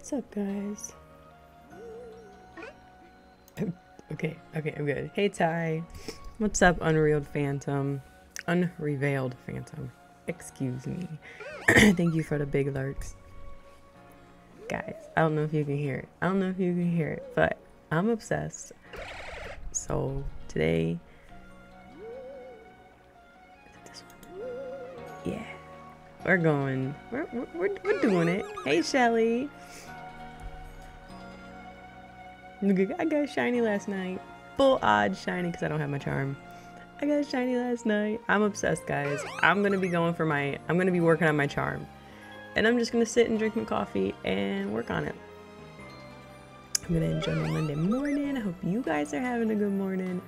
What's up, guys? Okay, okay, I'm good. Hey, Ty. What's up, Unreal Phantom? Unrevealed Phantom. Excuse me. Thank you for the big lurks. Guys, I don't know if you can hear it. I don't know if you can hear it, but I'm obsessed. So, today... Yeah. We're going. We're, we're, we're doing it. Hey, Shelly. I got shiny last night. Full odd shiny because I don't have my charm. I got shiny last night. I'm obsessed, guys. I'm going to be going for my... I'm going to be working on my charm. And I'm just going to sit and drink my coffee and work on it. I'm going to enjoy my Monday morning. I hope you guys are having a good morning.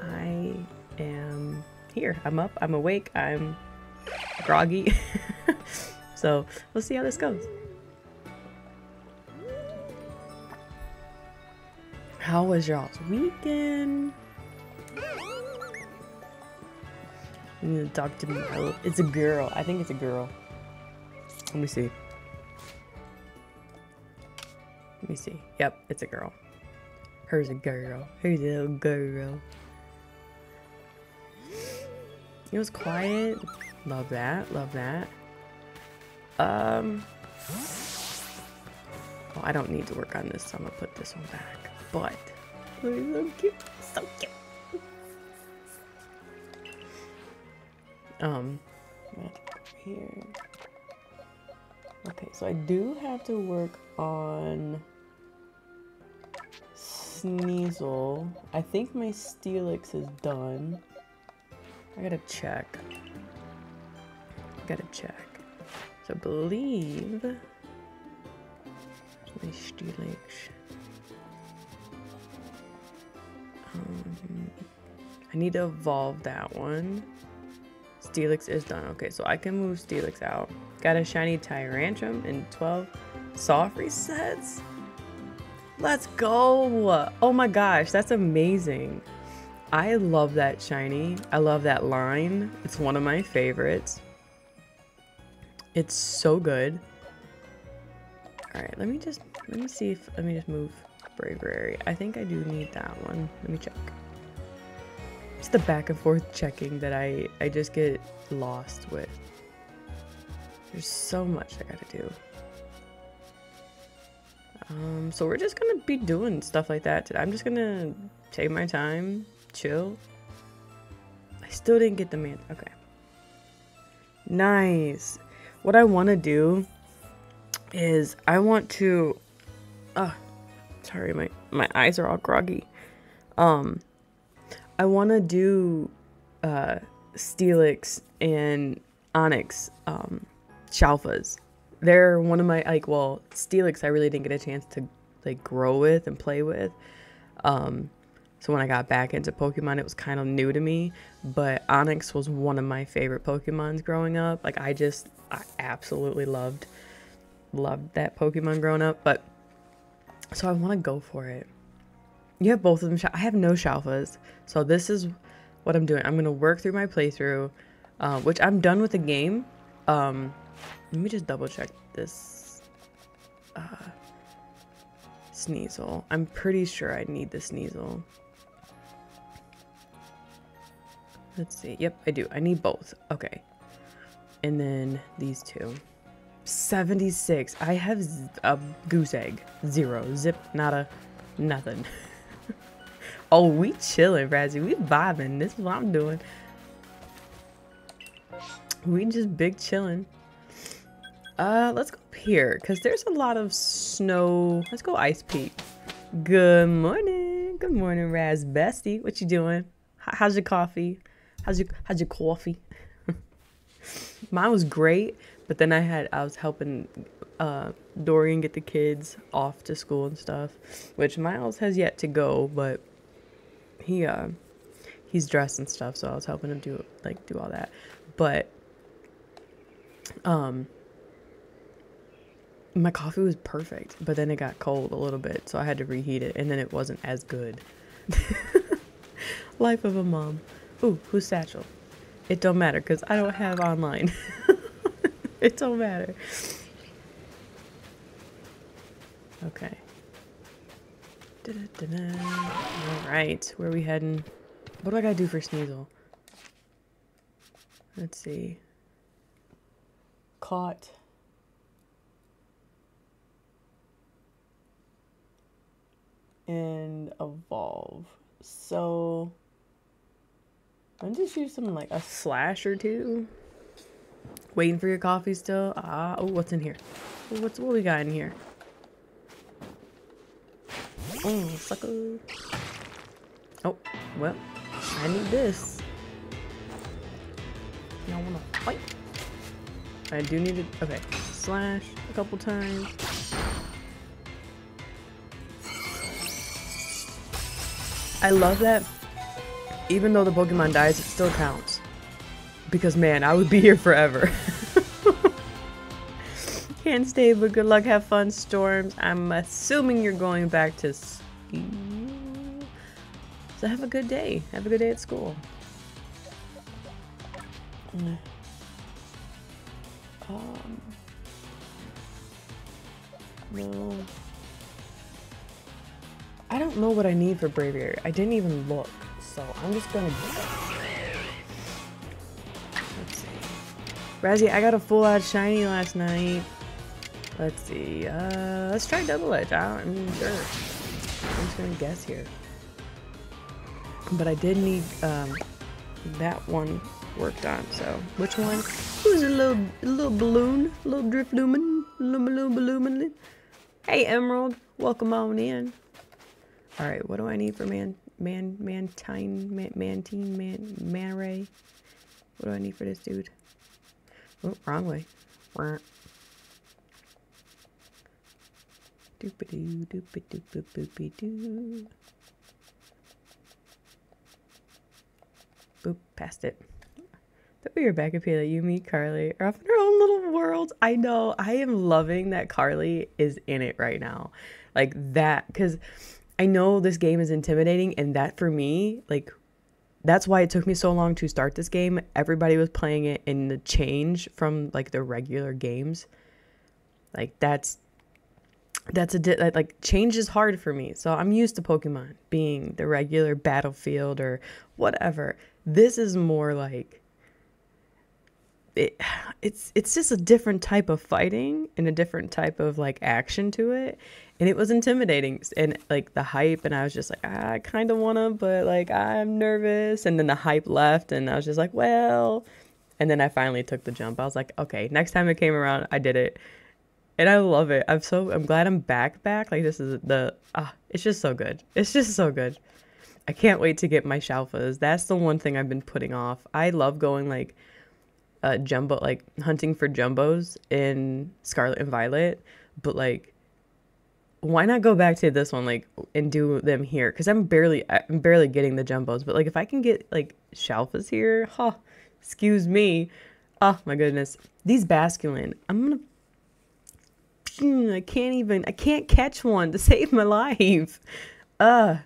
I am here. I'm up. I'm awake. I'm groggy. so we'll see how this goes. How was y'all's weekend? You need to talk to me. It's a girl. I think it's a girl. Let me see. Let me see. Yep, it's a girl. Her's a girl. Her's a little girl. It was quiet. Love that. Love that. Um. Well, I don't need to work on this, so I'm gonna put this one back butt. Look, so cute. So cute. Um, here. Okay, so I do have to work on Sneasel. I think my Steelix is done. I gotta check. I gotta check. So I believe my Steelix. I need to evolve that one. Steelix is done. Okay, so I can move Steelix out. Got a shiny Tyrantrum and 12 soft resets. Let's go. Oh my gosh, that's amazing. I love that shiny. I love that line. It's one of my favorites. It's so good. All right, let me just, let me see if, let me just move Braviary. I think I do need that one. Let me check. It's the back and forth checking that I, I just get lost with. There's so much I gotta do. Um, so we're just gonna be doing stuff like that today. I'm just gonna take my time, chill. I still didn't get the man. Okay. Nice. What I want to do is I want to. Uh, sorry, my my eyes are all groggy. Um, I want to do uh, Steelix and Onix um, Shalfas. They're one of my like well Steelix I really didn't get a chance to like grow with and play with. Um, so when I got back into Pokemon, it was kind of new to me. But Onix was one of my favorite Pokemons growing up. Like I just I absolutely loved loved that Pokemon growing up. But so I want to go for it. You have both of them. I have no Shalfas. So this is what I'm doing. I'm going to work through my playthrough, uh, which I'm done with the game. Um, let me just double check this. Uh, Sneasel. I'm pretty sure I need the Sneasel. Let's see. Yep, I do. I need both. Okay. And then these two. 76. I have a goose egg. Zero. Zip. Nada. Nothing. oh, we chilling, Razzie. We vibing. This is what I'm doing. We just big chilling. Uh, let's go up here, because there's a lot of snow. Let's go Ice Peak. Good morning. Good morning, Raz Bestie. What you doing? How's your coffee? How's your, how's your coffee? Mine was great. But then I had I was helping uh, Dorian get the kids off to school and stuff, which Miles has yet to go, but he uh he's dressed and stuff, so I was helping him do like do all that. But um my coffee was perfect, but then it got cold a little bit, so I had to reheat it and then it wasn't as good. Life of a mom. Ooh, who's Satchel? It don't matter cuz I don't have online. it don't matter. Okay. Alright, where are we heading? What do I gotta do for Sneasel? Let's see. Caught. And evolve. So I'm just use some like a slash or two. Waiting for your coffee still. Ah, oh, what's in here? What's what we got in here? Oh, sucker. Oh, well, I need this. Y'all wanna fight? I do need it. Okay, slash a couple times. I love that. Even though the Pokemon dies, it still counts. Because man, I would be here forever. Can't stay, but good luck, have fun, Storms. I'm assuming you're going back to school. So have a good day. Have a good day at school. Um, no. I don't know what I need for Braviary. I didn't even look, so I'm just gonna... Let's see. Razzie, I got a full out shiny last night. Let's see. Uh, let's try double edge. I, am sure. I'm just gonna guess here. But I did need um, that one worked on. So which one? Who's a little little balloon? Little Drifloon? Little, little balloon? Hey Emerald, welcome on in. All right, what do I need for man man mantine man mantine man man ray? What do I need for this dude? Oh, wrong way. Doopy doo doopy doopy doopy doo. Boop, past it. That we are back at that you meet Carly are off in her own little world. I know. I am loving that Carly is in it right now. Like that, because I know this game is intimidating, and that for me, like, that's why it took me so long to start this game. Everybody was playing it in the change from like the regular games. Like, that's that's a di- like change is hard for me. So I'm used to Pokemon being the regular battlefield or whatever. This is more like it, it's it's just a different type of fighting and a different type of like action to it. And it was intimidating and like the hype and i was just like i kind of want to but like i'm nervous. And then the hype left and i was just like well and then i finally took the jump. I was like okay next time it came around i did it. And i love it. I'm so i'm glad i'm back back. Like this is the ah it's just so good. It's just so good. I can't wait to get my shalfas. That's the one thing i've been putting off. I love going like uh, jumbo like hunting for jumbos in Scarlet and Violet, but like why not go back to this one like and do them here? Because i'm barely i'm barely getting the jumbos but like if i can get like shalfas here huh excuse me. Oh my goodness. These basculin i'm gonna i can't even i can't catch one to save my life. Uh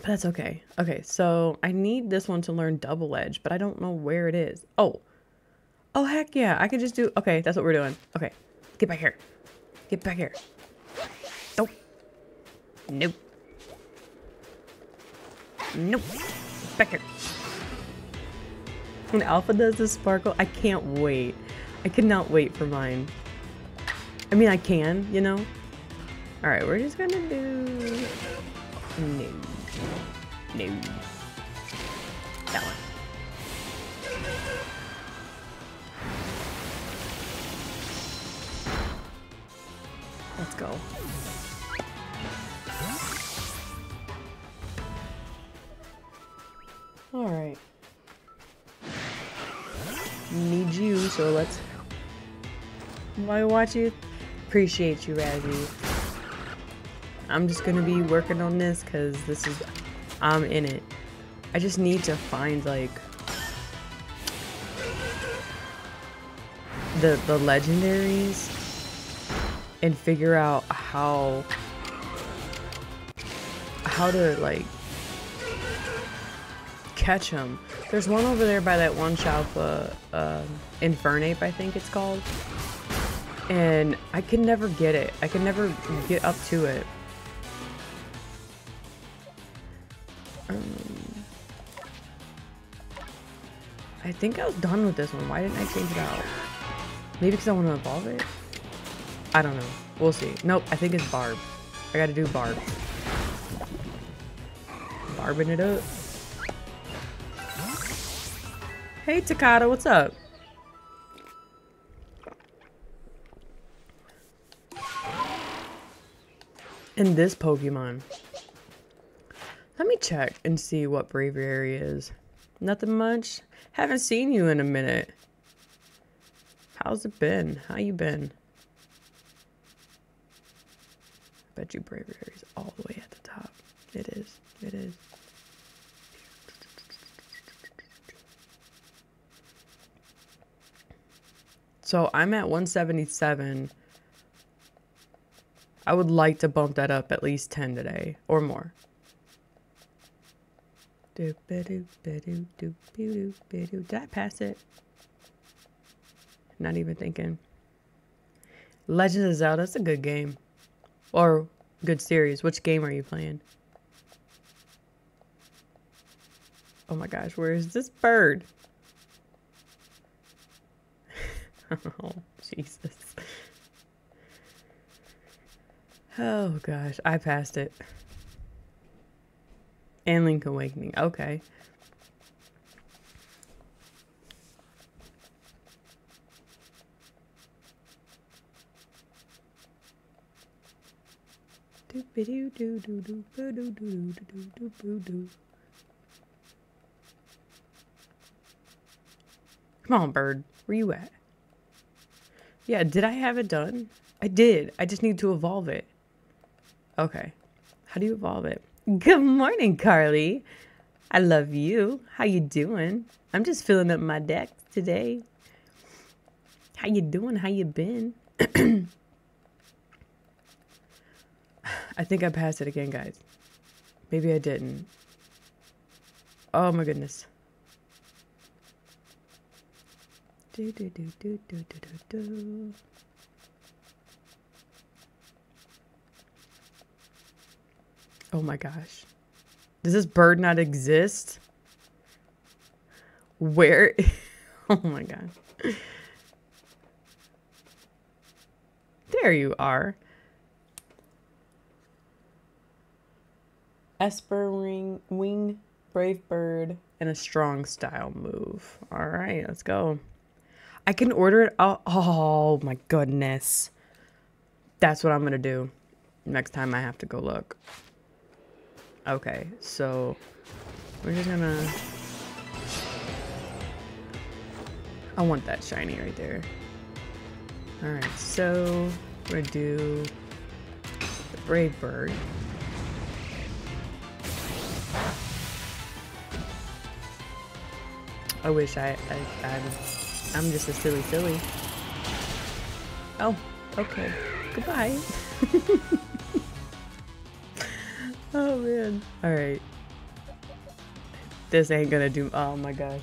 but that's okay. Okay, so I need this one to learn double edge, but I don't know where it is. Oh. Oh, heck yeah. I can just do... Okay, that's what we're doing. Okay. Get back here. Get back here. Nope. Nope. Nope. Back here. When Alpha does the sparkle, I can't wait. I cannot wait for mine. I mean, I can, you know? Alright, we're just gonna do... No. No. That one. Let's go. Alright. Need you, so let's... Why watch you? Appreciate you, Razzie. I'm just gonna be working on this because this is, I'm in it. I just need to find like the the legendaries and figure out how how to like catch them. There's one over there by that one shop, uh, uh, Infernape, I think it's called. And I can never get it. I can never get up to it. I think I was done with this one. Why didn't I change it out? Maybe because I want to evolve it? I don't know. We'll see. Nope, I think it's Barb. I gotta do Barb. Barbing it up. Hey, Takata, what's up? In this Pokemon. Let me check and see what Braviary is. Nothing much. Haven't seen you in a minute. How's it been? How you been? Bet you Braviary's all the way at the top. It is. It is. So I'm at 177. I would like to bump that up at least 10 today or more. Did I pass it? Not even thinking. Legend of Zelda, that's a good game. Or good series. Which game are you playing? Oh my gosh, where is this bird? oh, Jesus. Oh gosh, I passed it. And Link Awakening. Okay. Come on, bird. Where you at? Yeah, did I have it done? I did. I just need to evolve it. Okay. How do you evolve it? Good morning, Carly. I love you. How you doing? I'm just filling up my deck today. How you doing? How you been? I think I passed it again, guys. Maybe I didn't. Oh my goodness. Do, do, do, do, do, do, do. Oh my gosh. Does this bird not exist? Where? oh my god. There you are. Esper ring, wing, brave bird, and a strong style move. All right, let's go. I can order it. Oh, oh my goodness. That's what I'm going to do next time I have to go look. Okay, so we're just gonna... I want that shiny right there. Alright, so we're gonna do the Brave Bird. I wish I, I, I I'm just a silly silly. Oh, okay. Goodbye. Oh man. Alright. This ain't gonna do- oh my gosh.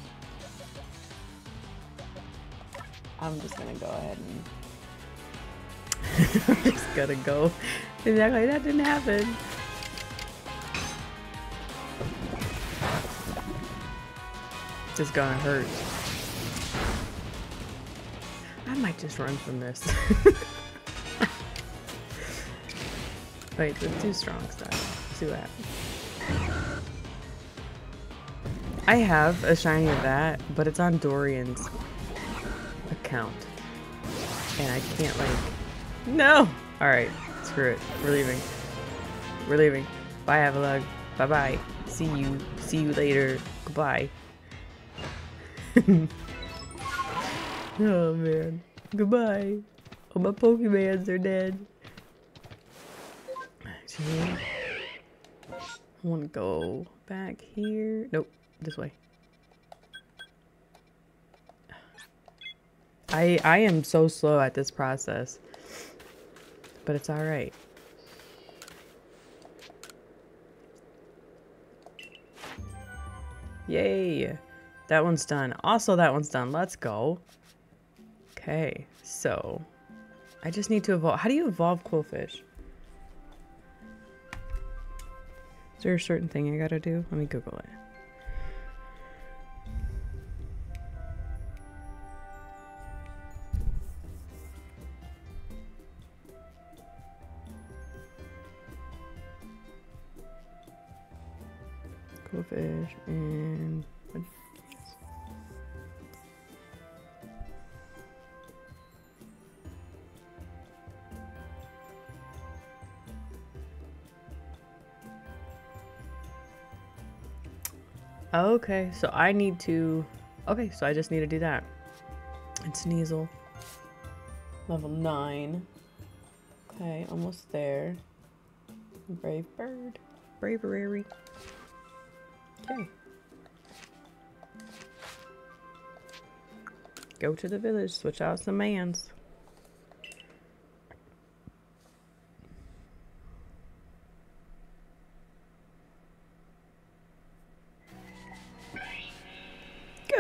I'm just gonna go ahead and... I'm just gonna go like that didn't happen. It's gonna hurt. I might just run from this. Wait, let's do strong style see happens. I have a shiny of that, but it's on Dorian's account. And I can't like... No! Alright, screw it. We're leaving. We're leaving. Bye, Avalugg. Bye-bye. See you. See you later. Goodbye. oh, man. Goodbye. All my Pokemons are dead. Actually... Want to go back here. Nope, this way. I I am so slow at this process. But it's all right. Yay. That one's done. Also, that one's done. Let's go. Okay, so I just need to evolve. How do you evolve Qwilfish? Is there a certain thing I gotta do? Let me Google it. Qwilfish and Okay, so I need to... Okay, so I just need to do that. And Sneasel. Level 9. Okay, almost there. Brave bird. Bravery. Okay. Go to the village, switch out some mans.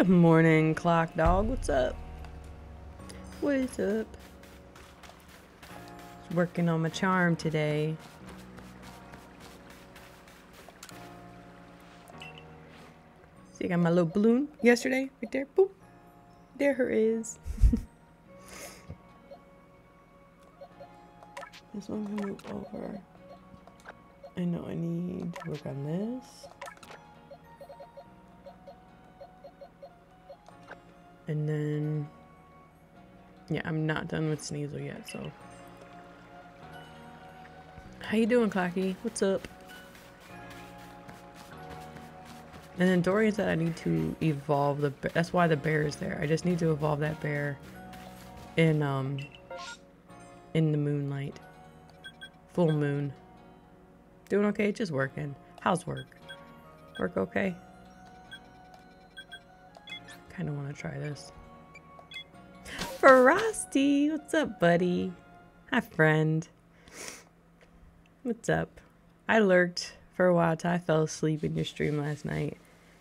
Good morning, clock dog. What's up? What is up? Working on my charm today. See, I got my little balloon yesterday, right there. Boop. There her is. this one can move over. I know I need to work on this. And then, yeah, I'm not done with Sneasel yet, so. How you doing, Clacky? What's up? And then Dorian said I need to evolve the bear. That's why the bear is there. I just need to evolve that bear in, um, in the moonlight. Full moon. Doing okay? Just working. How's work? Work okay? Kind of want to try this. Frosty, what's up, buddy? Hi, friend. What's up? I lurked for a while till I fell asleep in your stream last night.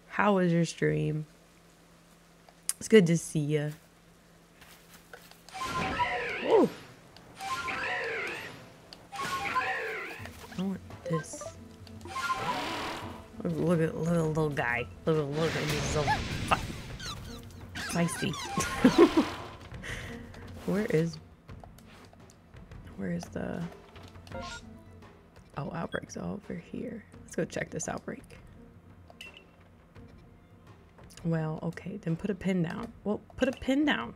How was your stream? It's good to see you. I want this. Look at little little guy. Look at look at so fun feisty. Where is... Where is the... Oh, outbreak's over here. Let's go check this outbreak. Well, okay, then put a pin down. Well, put a pin down.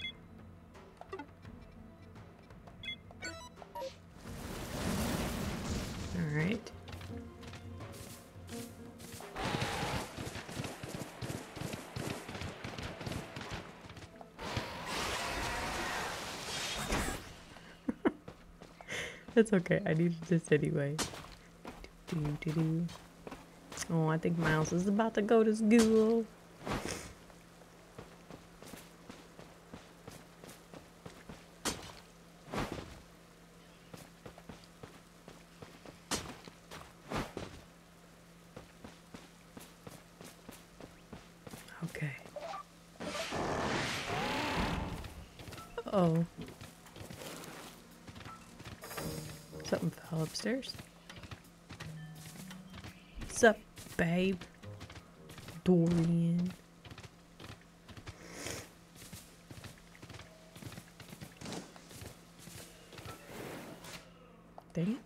All That's okay. I needed this anyway. Oh, I think Miles is about to go to school. What's up, babe? Dorian. Dang it.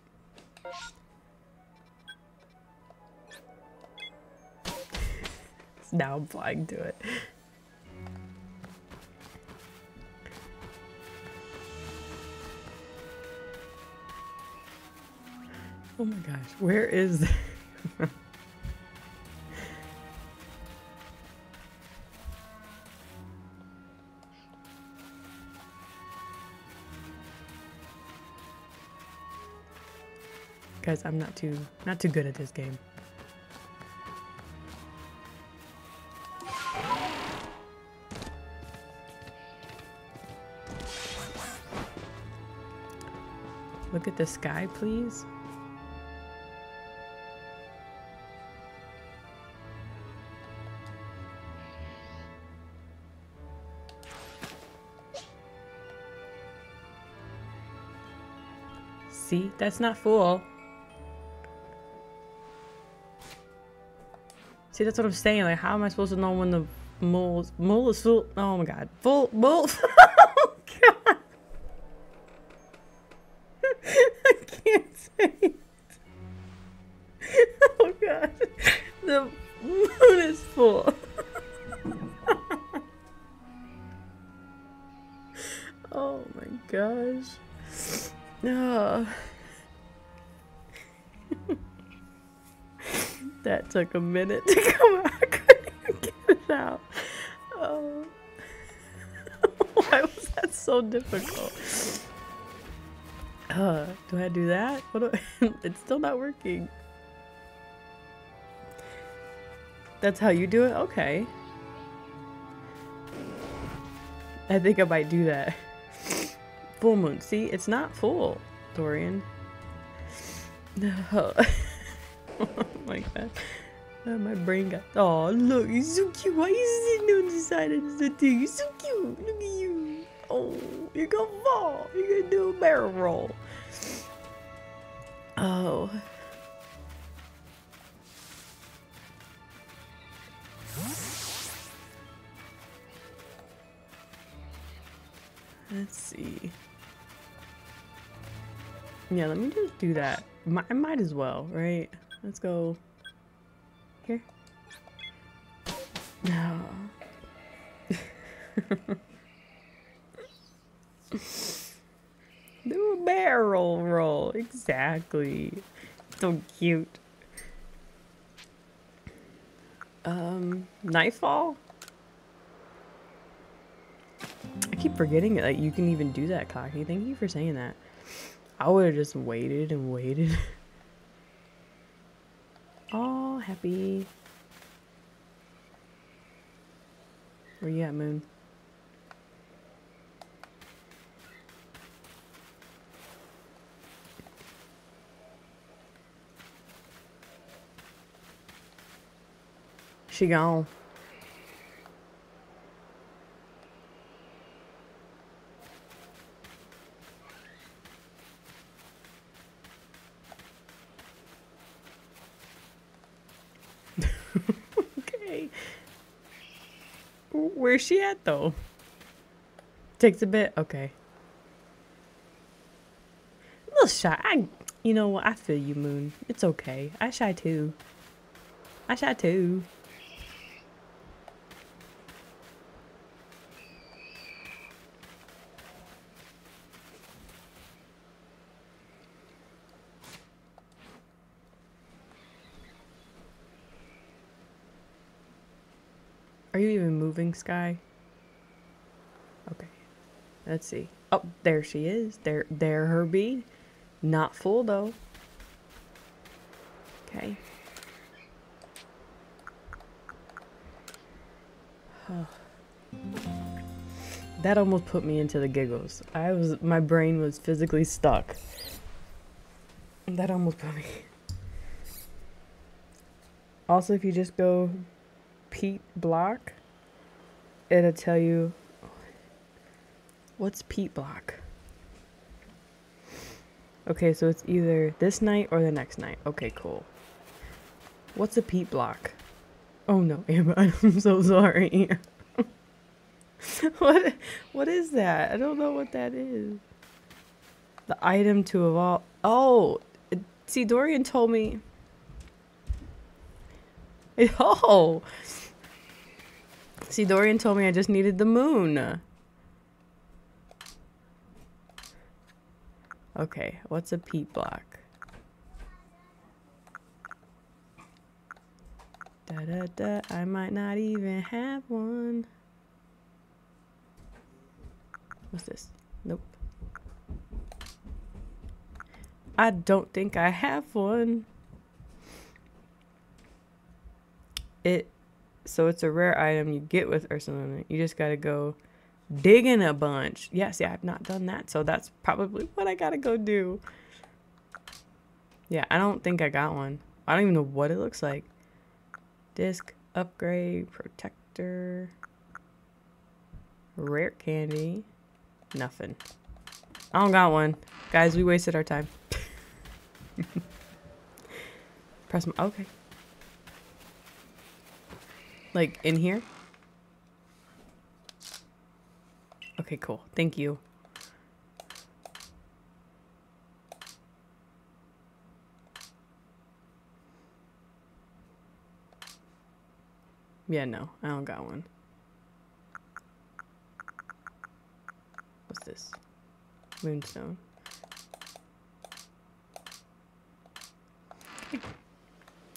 now I'm flying to it. Oh my gosh, where is... Guys, I'm not too not too good at this game. Look at the sky, please. That's not full. See, that's what I'm saying. Like, how am I supposed to know when the mole, mole is full? Oh my god. Full, mole. a minute to come out. I couldn't get it out. Oh. Why was that so difficult? Uh, do I do that? What do I, it's still not working. That's how you do it? Okay. I think I might do that. Full moon. See, it's not full, Dorian. No. oh my god. Oh, my brain got. Oh, look, he's so cute. Why are you sitting on the side of the thing? You're so cute. Look at you. Oh, you're gonna fall. You're gonna do a barrel roll. Oh. Let's see. Yeah, let me just do that. I might as well, right? Let's go No. do a barrel roll. Exactly. So cute. Um, Nightfall? I keep forgetting it. Like, you can even do that, Cocky. Thank you for saying that. I would have just waited and waited. oh, happy. Where you at, Moon? She gone. okay. Where's she at though? Takes a bit? Okay. A little shy. I, you know what? I feel you, Moon. It's okay. I shy too. I shy too. Are you even moving, Sky? Okay. Let's see. Oh, there she is. There, there her bead. Not full, though. Okay. that almost put me into the giggles. I was, my brain was physically stuck. That almost put me. Also, if you just go Peat block, it'll tell you what's peat block. Okay, so it's either this night or the next night. Okay, cool. What's a peat block? Oh no, I'm so sorry. what what is that? I don't know what that is. The item to evolve. Oh, see, Dorian told me. Oh, See, Dorian told me I just needed the moon. Okay, what's a peat block? Da da da, I might not even have one. What's this? Nope. I don't think I have one. It so it's a rare item you get with Ursa You just gotta go digging a bunch. Yes, yeah, I've not done that, so that's probably what I gotta go do. Yeah, I don't think I got one. I don't even know what it looks like. Disc, upgrade, protector, rare candy, nothing. I don't got one. Guys, we wasted our time. Press okay. Like in here? Okay, cool. Thank you. Yeah, no, I don't got one. What's this? Moonstone.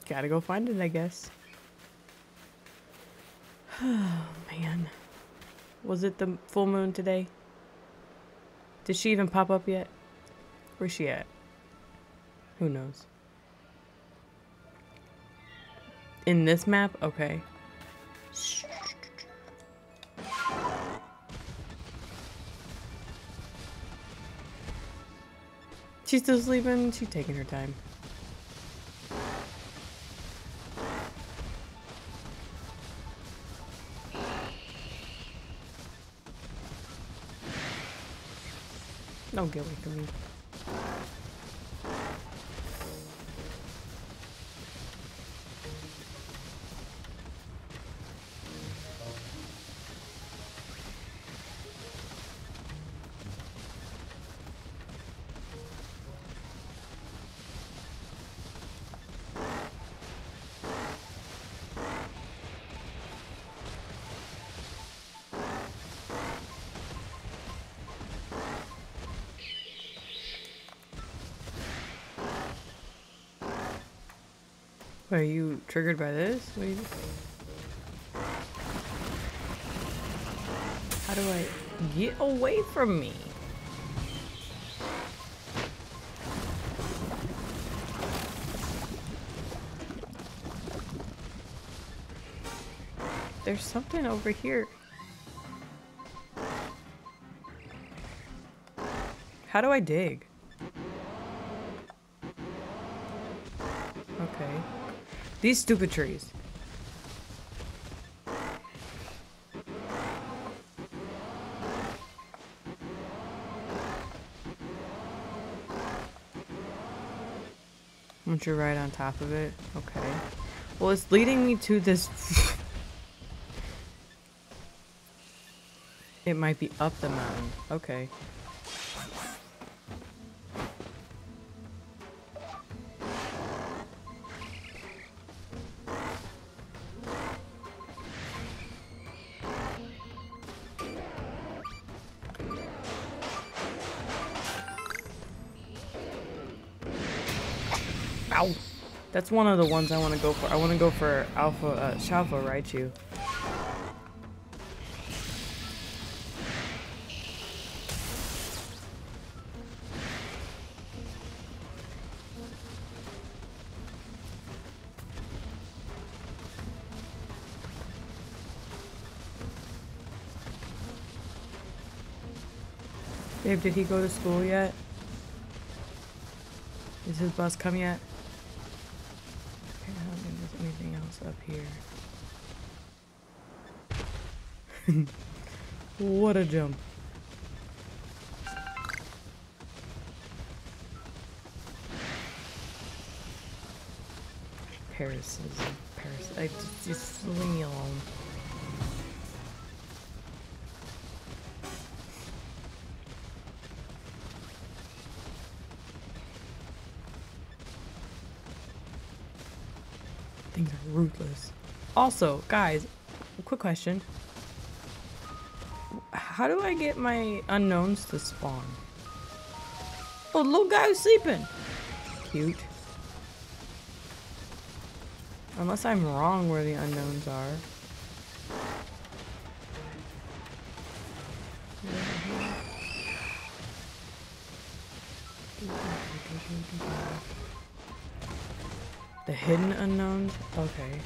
Gotta go find it, I guess. Oh, man. Was it the full moon today? Did she even pop up yet? Where's she at? Who knows? In this map? Okay. She's still sleeping. She's taking her time. Don't get away from me. Are you triggered by this? What you... How do I get away from me? There's something over here. How do I dig? Okay. These stupid trees. Once you're right on top of it. Okay. Well, it's leading me to this... it might be up the mountain. Okay. That's one of the ones I want to go for. I want to go for Alpha, uh, Shalfa Raichu. Dave, did he go to school yet? Is his bus come yet? Okay, I don't think there's anything else up here. what a jump. Paras is Paras. I just, just leave me alone. Also, guys, quick question. How do I get my unknowns to spawn? Oh, little guy who's sleeping. Cute. Unless I'm wrong where the unknowns are. The hidden unknowns? Okay.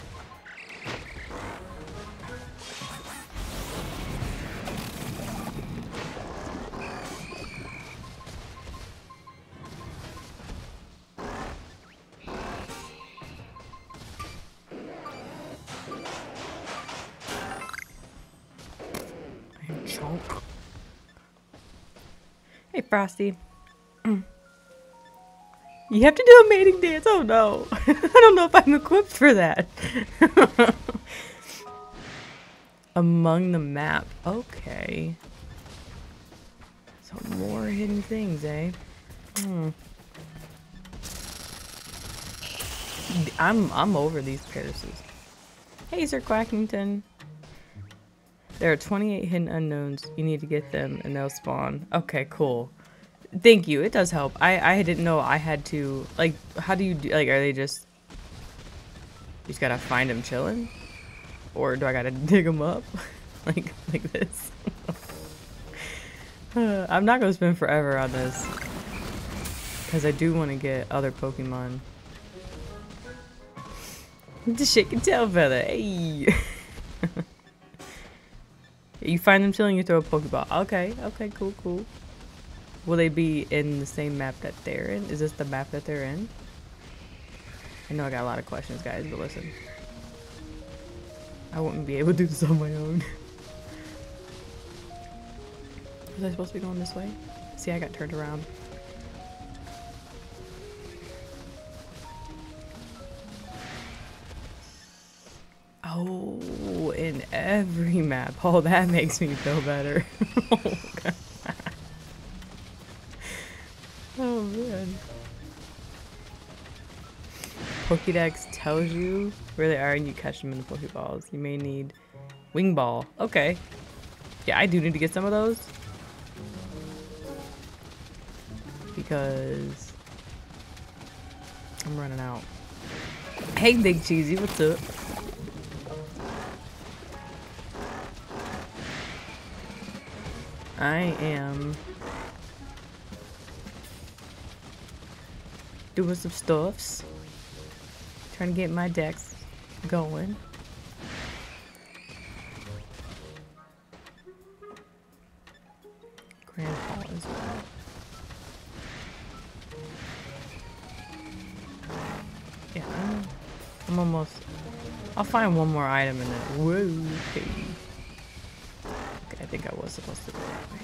Hey, Frosty. You have to do a mating dance. Oh no. I don't know if I'm equipped for that. Among the map. Okay. So more hidden things, eh? Hmm. I'm I'm over these Parases. Hey, Sir Quackington. There are 28 hidden unknowns. You need to get them and they'll spawn. Okay, cool. Thank you. It does help. I I didn't know I had to like. How do you do? Like, are they just? You just gotta find them chilling, or do I gotta dig them up, like like this? uh, I'm not gonna spend forever on this because I do want to get other Pokemon. The shake and tail feather. Hey. you find them chilling, you throw a Pokeball. Okay, okay, cool, cool. Will they be in the same map that they're in? Is this the map that they're in? I know I got a lot of questions, guys, but listen. I wouldn't be able to do this on my own. Was I supposed to be going this way? See, I got turned around. Oh, in every map. Oh, that makes me feel better. oh, oh, man. Pokedex tells you where they are and you catch them in the Pokeballs. You may need Wing Ball. Okay. Yeah, I do need to get some of those. Because I'm running out. Hey, Big Cheesy, what's up? I am doing some stuffs. Trying to get my decks going. Grandpa as well. Yeah, I'm, I'm almost... I'll find one more item and then... Whoa, okay. I think I was supposed to go that way.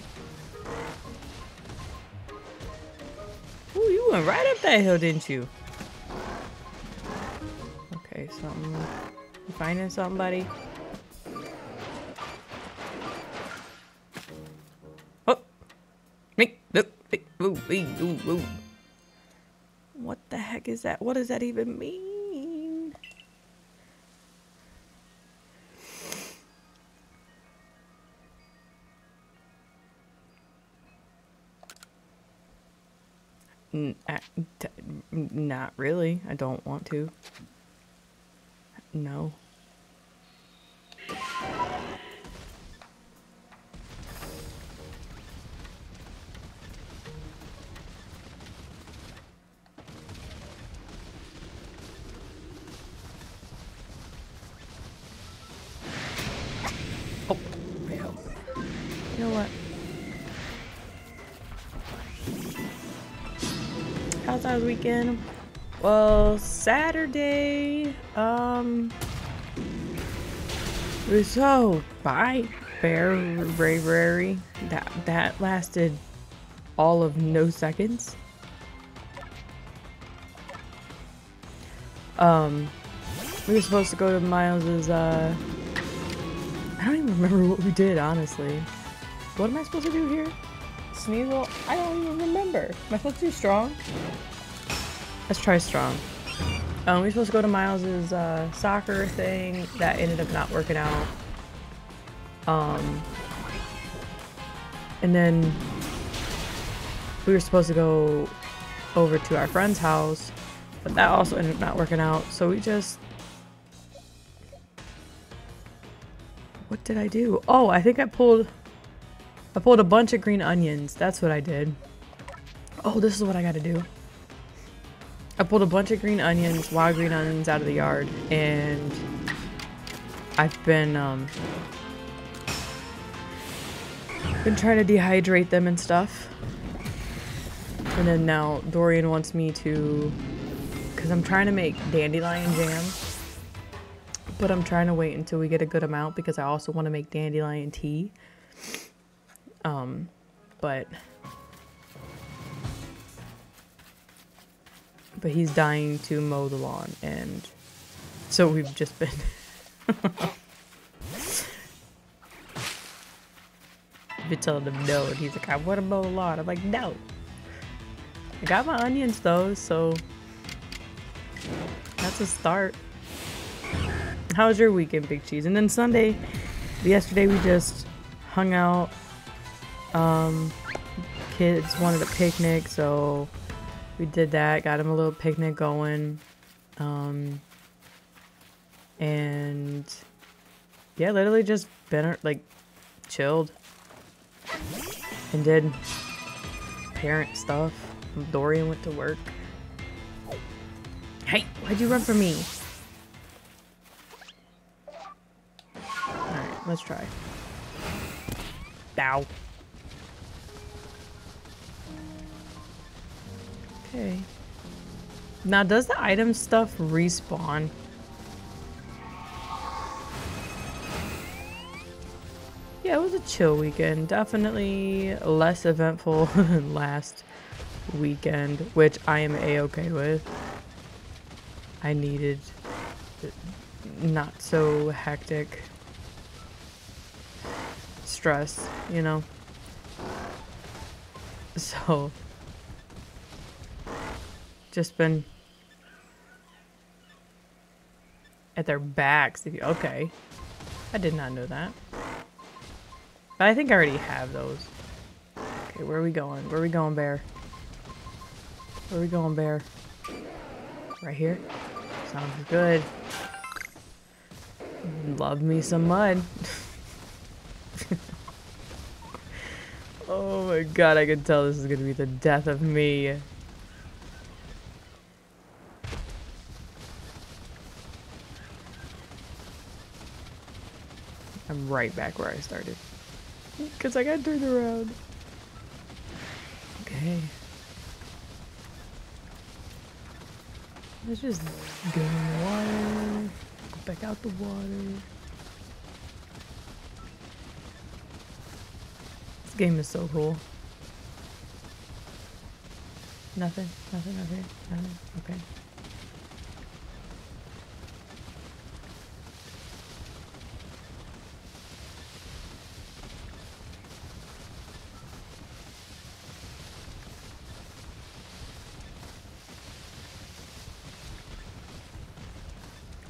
Ooh, you went right up that hill, didn't you? Okay, something. You finding somebody? Oh! Me! What the heck is that? What does that even mean? Uh, not really. I don't want to. No. Weekend? Well, Saturday, um, so Bear Bravery. That that lasted all of no seconds. Um, we were supposed to go to Miles's. Uh, I don't even remember what we did, honestly. What am I supposed to do here? Sneasel? I don't even remember. Am I supposed to do strong? Let's try strong. Um, we are supposed to go to Miles's uh, soccer thing. That ended up not working out. Um, and then we were supposed to go over to our friend's house, but that also ended up not working out. So we just... What did I do? Oh, I think I pulled... I pulled a bunch of green onions. That's what I did. Oh, this is what I gotta do. I pulled a bunch of green onions, wild green onions out of the yard, and I've been, um, been trying to dehydrate them and stuff. And then now Dorian wants me to, because I'm trying to make dandelion jam, but I'm trying to wait until we get a good amount because I also want to make dandelion tea. Um, but but he's dying to mow the lawn, and so we've just been. been telling him no, and he's like, I want to mow the lawn. I'm like, no. I got my onions though, so that's a start. How was your weekend, Big Cheese? And then Sunday, yesterday we just hung out. Um, kids wanted a picnic, so we did that. Got him a little picnic going. Um, and yeah, literally just been like chilled and did parent stuff. Dorian went to work. Hey, why'd you run from me? Alright, let's try. Bow. Okay. Now, does the item stuff respawn? Yeah, it was a chill weekend. Definitely less eventful than last weekend, which I am a-okay with. I needed not so hectic stress, you know? So, just been at their backs. If you, okay. I did not know that. But I think I already have those. Okay, where are we going? Where are we going, bear? Where are we going, bear? Right here? Sounds good. Love me some mud. oh my god, I can tell this is gonna be the death of me. I'm right back where I started. Because I got turned around. Okay. Let's just go in the water. Go back out the water. This game is so cool. Nothing, nothing, nothing, nothing. Okay.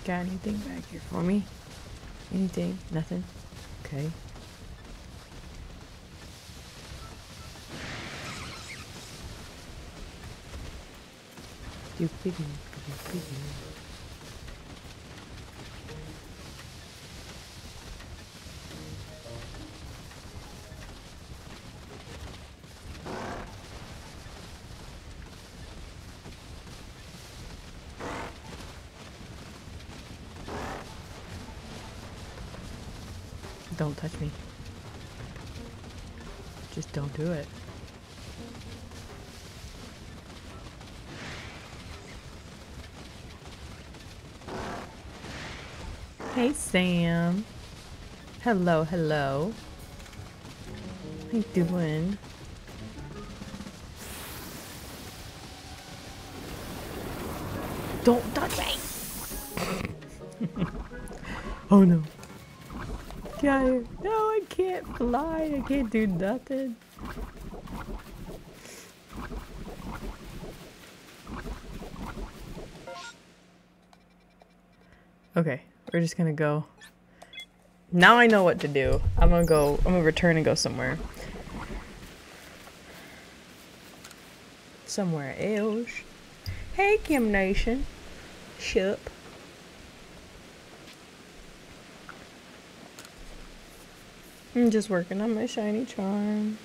Got anything back here for me? Anything? Nothing? Okay. Doopy doo, doopy doo. Touch me. Just don't do it. Hey, Sam. Hello, hello. How you doing? Don't touch me! oh no. No, I can't fly. I can't do nothing. Okay, we're just gonna go. Now I know what to do. I'm gonna go, I'm gonna return and go somewhere. Somewhere else. Hey, Kim Nation. Shup. I'm just working on my shiny charm.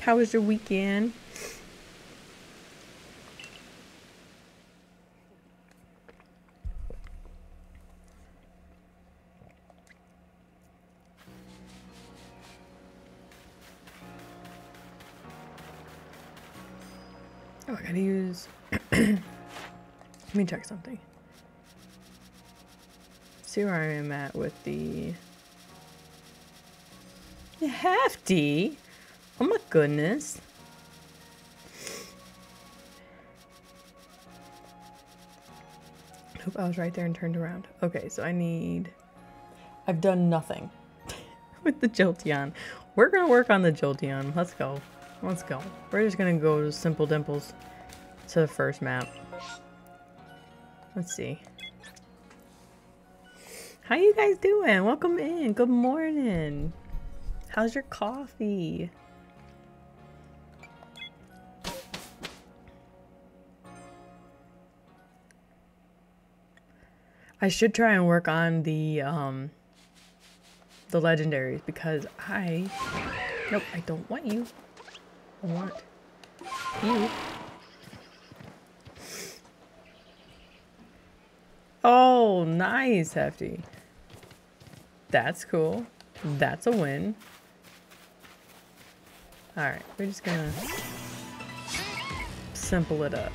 How was your weekend? Oh, I gotta use. Let me check something. See where I am at with the Hefty. Oh my goodness. Nope, I was right there and turned around. Okay, so I need... I've done nothing with the Jolteon. We're gonna work on the Jolteon. Let's go. Let's go. We're just gonna go to Simple Dimples to the first map. Let's see. How you guys doing? Welcome in. Good morning. How's your coffee? I should try and work on the um the legendaries because I nope I don't want you. I want you. Oh nice hefty. That's cool. That's a win all right we're just gonna simple it up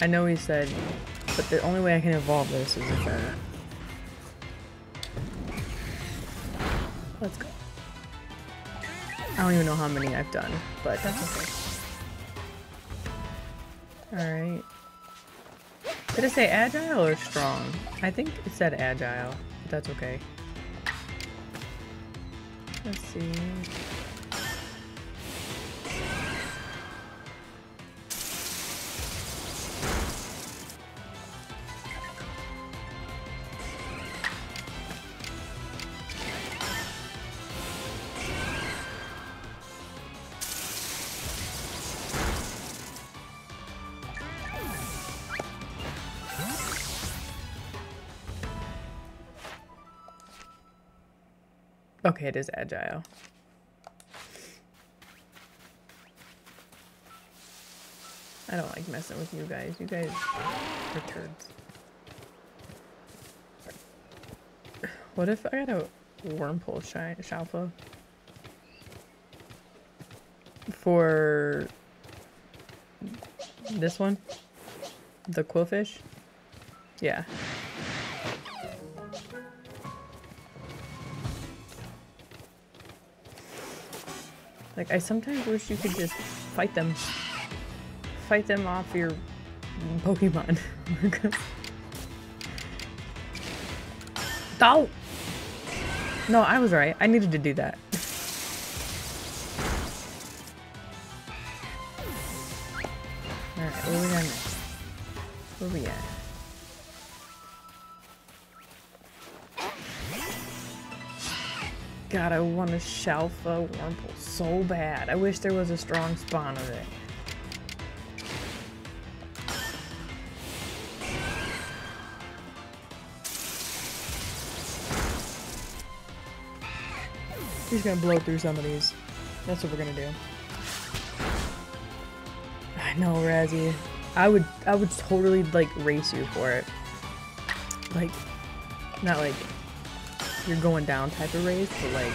I know he said, but the only way I can evolve this is if I... Let's go. I don't even know how many I've done, but that's okay. Alright. Did it say agile or strong? I think it said agile, but that's okay. Let's see. Okay, it is agile. I don't like messing with you guys. You guys are turds. What if I got a Wurmple shi Shalfa? For this one? The Qwilfish? Yeah. Like, I sometimes wish you could just fight them. Fight them off your Pokemon. oh! No, I was right. I needed to do that. God, I want a Shalfa Wurmple so bad. I wish there was a strong spawn of it. He's gonna blow through some of these. That's what we're gonna do. I know, Razzie. I would I would totally like race you for it. Like not like you're going down type of race, but like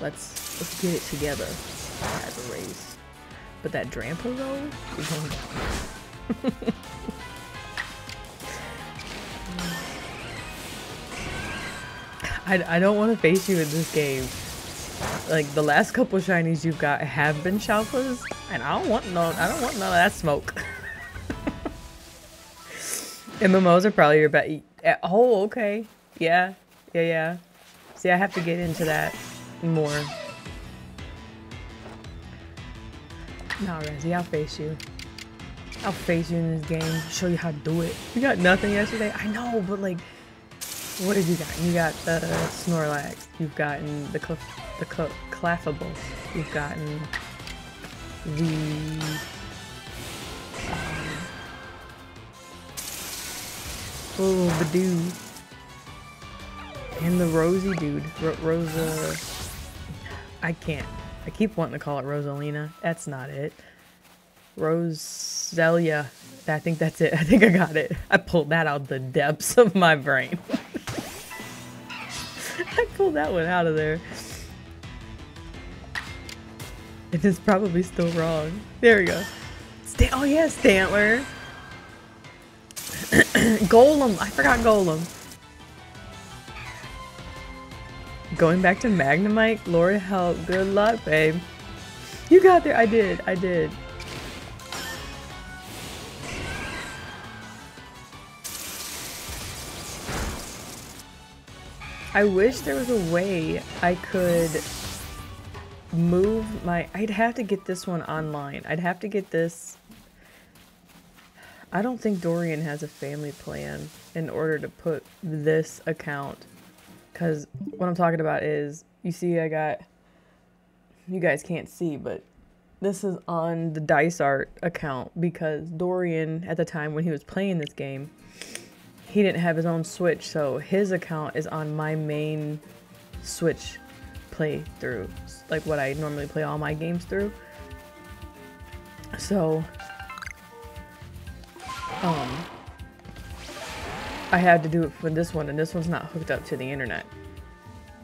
let's let's get it together type of race. But that Drampa though, you're going down. I, I don't want to face you in this game. Like the last couple shinies you've got have been Shalfas, and I don't want no I don't want none of that smoke. MMOs are probably your bet. Eh, oh, okay. Yeah, yeah, yeah. See, I have to get into that more. Nah, Rezzy, I'll face you. I'll face you in this game, show you how to do it. You got nothing yesterday? I know, but like, what have you got? You got the Snorlax. You've gotten the cl the cl Clefable. You've gotten the um, oh, the dude. And the Rosie dude. Ro Rosa... I can't. I keep wanting to call it Rosalina. That's not it. Roselia. I think that's it. I think I got it. I pulled that out the depths of my brain. I pulled that one out of there. It is probably still wrong. There we go. St oh yeah, Stantler. Golem. I forgot Golem. Going back to Magnemite? Lord help. Good luck, babe. You got there. I did. I did. I wish there was a way I could move my... I'd have to get this one online. I'd have to get this... I don't think Dorian has a family plan in order to put this account because what I'm talking about is, you see I got... You guys can't see, but this is on the Dysart account because Dorian, at the time when he was playing this game, he didn't have his own Switch, so his account is on my main Switch playthrough, like what I normally play all my games through. So, um, I had to do it for this one, and this one's not hooked up to the internet,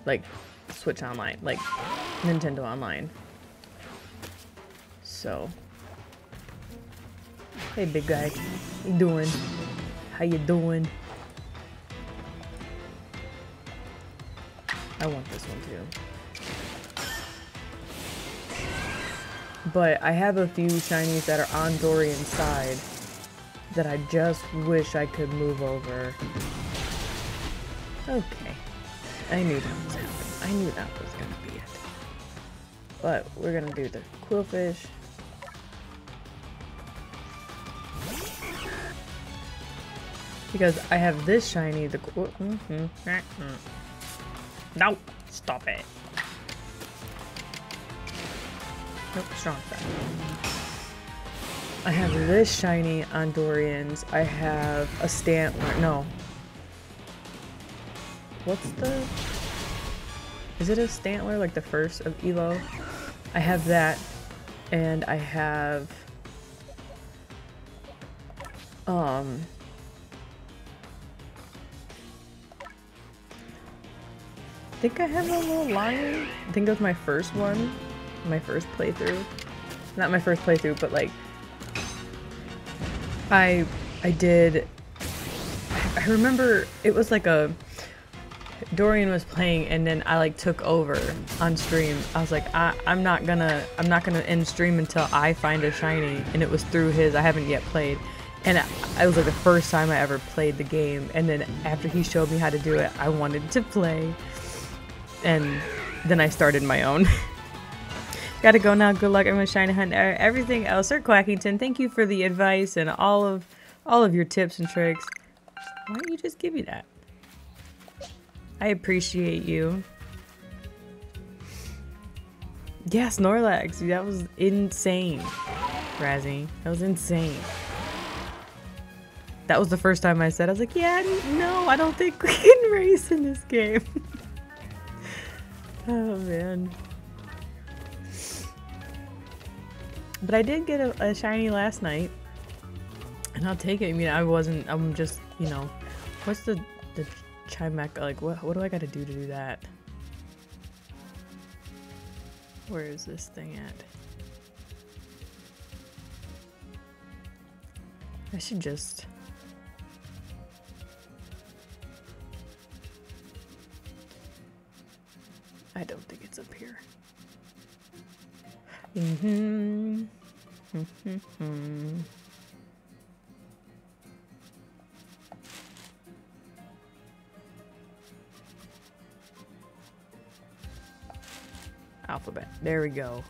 like Switch Online, like Nintendo Online. So, hey big guy, how you doing? How you doing? I want this one too. But I have a few shinies that are on Dorian's side that I just wish I could move over. Okay. I knew that was happening. I knew that was gonna be it. But we're gonna do the Qwilfish. Because I have this shiny, the mm -hmm. No! Stop it. Nope, strong side. I have this shiny on Dorian's. I have a Stantler. No. What's the... Is it a Stantler, like the first of Elo? I have that. And I have... Um... I think I have a little lion. I think it was my first one. My first playthrough. Not my first playthrough, but like... I... I did... I remember it was like a... Dorian was playing and then I like took over on stream. I was like, I, I'm not gonna, I'm not gonna end stream until I find a shiny. And it was through his, I haven't yet played. And it was like the first time I ever played the game. And then after he showed me how to do it, I wanted to play and then I started my own. Gotta go now. Good luck. I'm gonna shine a hunt. Everything else, Sir Quackington, thank you for the advice and all of all of your tips and tricks. Why don't you just give me that? I appreciate you. Yeah, Snorlax. That was insane. Razzie. That was insane. That was the first time I said, I was like, yeah, no, I don't think we can race in this game. Oh man. But I did get a, a, shiny last night. And I'll take it. I mean, I wasn't, I'm just, you know, what's the, the Chimek, like, what, what do I gotta do to do that? Where is this thing at? I should just... I don't think it's up here. Mm-hmm. Alphabet. There we go.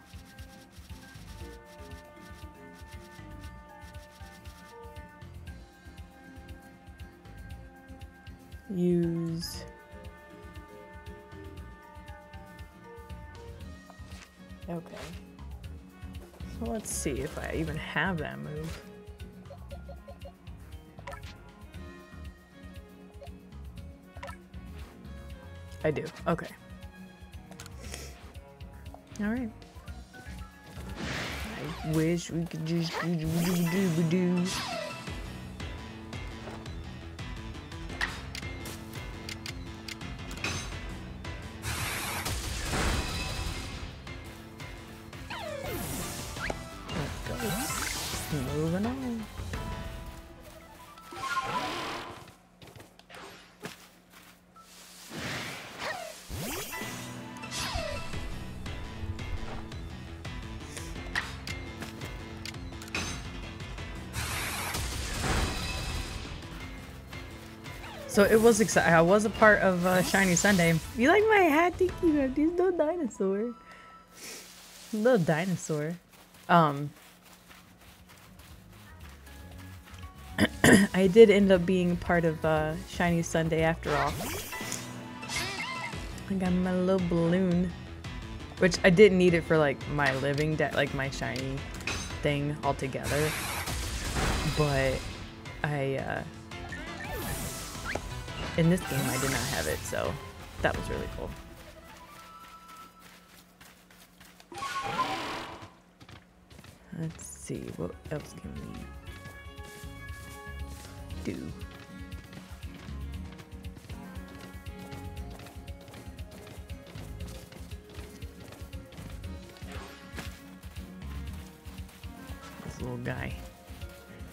Use Okay. So let's see if I even have that move. I do. Okay. Alright. I wish we could just do do do do. So it was exciting. I was a part of uh, Shiny Sunday. You like my hat, Tiki? There's no dinosaur. Little dinosaur. Um, I did end up being part of uh, Shiny Sunday after all. I got my little balloon, which I didn't need it for like my living like my shiny thing altogether. But I, uh, in this game I did not have it, so that was really cool. Let's see, what else can we do? This little guy.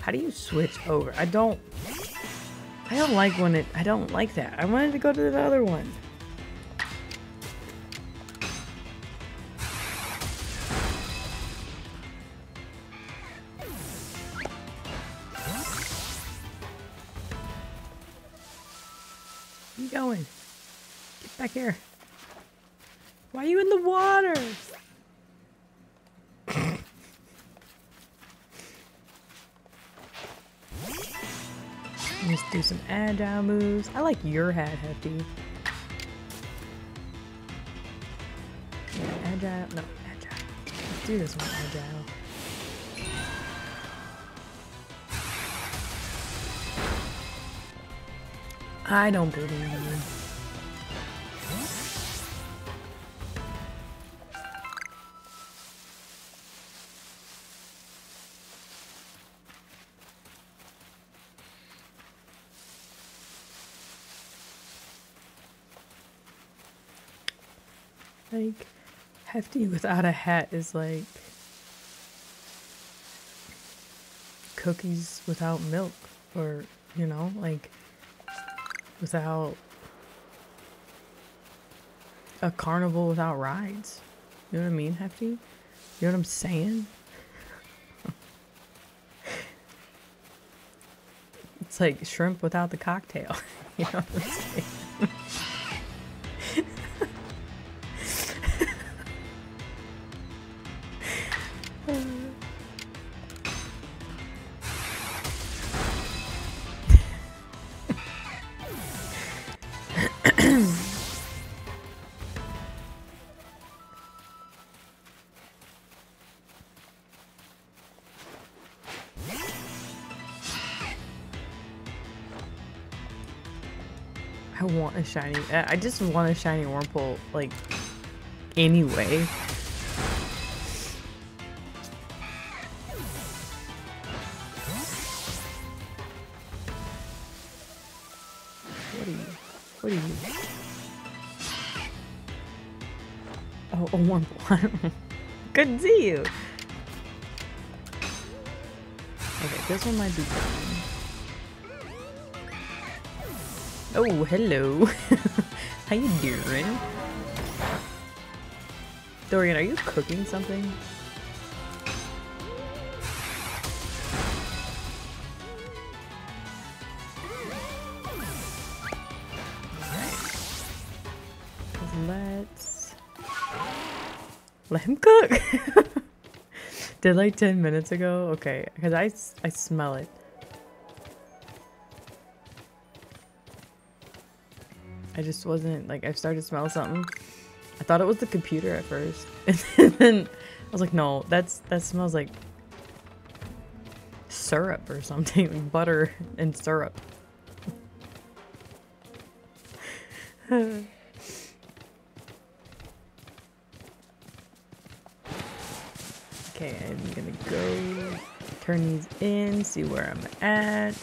How do you switch over? I don't... I don't like when it... I don't like that. I wanted to go to the other one. Where you going? Get back here. Why are you in the water? Do some agile moves. I like your hat, Hefty. Agile. No, agile. Let's do this one, agile. I don't believe you. Hefty without a hat is like cookies without milk, or, you know, like without a carnival without rides. You know what I mean, hefty? You know what I'm saying? it's like shrimp without the cocktail. you know what I'm saying? Want a shiny. I just want a shiny Wurmple, like, anyway. What are you? What are you? Oh, a Wurmple. Good to see you. Okay, this one might be done. Oh, hello. How you doing? Dorian, are you cooking something? Let's let him cook. Did like 10 minutes ago? Okay, because I, I smell it. I just wasn't like I started to smell something. I thought it was the computer at first, and then I was like, "No, that's that smells like syrup or something, like butter and syrup." okay, I'm gonna go turn these in, see where I'm at.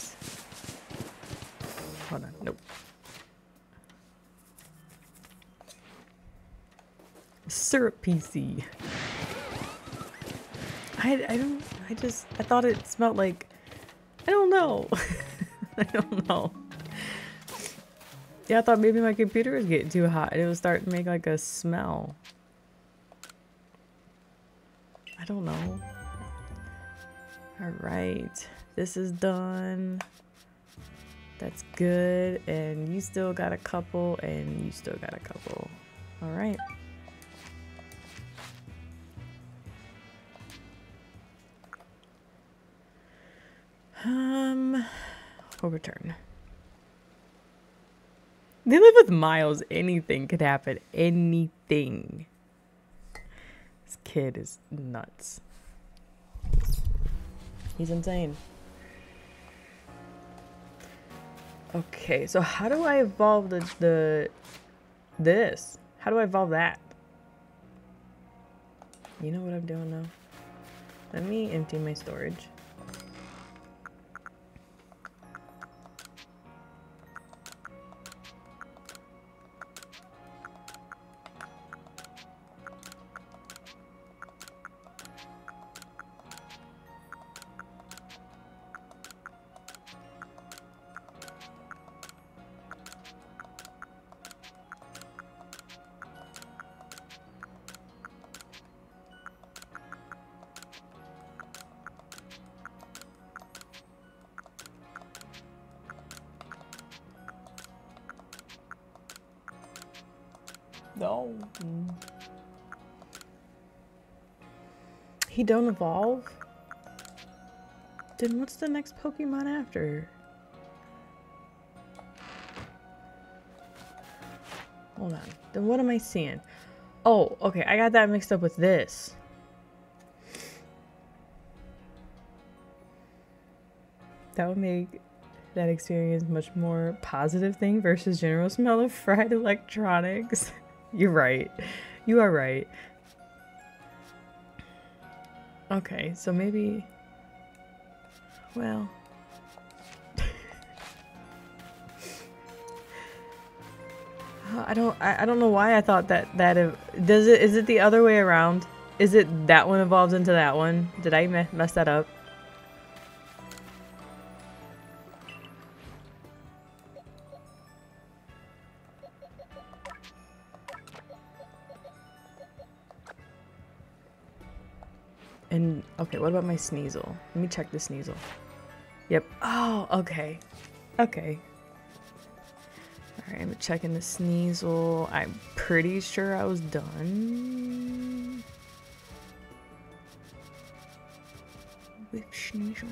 Syrup PC. I, I don't, I just, I thought it smelled like, I don't know. I don't know. Yeah, I thought maybe my computer was getting too hot. It was starting to make like a smell. I don't know. All right, this is done. That's good. And you still got a couple, and you still got a couple. All right. Um, overturn. They live with Miles. Anything could happen. Anything. This kid is nuts. He's insane. Okay, so how do I evolve the, the this? How do I evolve that? You know what I'm doing now? Let me empty my storage. Don't evolve? Then what's the next Pokemon after? Hold on. Then what am I seeing? Oh, okay. I got that mixed up with this. That would make that experience much more positive thing versus general smell of fried electronics. You're right. You are right. Okay, so maybe... Well... I don't I, I don't know why I thought that that does it is it the other way around? Is it that one evolves into that one? Did I me mess that up? What about my Sneasel? Let me check the Sneasel. Yep. Oh, okay. Okay. Alright, I'm checking the Sneasel. I'm pretty sure I was done. With Sneasel.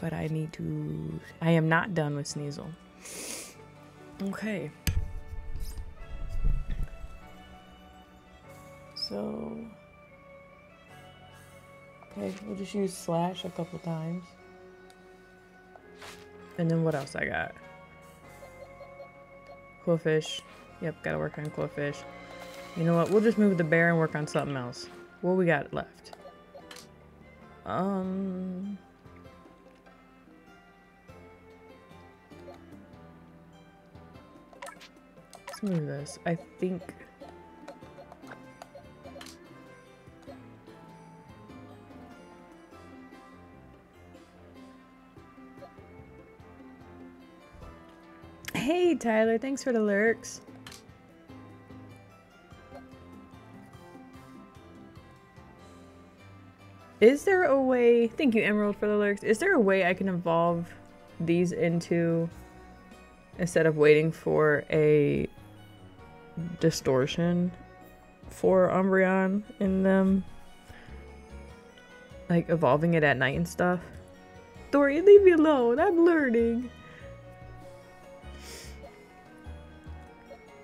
But I need to... I am not done with Sneasel. Okay. So, okay, we'll just use slash a couple times. And then what else I got? Qwilfish. Yep, gotta work on Qwilfish. You know what? We'll just move the bear and work on something else. What we got left? Um... Let's move this. I think... Hey, Tyler. Thanks for the lurks. Is there a way... Thank you, Emerald, for the lurks. Is there a way I can evolve these into... Instead of waiting for a distortion for Umbreon in them? Like, evolving it at night and stuff? Dory, leave me alone. I'm learning.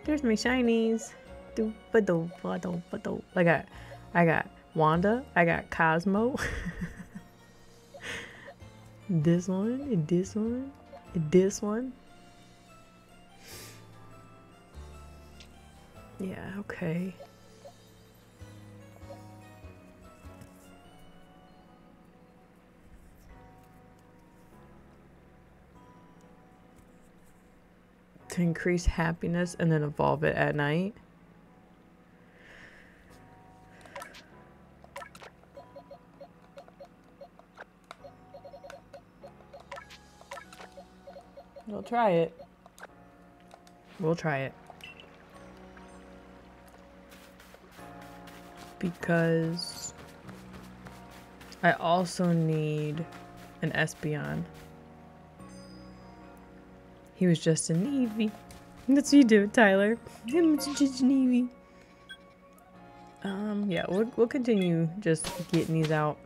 There's my shinies. I got, I got Wanda. I got Cosmo. this one, this one, this one. Yeah, okay. To increase happiness and then evolve it at night. We'll try it. We'll try it. Because I also need an Espeon. He was just an Eevee. That's what you do, Tyler. Him just an Eevee. Um, yeah, we'll, we'll continue just getting these out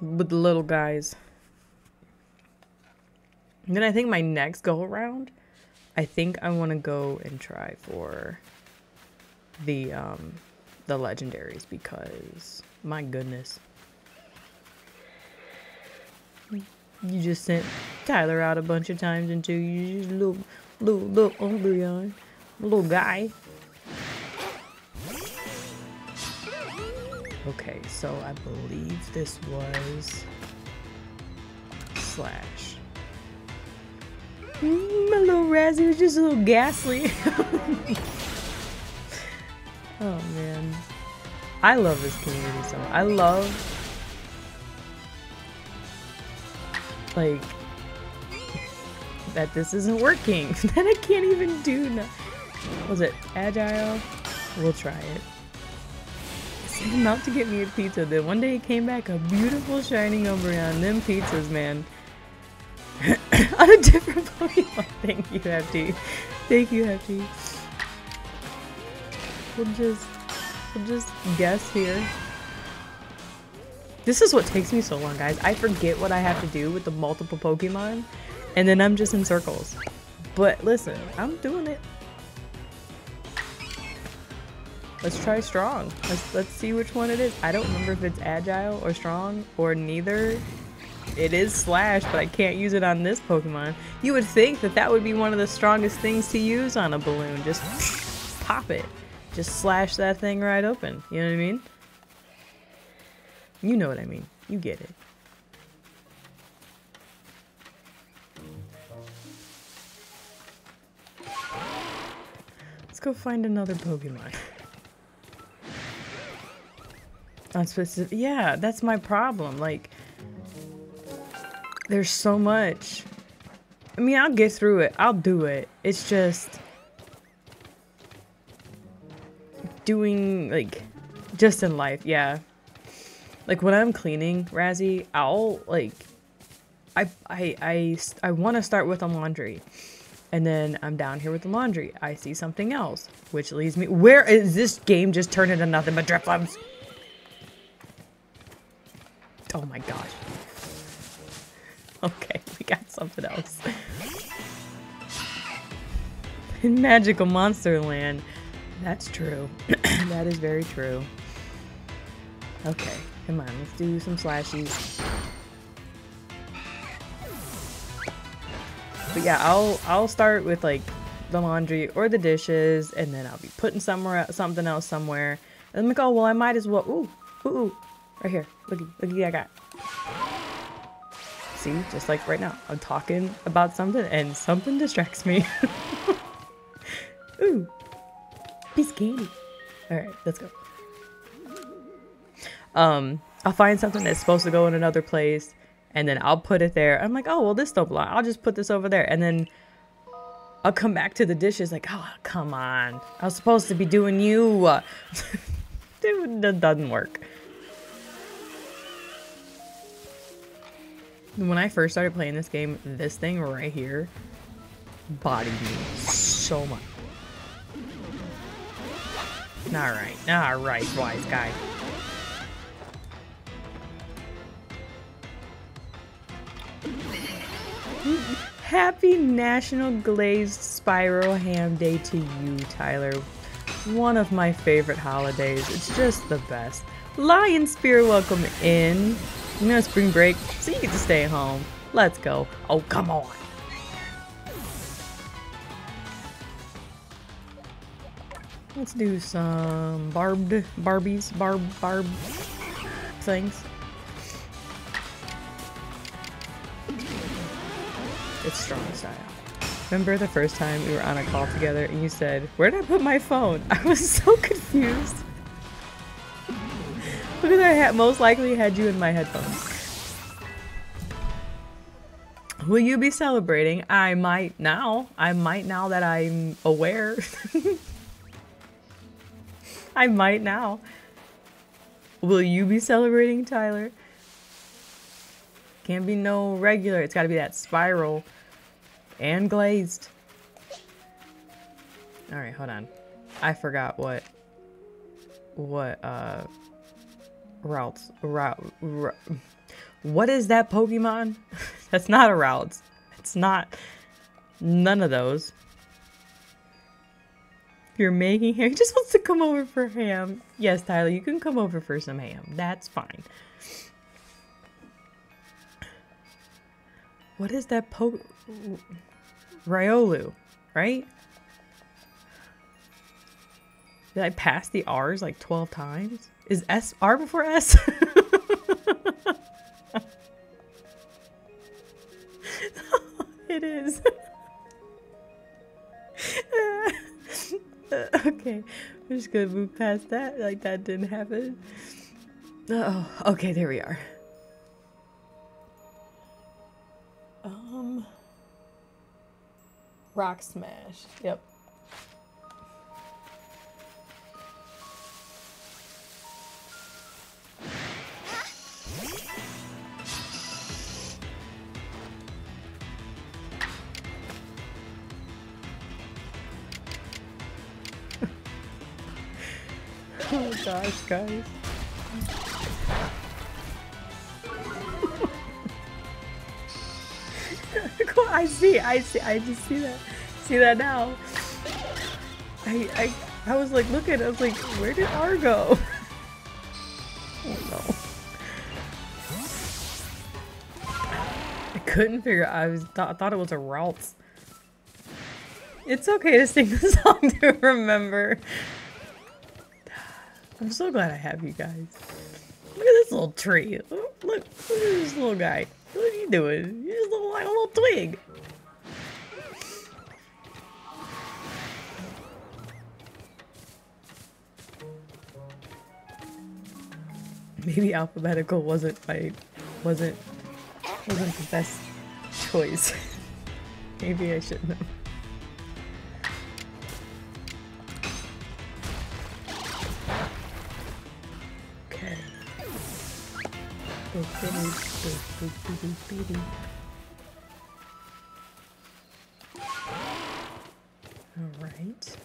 with the little guys. And then I think my next go around, I think I want to go and try for the um the legendaries because my goodness. You just sent Tyler out a bunch of times into you just little little little Umbreon. Little guy. Okay, so I believe this was slash. Mm, my little Razzie was just a little ghastly. oh man. I love this community so Much. I love like that this isn't working. that I can't even do no Was it agile? We'll try it. Sent him out to get me a pizza. Then one day he came back a beautiful shining Umbreon. Them pizzas, man. On a different Pokemon. Thank you, FT. Thank you, FT. We'll just we'll just guess here. This is what takes me so long, guys. I forget what I have to do with the multiple Pokemon, and then I'm just in circles. But listen, I'm doing it. Let's try strong. Let's let's see which one it is. I don't remember if it's agile or strong or neither. It is slash, but I can't use it on this Pokemon. You would think that that would be one of the strongest things to use on a balloon. Just pop it. Just slash that thing right open. You know what I mean? You know what I mean. You get it. Let's go find another Pokemon. On specific, yeah, that's my problem. Like, there's so much. I mean, I'll get through it. I'll do it. It's just doing like just in life, yeah. Like when I'm cleaning, Razzie, I'll like I I I I want to start with the laundry. And then I'm down here with the laundry. I see something else, which leads me Where is this game just turned into nothing but drip Drifloons? Oh my gosh. Okay, we got something else. In Magical Monster Land. That's true. that is very true. Okay, come on, let's do some slashies. But yeah, I'll I'll start with like the laundry or the dishes, and then I'll be putting somewhere something else somewhere. And I'm like, oh well, I might as well. Ooh, ooh, ooh. right here. Looky, looky, I got. See, just like right now, I'm talking about something, and something distracts me. ooh, piece of candy. All right, let's go. Um, I'll find something that's supposed to go in another place, and then I'll put it there. I'm like, oh well, this don't belong. I'll just put this over there, and then I'll come back to the dishes like, oh come on, I was supposed to be doing you. That doesn't work. When I first started playing this game, this thing right here bodied me so much. Alright, alright, wise guy. Happy National Glazed Spiral Ham Day to you, Tyler. One of my favorite holidays. It's just the best. Lion Spear, welcome in. You know spring break, so you get to stay home. Let's go. Oh, come on. Let's do some barbed Barbies, barb, barb things. It's strong style. Remember the first time we were on a call together and you said, where did I put my phone? I was so confused. because I most likely had you in my headphones. Will you be celebrating? I might now. I might now that I'm aware. I might now. Will you be celebrating, Tyler? Can't be no regular. It's got to be that spiral and glazed. All right, hold on. I forgot what what uh routes route, route what is that Pokemon? That's not a route. It's not none of those. If you're making ham, he just wants to come over for ham. Yes, Tyler, you can come over for some ham. That's fine. What is that po Riolu, right? Did I pass the R's like 12 times? Is S R before S? it is. okay, we're just gonna move past that like that didn't happen. Oh, okay, there we are. Rock Smash. Yep. oh gosh, guys. I see, I see, I just see that, see that now. I, I, I was like looking, I was like, where did R go? oh no. I couldn't figure I was, th I thought it was a Ralts. It's okay to sing the song to remember. I'm so glad I have you guys. Look at this little tree. Look, look, at this little guy. What are you doing? You just look like a little twig. Maybe alphabetical wasn't my wasn't wasn't the best choice. Maybe I shouldn't have. Okay. All right.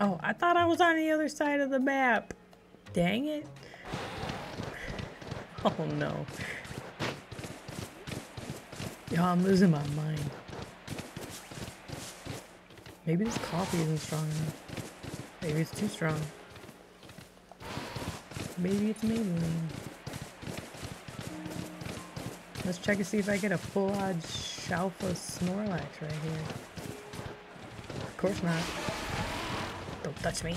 Oh, I thought I was on the other side of the map. Dang it. Oh no. Yo, I'm losing my mind. Maybe this coffee isn't strong enough. Maybe it's too strong. Maybe it's Maybelline. Let's check and see if I get a full odd Shalfa Snorlax right here. Of course not. Don't touch me.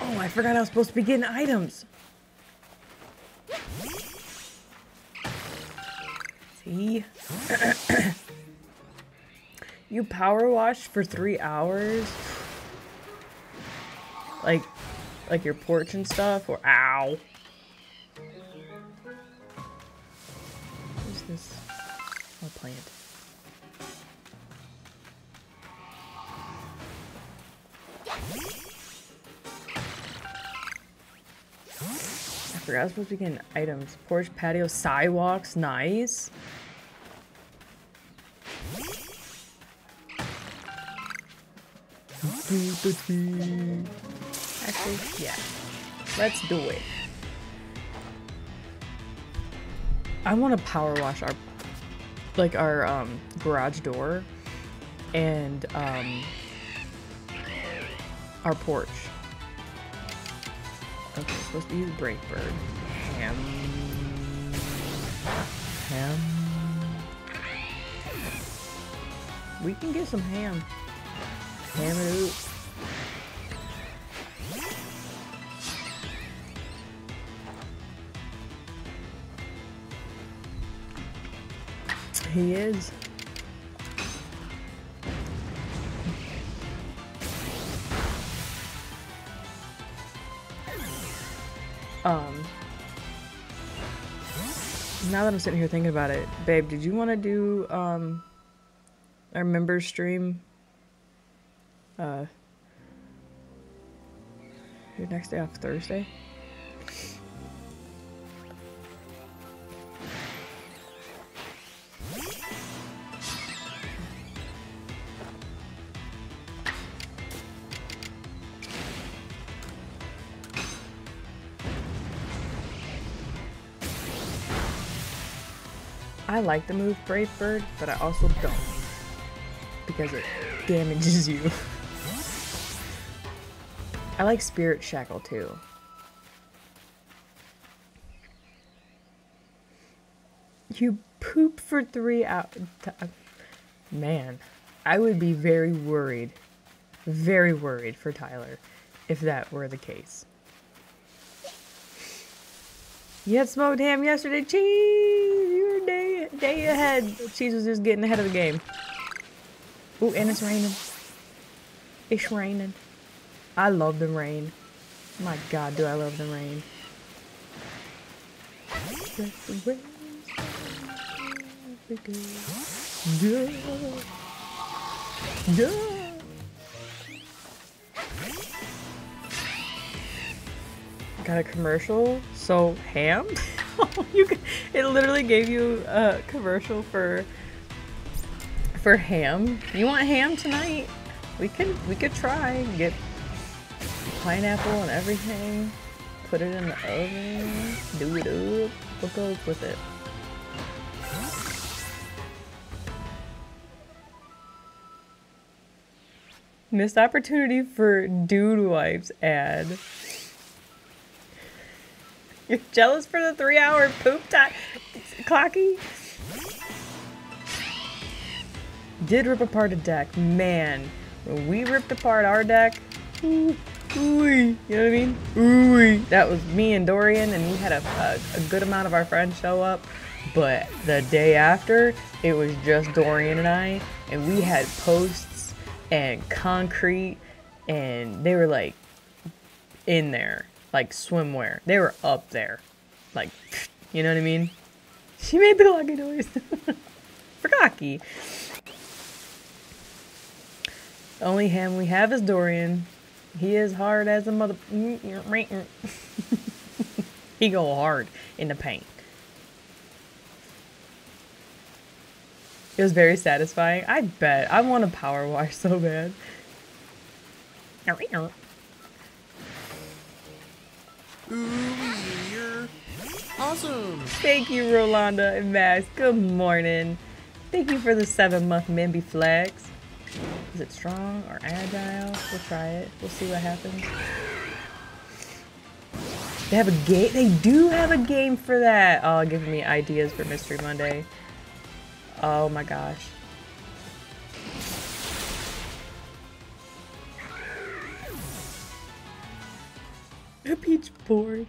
Oh, I forgot I was supposed to be getting items. See? you power wash for three hours? Like, like your porch and stuff? Or, ow. Who's this? Oh, plant. Forgot I was supposed to be getting items. Porch, patio, sidewalks, nice. Actually, yeah. Let's do it. I want to power wash our, like our um, garage door and um, our porch. Supposed to use Brave Bird. Ham. Ham. We can get some ham. Ham it out. He is. Now that I'm sitting here thinking about it, babe, did you want to do um our member stream? Uh, your next day off Thursday. Like the move Brave Bird, but I also don't. Because it damages you. I like Spirit Shackle too. You poop for three hours. Uh, man, I would be very worried, very worried for Tyler if that were the case. You had smoked ham yesterday, cheese. Day ahead. Was just getting ahead of the game. Ooh, and it's raining. It's raining. I love the rain. My God, do I love the rain. Got a commercial? So ham? you it literally gave you a commercial for for ham. You want ham tonight? We could we could try get pineapple and everything. Put it in the oven. Do it up. What goes with it? Missed opportunity for dude wipes ad. You're jealous for the three hour poop time? Clocky? Did rip apart a deck. Man, when we ripped apart our deck, ooh, ooh, you know what I mean? Ooh, that was me and Dorian, and we had a, a, a good amount of our friends show up. But the day after, it was just Dorian and I, and we had posts and concrete, and they were like in there like swimwear. They were up there. Like, you know what I mean? She made the lucky noise. For cocky. The only ham we have is Dorian. He is hard as a mother. he go hard in the paint. It was very satisfying. I bet. I want a power wash so bad. Awesome. Thank you, Rolanda and Max. Good morning. Thank you for the seven month Memby flags. Is it strong or agile? We'll try it. We'll see what happens. They have a game. They do have a game for that. Oh, giving me ideas for Mystery Monday. Oh my gosh. Peach board.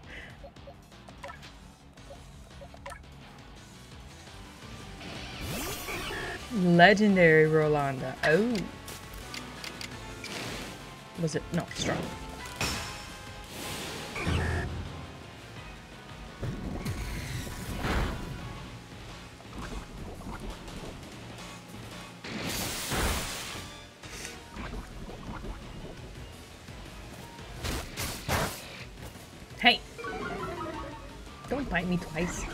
Legendary Rolanda. Oh. Was it? No, strong. Bite me twice.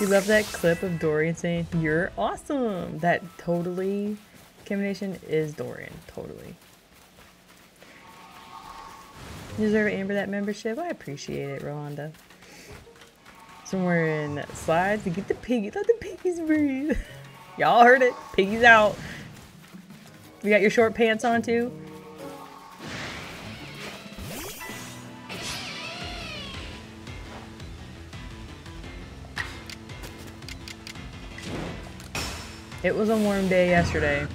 You love that clip of Dorian saying, You're awesome! That totally combination is Dorian. Totally. You deserve Amber that membership. I appreciate it, Rolanda. Somewhere in slides to get the piggy. Let the piggies breathe. Y'all heard it. Piggies out. You got your short pants on too? It was a warm day yesterday.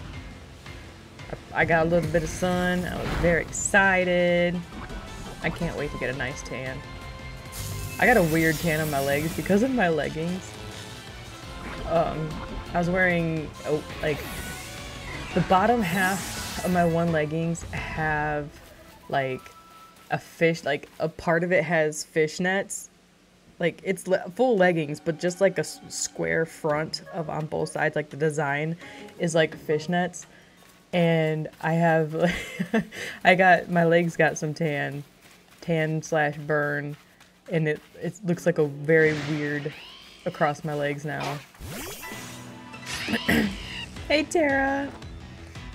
I got a little bit of sun. I was very excited. I can't wait to get a nice tan. I got a weird tan on my legs because of my leggings. Um, I was wearing, oh, like, the bottom half of my one leggings have, like, a fish like a part of it has fishnets like it's le- full leggings but just like a square front of on both sides. Like the design is like fishnets. And i have i got my legs got some tan tan slash burn. And it it looks like a very weird across my legs now. Hey tara.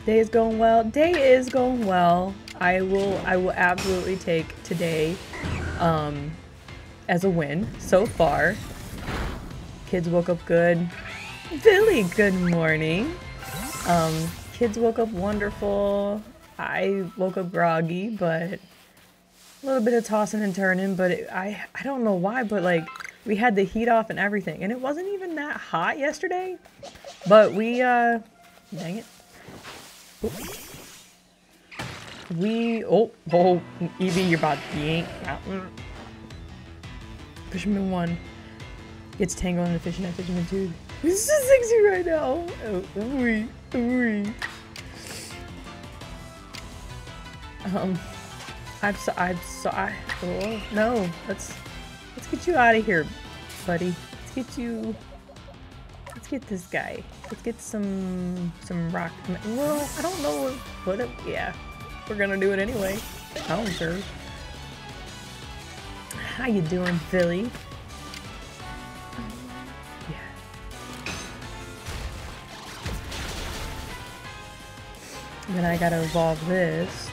Day is going well. Day is going well. I will i will absolutely take today um as a win so far. Kids woke up good. Billy good morning. Um kids woke up wonderful. I woke up groggy but a little bit of tossing and turning but it, i i don't know why but like we had the heat off and everything and it wasn't even that hot yesterday but we uh dang it. Oop. we oh oh evie you're about to be yank fisherman one gets tangled in a fishing net fisherman two this is sexy right now. Oh ooh, ooh. um I'm so I'm so I oh no let's let's get you out of here buddy. Let's get you let's get this guy. Let's get some some rock. Well I don't know what it, yeah we're gonna do it anyway. I don't care how you doing Philly yeah then I gotta evolve this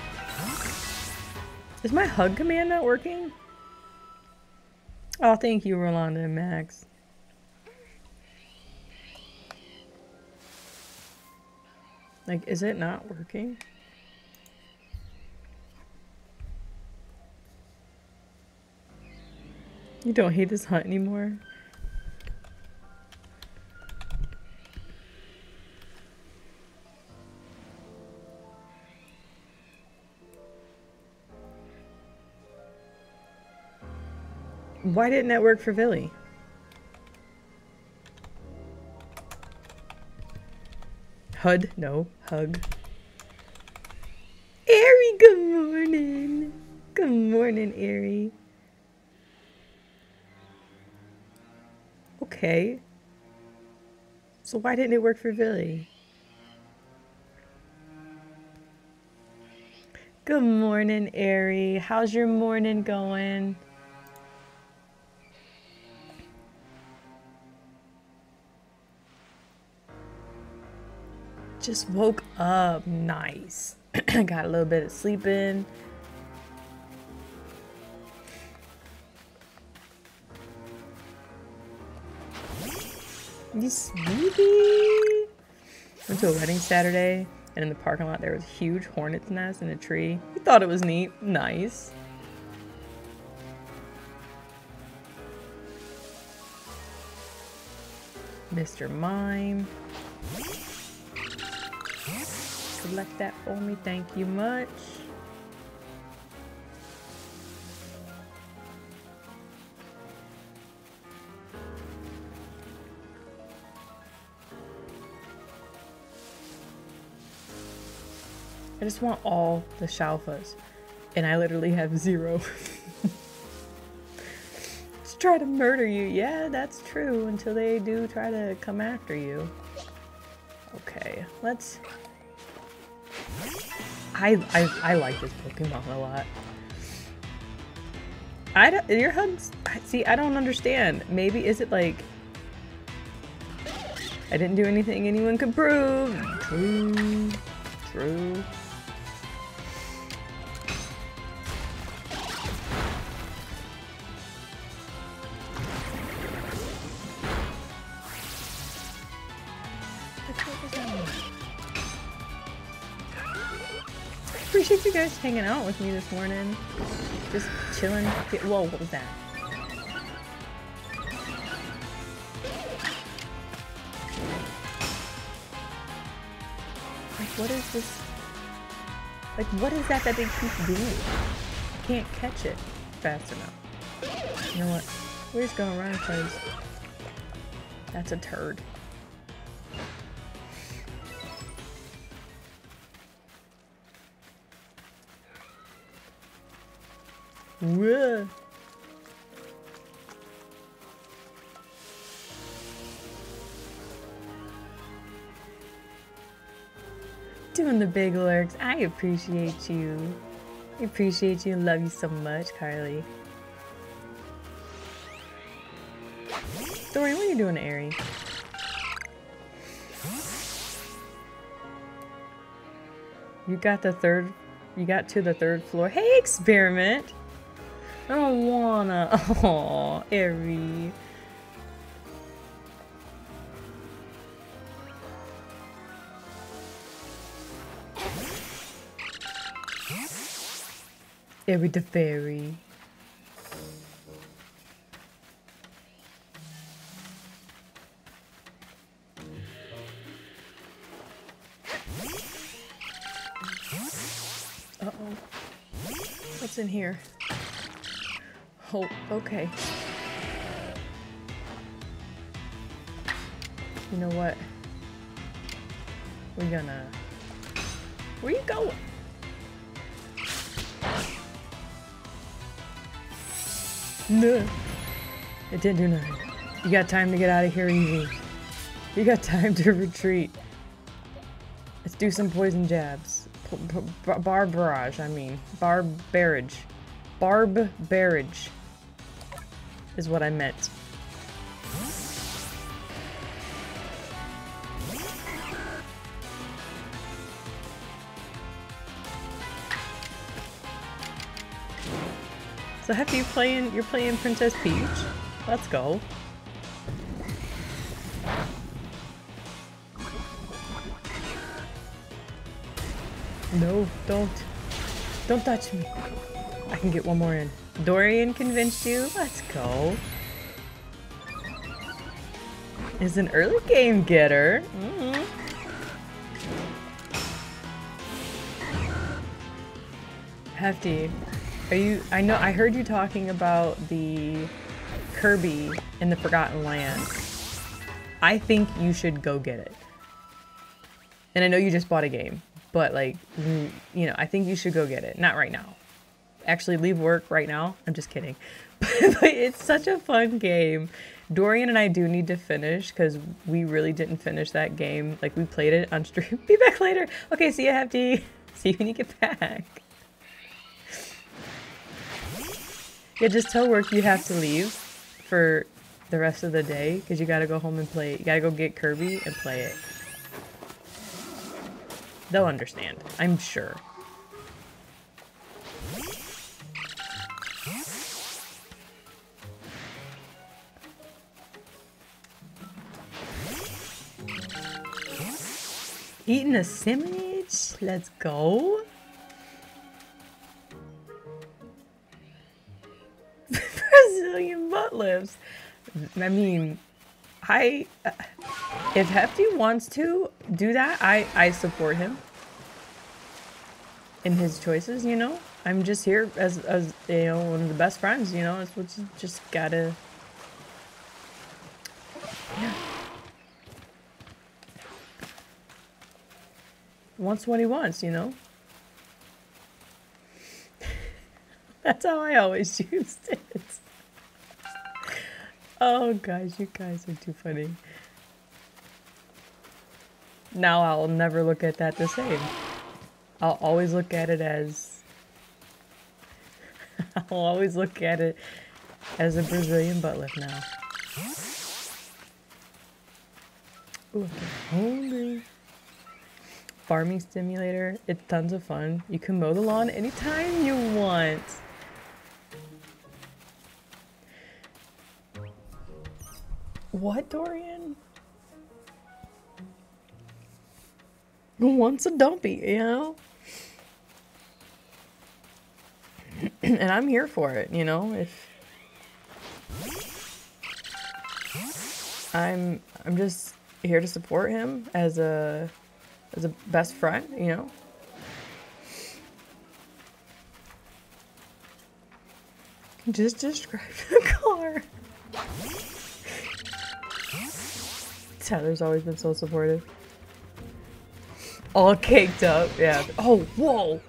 is my hug command not working? Oh, thank you, Rolanda and Max. Like, is it not working? You don't hate this hunt anymore? Why didn't that work for Billy? Hud? No. Hug. Ari, good morning. Good morning, Ari. Okay. So why didn't it work for Billy? Good morning, Ari. How's your morning going? Just woke up. Nice. Got a little bit of sleep You sleepy? Went to a wedding Saturday, and in the parking lot there was a huge hornet's nest in a tree. We thought it was neat. Nice. Mr. Mime. Select that for me, thank you much. I just want all the shalfas, and I literally have zero. Just try to murder you. Yeah, that's true, until they do try to come after you. Okay, let's I, I I like this Pokemon a lot. I don't, your hugs. See, I don't understand. Maybe is it like I didn't do anything anyone could prove. True, true. You guys hanging out with me this morning. Just chilling. Whoa, what was that? Like, what is this? Like, what is that that they keep doing? I can't catch it fast enough. You know what? We're just gonna run because that's a turd. Whoa. Doing the big lurks. I appreciate you. I appreciate you love you so much, Carly. Dorian, what are you doing, Airy? You got the third, you got to the third floor. Hey, experiment. I don't wanna. Oh, Airy. Airy the fairy. Uh-oh. What's in here? Oh, okay. You know what? We're gonna... Where you going? No. It didn't do nothing. You got time to get out of here easy. You got time to retreat. Let's do some poison jabs. P bar barrage, I mean. Barb barrage. Barb barrage. Is what I meant. So have you playing you're playing Princess Peach? Let's go. No, don't. Don't touch me. I can get one more in. Dorian convinced you? Let's go. Is an early game getter. Mm -hmm. Hefty. Are you I know I heard you talking about the Kirby in the Forgotten Land. I think you should go get it. And I know you just bought a game, but like you know, I think you should go get it. Not right now. Actually leave work right now. I'm just kidding. but it's such a fun game. Dorian and I do need to finish because we really didn't finish that game. Like we played it on stream. Be back later. Okay, see you Hefty. See you when you get back. Yeah, just tell work you have to leave for the rest of the day because you gotta go home and play. You gotta go get Kirby and play it. They'll understand, I'm sure. Eating a sandwich? Let's go. Brazilian butt lifts. I mean, I uh, if Hefty wants to do that, I I support him in his choices. You know, I'm just here as as you know one of the best friends. You know, it's what's just gotta. Wants what he wants, you know. That's how I always used it. Oh gosh, you guys are too funny. Now I'll never look at that the same. I'll always look at it as... I'll always look at it as a Brazilian butt lift now. Ooh, I'm hungry. Farming simulator. It's tons of fun. You can mow the lawn anytime you want. What, Dorian? Wants a dumpy, you know? and I'm here for it, you know, if I'm I'm just here to support him as a as a best friend, you know. Just describe the car. Tyler's always been so supportive. All caked up, yeah. Oh, whoa!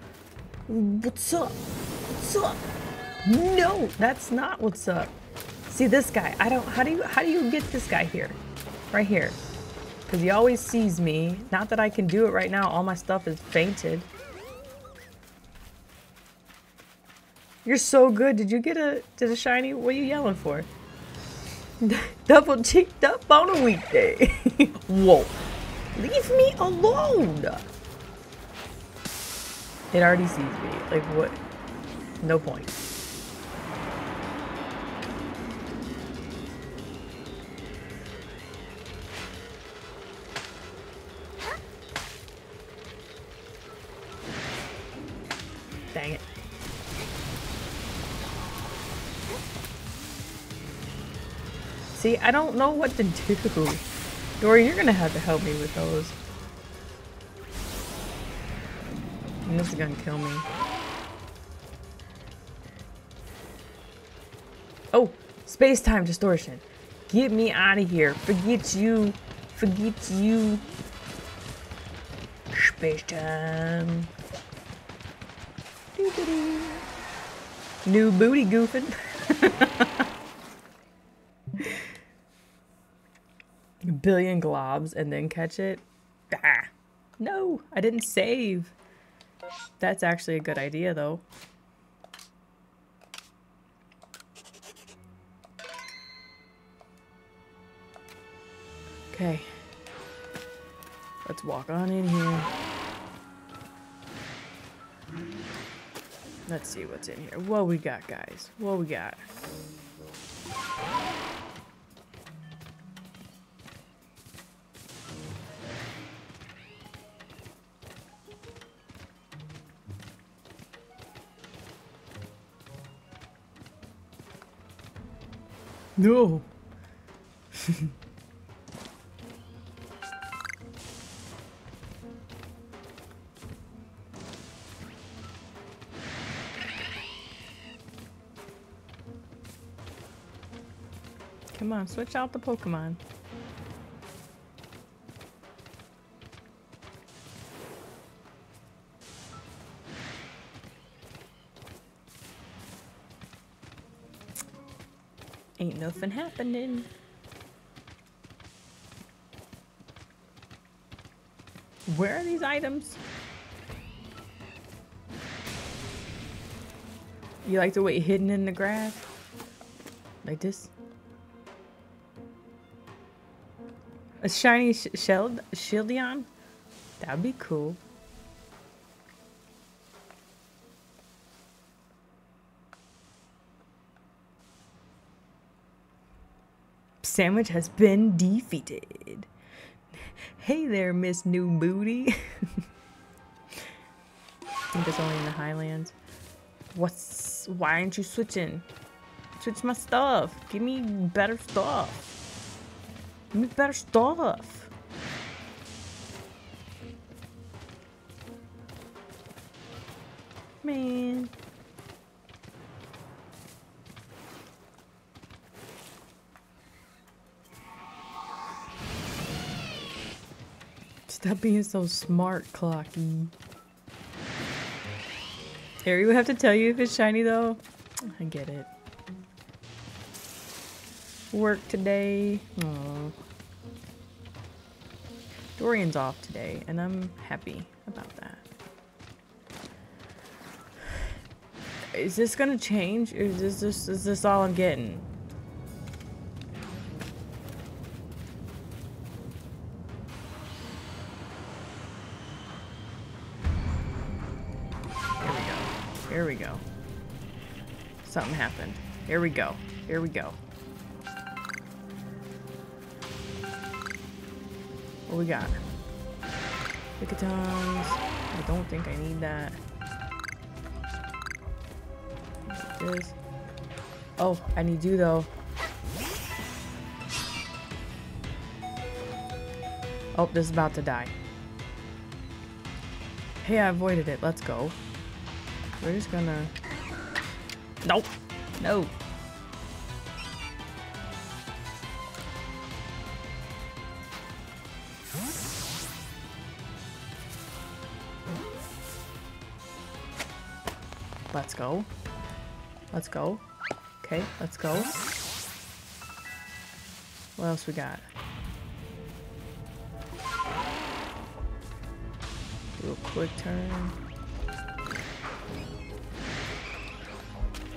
What's up? What's up? No, that's not what's up. See this guy. I don't. How do you? How do you get this guy here? Right here. Because he always sees me. Not that I can do it right now. All my stuff is fainted. You're so good. Did you get a did a shiny? What are you yelling for? Double cheeked up on a weekday. Whoa. Leave me alone. It already sees me. Like what? No point. See, I don't know what to do. Dory, you're gonna have to help me with those. And this is gonna kill me. Oh, space-time distortion. Get me out of here. Forget you. Forget you. Space-time. New booty goofing. billion globs and then catch it. No, I didn't save. That's actually a good idea though. Okay. Let's walk on in here. Let's see what's in here. What we got, guys? What we got? No. Come on, switch out the Pokemon. Ain't nothing happening. Where are these items? You like to wait hidden in the grass? Like this? A shiny sh shelled Shieldon? That'd be cool. Sandwich has been defeated. Hey there, Miss New Booty. I think it's only in the Highlands. What's... Why aren't you switching? Switch my stuff. Give me better stuff. Give me better stuff. Man. Stop being so smart, Clocky. Harry would have to tell you if it's shiny though. I get it. Work today. Aww. Dorian's off today, and I'm happy about that. Is this gonna change? Is this, this is this all I'm getting? Here we go. Something happened. Here we go. Here we go. What we got? Picatons. I don't think I need that. This. Oh, I need you though. Oh, this is about to die. Hey, I avoided it. Let's go. We're just gonna... Nope. No. Let's go. Let's go. Okay, let's go. What else we got? Do a quick turn.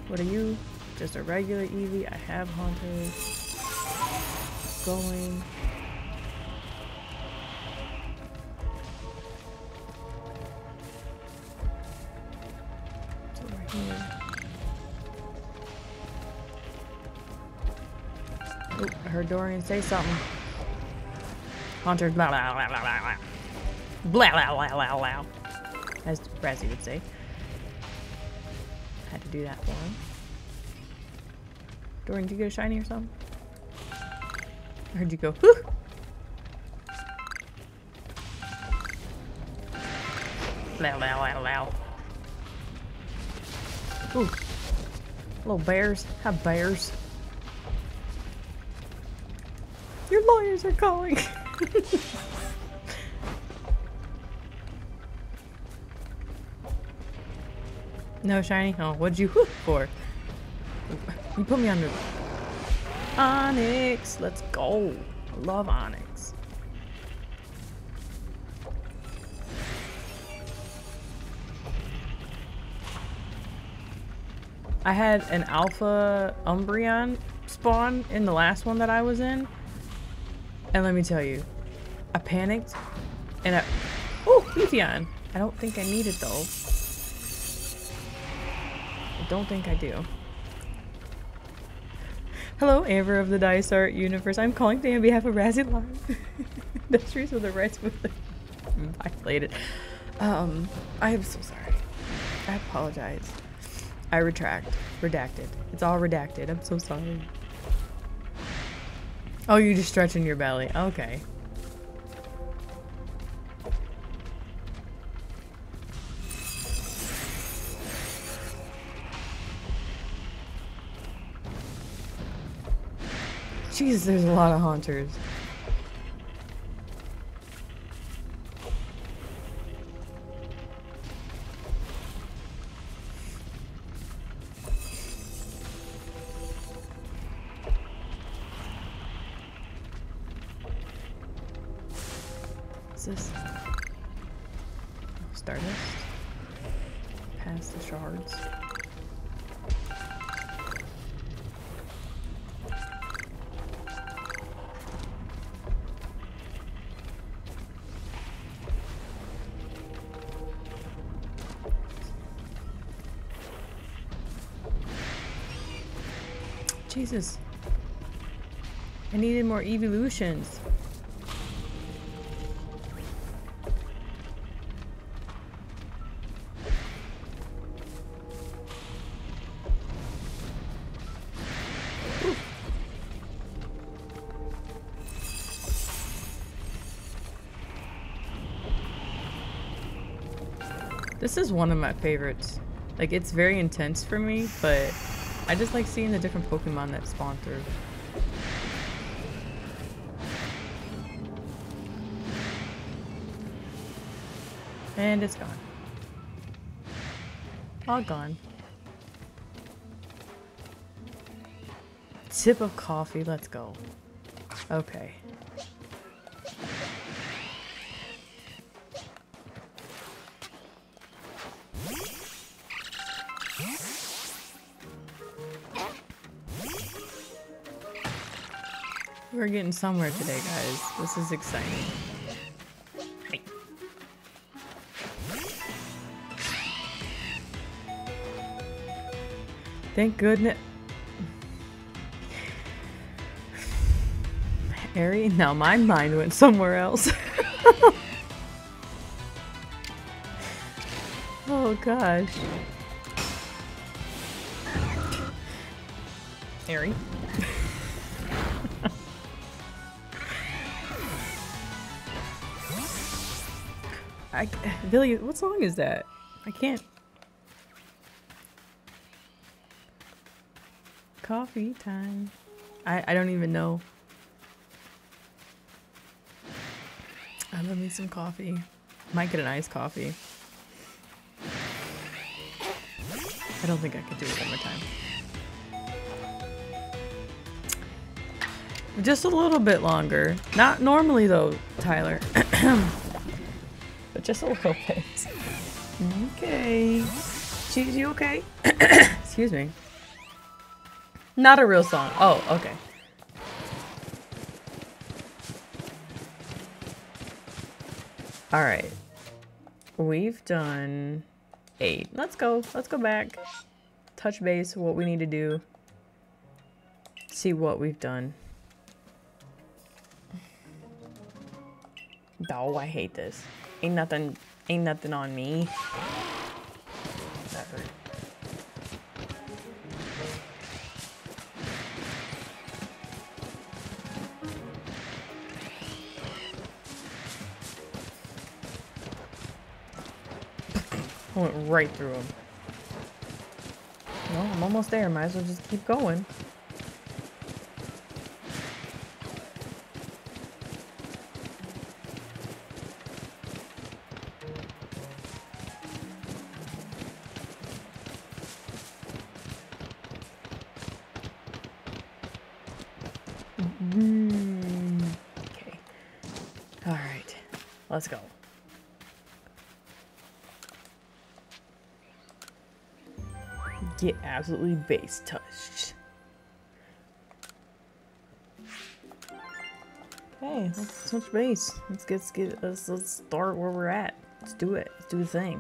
What are you? Just a regular Eevee. I have Haunters. Going. Over here. Oop, I heard Dorian say something. Haunters, blah blah blah blah blah blah. Blah blah blah blah blah. As Razzie would say. To do that for him. Dorian, did you get a shiny or something? I heard you go, whew! Blah blah blah blah. Ooh. Little bears. Have bears. Your lawyers are calling. no shiny? Oh, what'd you whoop for? You put me on under. Onix, let's go. I love Onix. I had an alpha Umbreon spawn in the last one that I was in. And let me tell you, I panicked and I. Oh, Leafeon! I don't think I need it though. Don't think I do. Hello, Amber of the Dysart Universe. I'm calling today on behalf of Razzie Live. Industries the rights with the violated. Um, I am so sorry. I apologize. I retract. Redacted. It's all redacted. I'm so sorry. Oh, you're just stretching your belly. Okay. Jeez, there's a lot of haunters. Jesus. I needed more evolutions. This is one of my favorites. Like, it's very intense for me, but I just like seeing the different Pokemon that spawn through. And it's gone. All gone. Tip of coffee, let's go. Okay. We're getting somewhere today, guys. This is exciting. Thank goodness. Harry, now my mind went somewhere else. oh gosh. Harry. I, Billy, what song is that? I can't. Coffee time. I, I don't even know. I love me some coffee. Might get an iced coffee. I don't think I could do it one more time. Just a little bit longer. Not normally though, Tyler. but just a little bit. Okay. Cheese, you okay? Excuse me. Not a real song. Oh, okay. Alright. We've done eight. Let's go. Let's go back. Touch base, what we need to do. See what we've done. Oh, I hate this. Ain't nothing, ain't nothing on me. I went right through him. Well, I'm almost there. Might as well just keep going. Let's go. Get absolutely base touched. Okay, let's touch base. Let's get, let's get let's, let's start where we're at. Let's do it. Let's do the thing.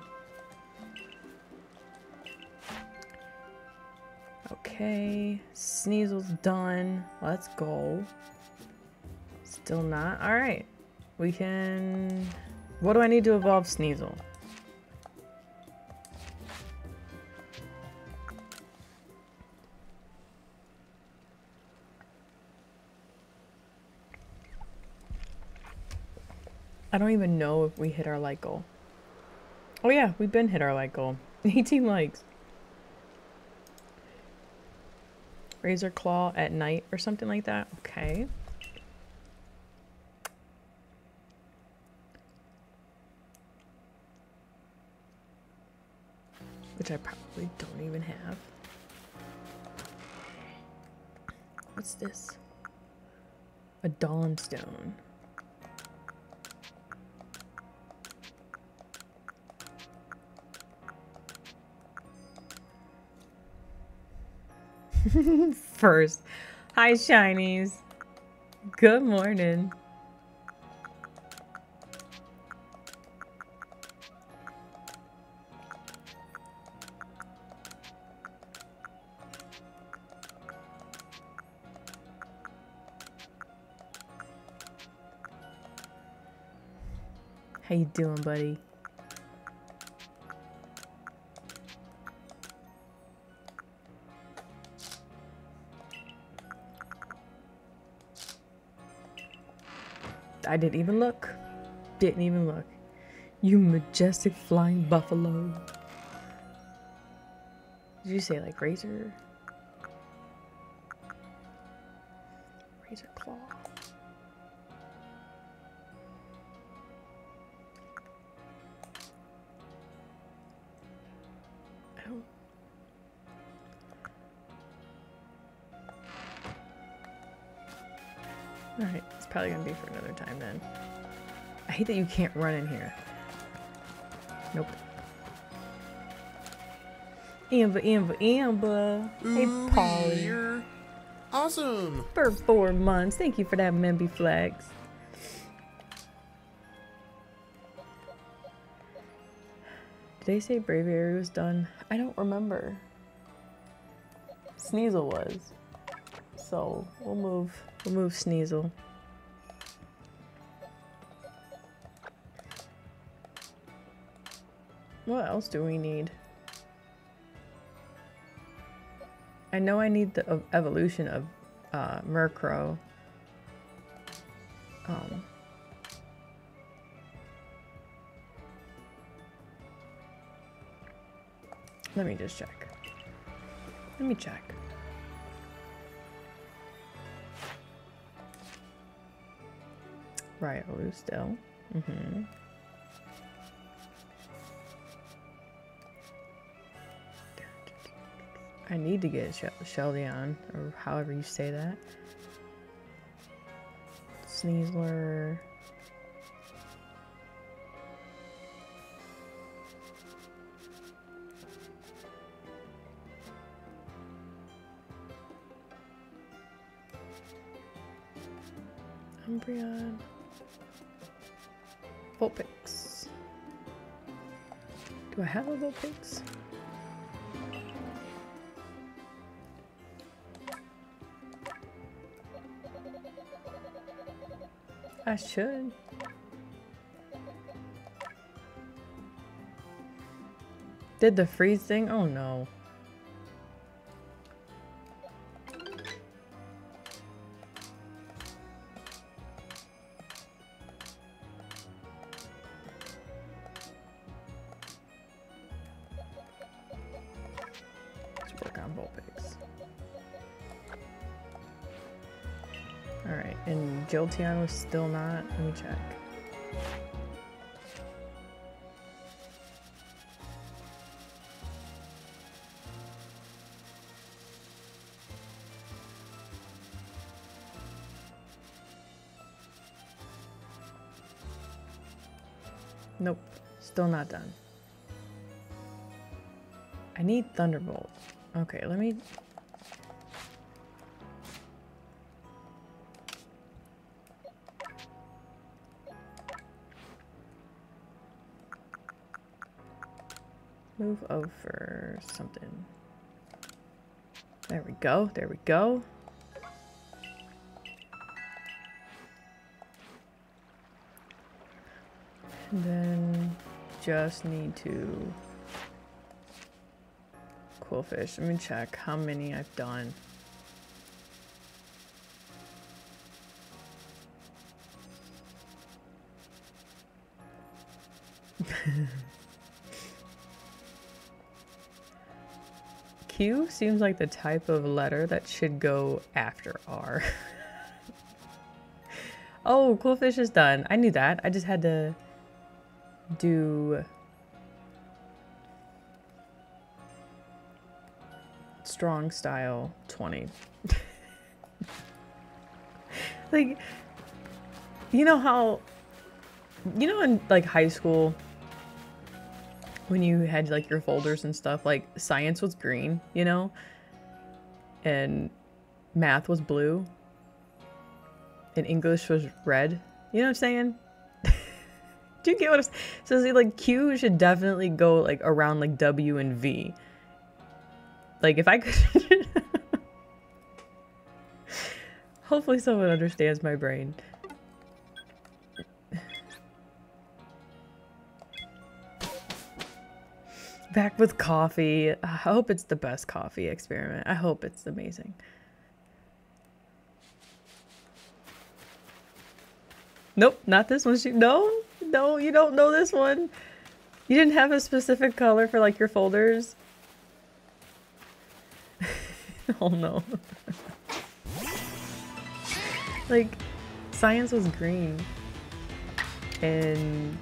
Okay, Sneasel's done. Let's go. Still not. All right, we can. What do I need to evolve Sneasel? I don't even know if we hit our like goal. Oh yeah, we've been hit our like goal. 18 likes. Razor claw at night or something like that. Okay. Which I probably don't even have. What's this? A dawn stone. First. Hi, Shinies. Good morning. You doing, buddy? I didn't even look. Didn't even look. You majestic flying buffalo. Did you say like razor? Razor claw. Probably gonna be for another time then. I hate that you can't run in here. Nope. Amber, Amber, Amber. Hey, Polly. You're awesome. For four months. Thank you for that, Memby Flex. Did they say Braviary was done? I don't remember. Sneasel was. So we'll move we'll move Sneasel. What else do we need? I know I need the evolution of uh, Murkrow. Um, let me just check. Let me check. Right, still. Mm-hmm. I need to get Sh Sheldeon, or however you say that. Sneasler. Umbreon. Vulpix. Do I have a Vulpix? I should. Did the freeze thing? Oh no. And Jolteon was still not. Let me check. Nope, still not done. I need Thunderbolt. Okay, let me Move over something. There we go. There we go. And then just need to Qwilfish. Let me check how many I've done. Q seems like the type of letter that should go after R. oh, Qwilfish is done. I knew that. I just had to do strong style 20. like, you know how, you know, in like high school, when you had like your folders and stuff, like science was green, you know, and math was blue, and English was red. You know what I'm saying? Do you get what I'm saying? So see, like Q should definitely go like around like W and V. Like if I could. Hopefully someone understands my brain. Back with coffee. I hope it's the best coffee experiment. I hope it's amazing. Nope, not this one. No, no, you don't know this one. You didn't have a specific color for like your folders. oh no. like, science was green. And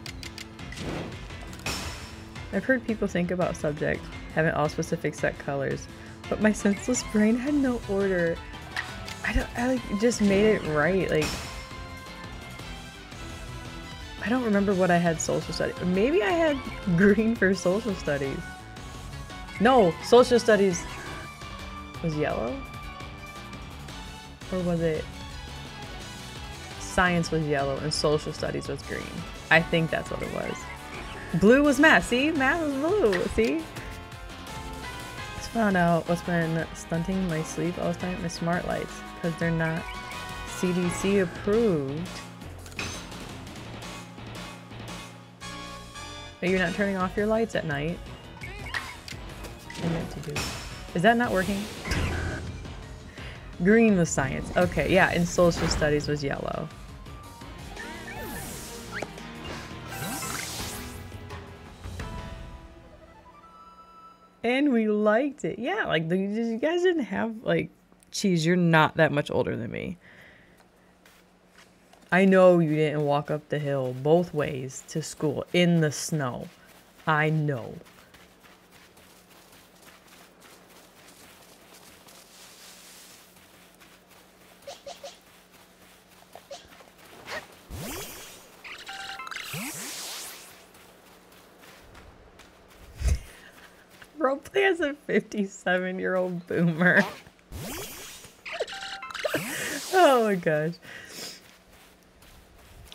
I've heard people think about subject having all specific set colors, but my senseless brain had no order. I don't, I like just made it right. Like, I don't remember what I had social studies. Maybe I had green for social studies. No, social studies was yellow? Or was it science was yellow and social studies was green? I think that's what it was. Blue was math. See? Math was blue. See? Just found out what's been stunting my sleep all the time. My smart lights. Because they're not CDC approved. Are you not turning off your lights at night? I meant to do. Is that not working? Green was science. Okay, yeah, and social studies was yellow. And we liked it. Yeah, like the, you guys didn't have like cheese, you're not that much older than me. I know you didn't walk up the hill both ways to school in the snow. I know. Roleplay as a 57 year old boomer. oh my gosh.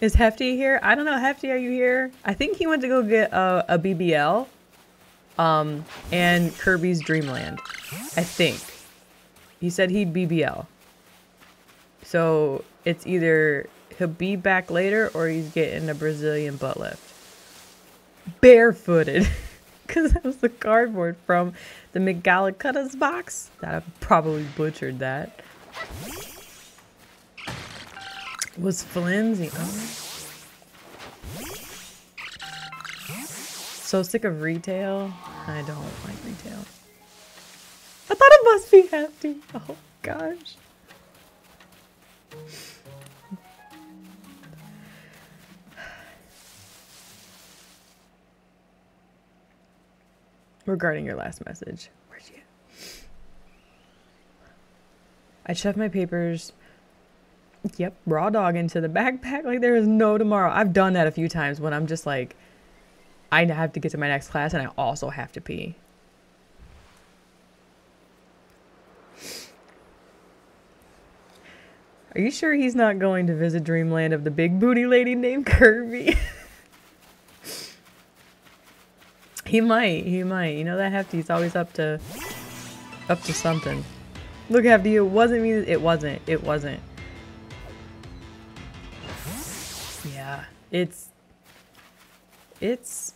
Is Hefty here? I don't know. Hefty, are you here? I think he went to go get a, a BBL um, and Kirby's Dreamland. I think. He said he'd BBL. So it's either he'll be back later or he's getting a Brazilian butt lift. Barefooted. Because that was the cardboard from the McGallicutta's box. That I probably butchered that. Was flimsy. Oh. So sick of retail. I don't like retail. I thought it must be hefty. Oh gosh. Regarding your last message, she at? I shoved my papers Yep, raw dog into the backpack like there is no tomorrow. I've done that a few times when I'm just like, I have to get to my next class and I also have to pee. Are you sure he's not going to visit Dreamland of the big booty lady named Kirby? he might, he might. You know that Hefty's always up to up to something. Look Hefty, it wasn't me it wasn't. It wasn't. Yeah. It's it's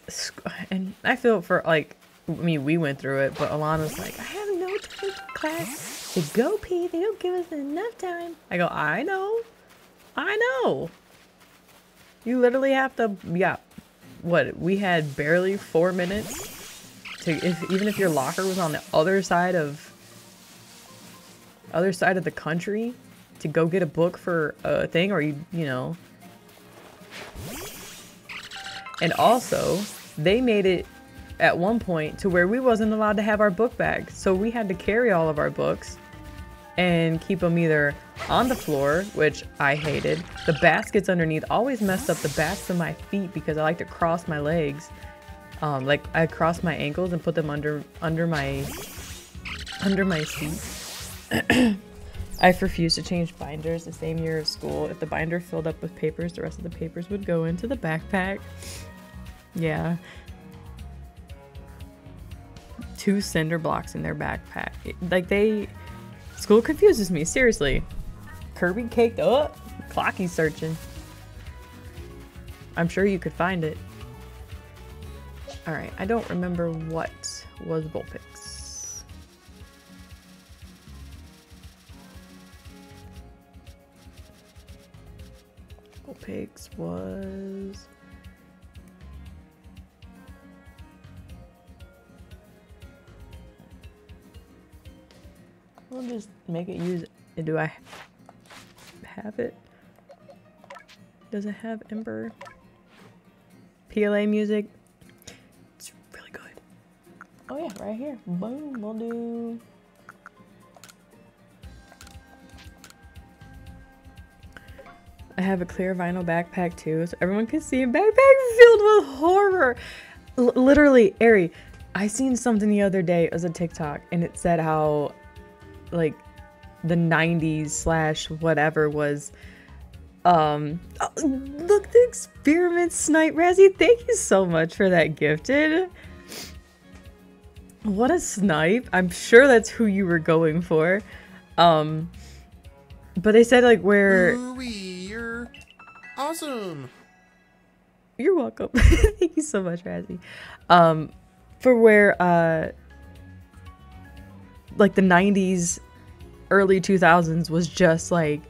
and I feel for like I mean we went through it, but Alana's like I have no time for class to go pee. They don't give us enough time. I go I know, I know. You literally have to yeah. What we had barely four minutes to if even if your locker was on the other side of other side of the country to go get a book for a thing or you you know and also, they made it at one point to where we wasn't allowed to have our book bag. So we had to carry all of our books and keep them either on the floor, which I hated. The baskets underneath always messed up the backs of my feet because I like to cross my legs. Um, like I cross my ankles and put them under under my under my seat. I've refused to change binders the same year of school. If the binder filled up with papers, the rest of the papers would go into the backpack. Yeah. Two cinder blocks in their backpack. like they... School confuses me, seriously. Kirby caked up. Clocky searching. I'm sure you could find it. Alright, I don't remember what was Vulpix. Pigs was... We'll just make it use... Do I have it? Does it have Ember? PLA music? It's really good. Oh yeah, right here. Boom, we'll do... I have a clear vinyl backpack too, so everyone can see a backpack filled with horror. L literally, Ari, I seen something the other day as a TikTok, and it said how, like, the 90s slash whatever was, um, oh, look, the experiment snipe, Razzie, thank you so much for that gifted. What a snipe. I'm sure that's who you were going for. Um, but they said like where you're awesome. You're welcome. Thank you so much, Razzie. Um, for where uh, like the '90s, early 2000s was just like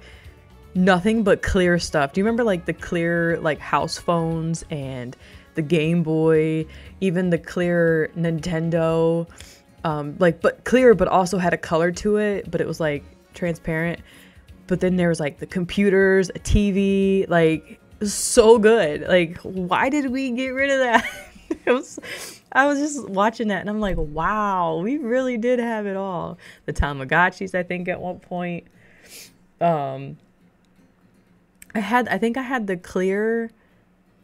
nothing but clear stuff. Do you remember like the clear like house phones and the Game Boy, even the clear Nintendo, um, like but clear but also had a color to it, but it was like transparent but then there was like the computers, a TV, like so good. Like, why did we get rid of that? it was, I was just watching that and I'm like, wow, we really did have it all. The Tamagotchis, I think, at one point. Um, I had, I think I had the clear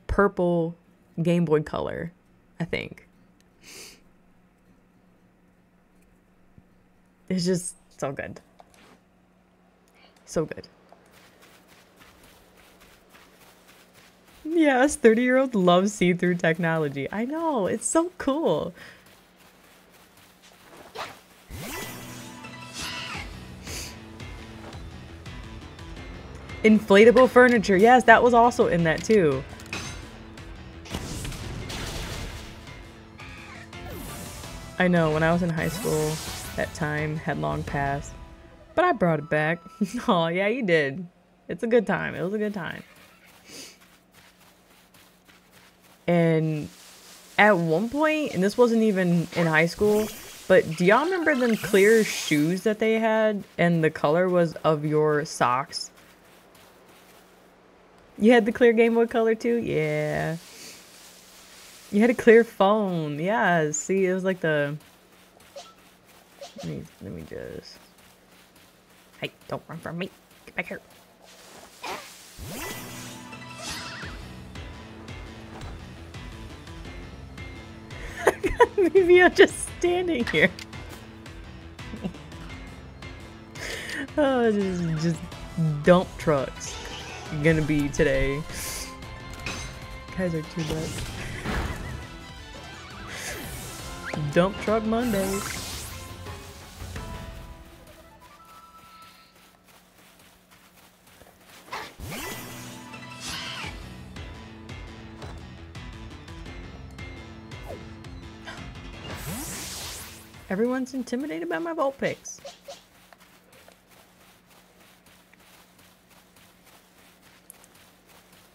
purple Game Boy Color, I think. It's just so good. So good. Yes, 30 year old loves see through technology. I know, it's so cool. Inflatable furniture. Yes, that was also in that too. I know, when I was in high school, that time had long passed. But I brought it back. oh, yeah, you did. It's a good time. It was a good time. And at one point, and this wasn't even in high school, but do y'all remember them clear shoes that they had and the color was of your socks? You had the clear Game Boy Color too? Yeah. You had a clear phone. Yeah, see, it was like the... Let me, let me just... Hey, don't run from me. Get back here. Maybe I'm just standing here. oh, just, just dump trucks. Gonna be today. Guys are too much. Dump truck Mondays. Everyone's intimidated by my Vulpix.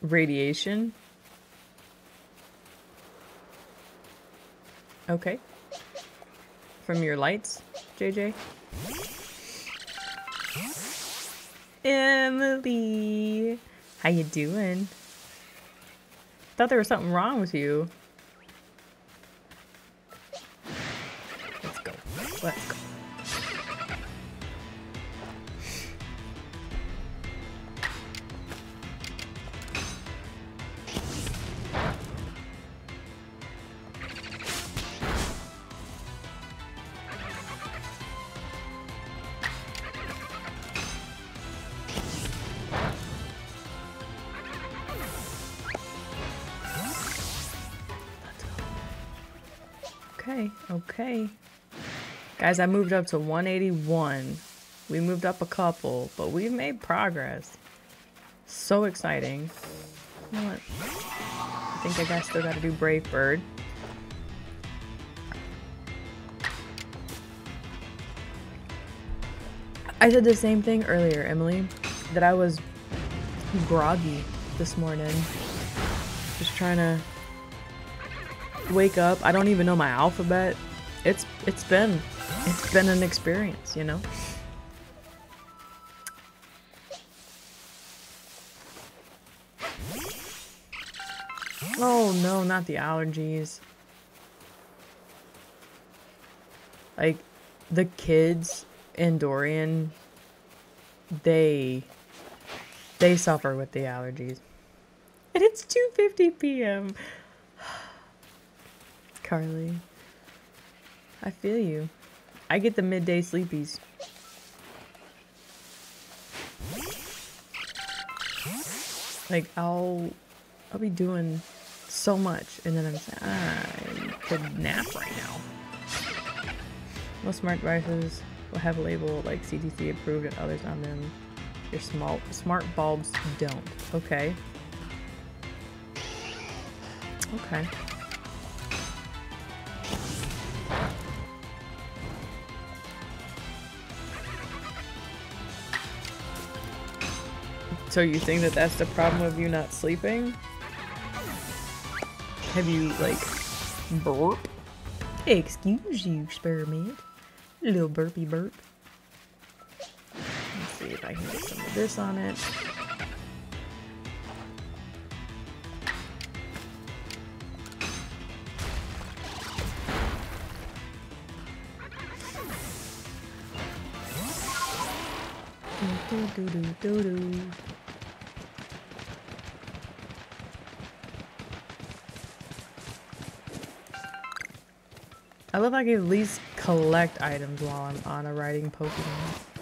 Radiation. Okay. From your lights, JJ? Emily! How you doing? Thought there was something wrong with you. Guys, I moved up to 181. We moved up a couple, but we've made progress. So exciting. I think I still gotta do Brave Bird. I said the same thing earlier, Emily, that I was groggy this morning. Just trying to wake up. I don't even know my alphabet. It's it's been it's been an experience, you know? Oh no, not the allergies. Like, the kids in Dorian, they, they suffer with the allergies. And it's 2.50 p.m. Carly. I feel you. I get the midday sleepies. Like I'll I'll be doing so much and then I'm ah, I could nap right now. Most smart devices will have a label like CTC approved and others on them. Your small smart bulbs don't. Okay. Okay. So you think that that's the problem of you not sleeping? Have you, like, burp? Excuse you, experiment. Little burpy burp. Let's see if I can get some of this on it. Do, do, do, do, do. I love I can at least collect items while I'm on a riding Pokemon.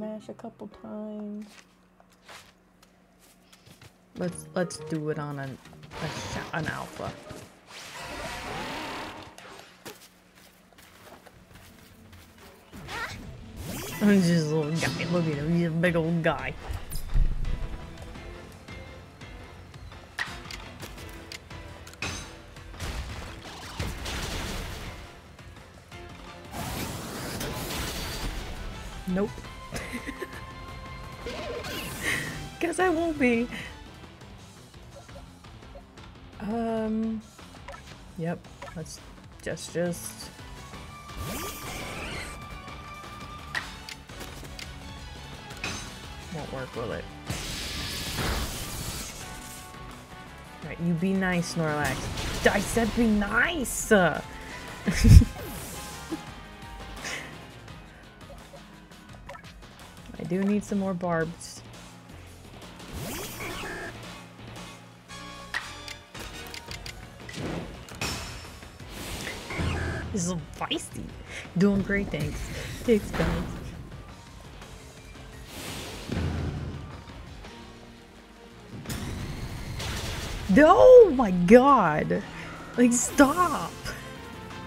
Smash a couple times. Let's let's do it on an a an alpha. I'm just a little guy. Look at him. He's a big old guy. Nope. I won't be. Um. Yep. Let's just just. Won't work, will it? Alright, you be nice, Snorlax. I said be nice! I do need some more barbs. This is feisty. Doing great, thanks. Thanks, guys. No, my god. Like, stop.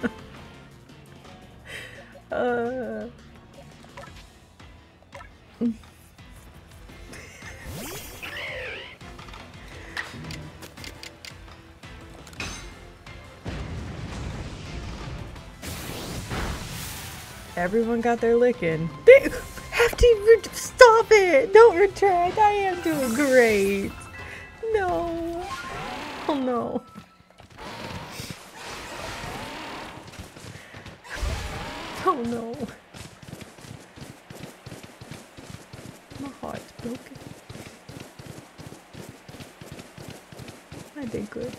uh. Everyone got their licking. They have to stop it. Don't retract. I am doing great. No. Oh no. Oh no. My heart's broken. I did good.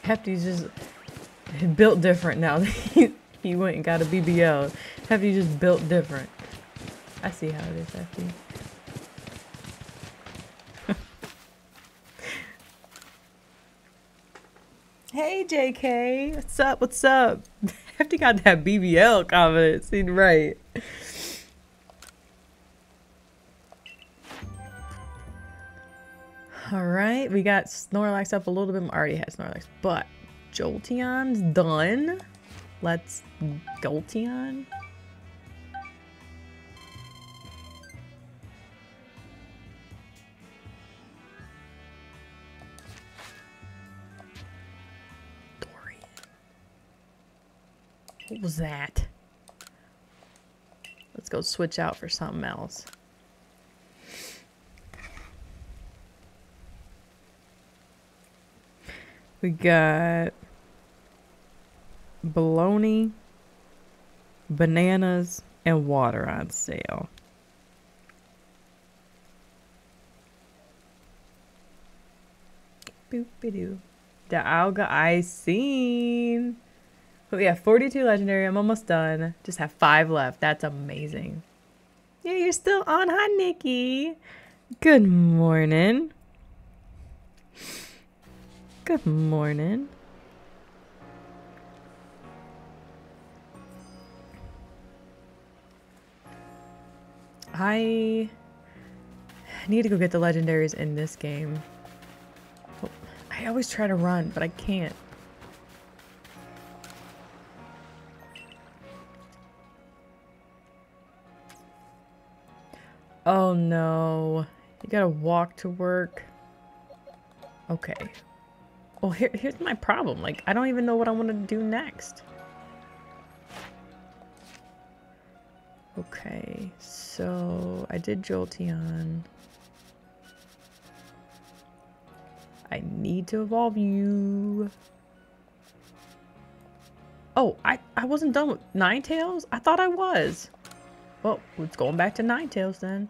Hefty's just built different now. he, he went and got a BBL. Have you just built different. I see how it is, Hefty. Hey JK, what's up? What's up? Hefty got that BBL confidence. He's right. All right, we got Snorlax up a little bit. I already had Snorlax, but Jolteon's done. Let's Jolteon. Dory. What was that? Let's go switch out for something else. We got bologna, bananas, and water on sale. Boop doo. The alga I seen. Oh yeah, 42 legendary. I'm almost done. Just have five left. That's amazing. Yeah, you're still on. Hi, Nikki. Good morning. Good morning. I need to go get the legendaries in this game. I always try to run, but I can't. Oh no. You gotta walk to work. Okay. Well, here, here's my problem. Like, I don't even know what I want to do next. Okay, so I did Jolteon. I need to evolve you. Oh, I, I wasn't done with Ninetales? I thought I was. Well, it's going back to Ninetales then.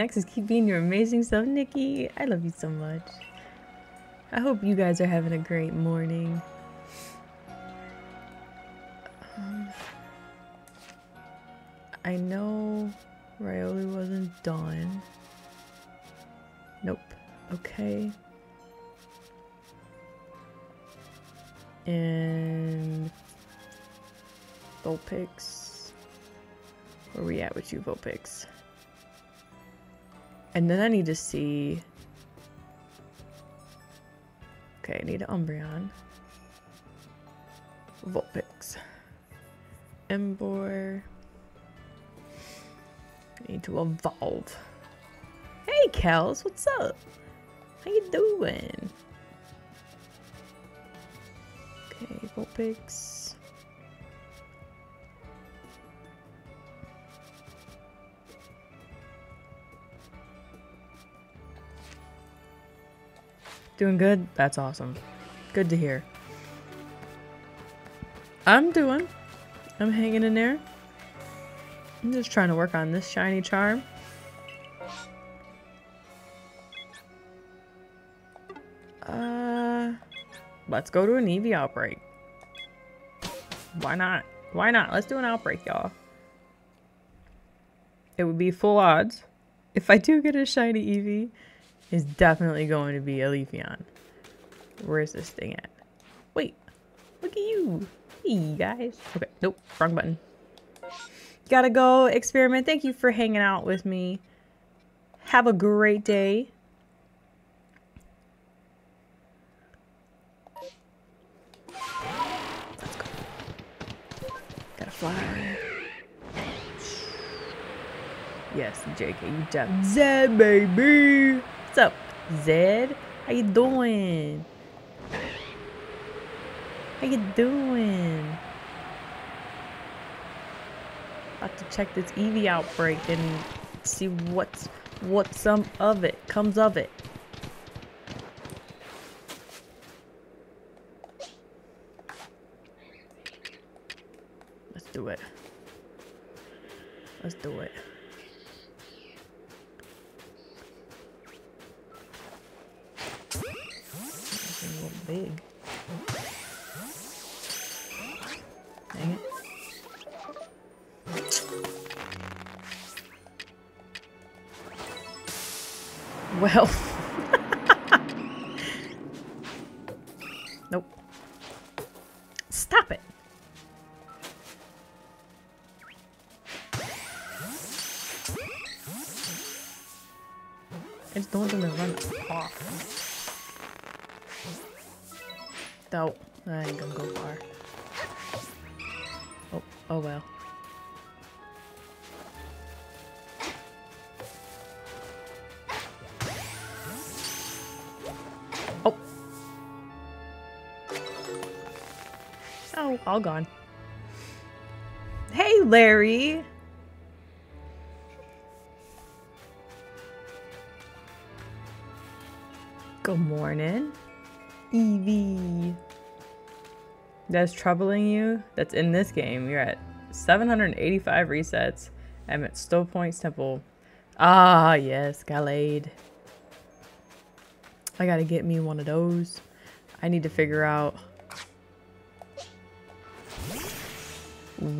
Next is keep being your amazing self, Nikki. I love you so much. I hope you guys are having a great morning. Um, I know Riolu wasn't done. Nope. Okay. And Vulpix. Where we at with you, Vulpix? And then I need to see Okay, I need Umbreon. Vulpix. Emboar. Need to evolve. Hey, Kels, what's up? How you doing? Okay, Vulpix. Doing good? That's awesome. Good to hear. I'm doing. I'm hanging in there. I'm just trying to work on this shiny charm. Uh, let's go to an Eevee outbreak. Why not? Why not? Let's do an outbreak, y'all. It would be full odds. If I do get a shiny Eevee, is definitely going to be a Leafeon. Where's this thing at? Wait, look at you. Hey, guys. Okay, nope, wrong button. Gotta go, Experiment. Thank you for hanging out with me. Have a great day. Let's go. Gotta fly. Yes, JK, you Zed, baby! What's up, Zed? How you doing? How you doing? About to check this Eevee outbreak and see what's what some of it comes of it. Let's do it. Let's do it. Well. All gone. Hey, Larry. Good morning. Evie. That's troubling you? That's in this game. You're at 785 resets. I'm at Snowpoint Temple. Ah, yes, Gallade. I gotta get me one of those. I need to figure out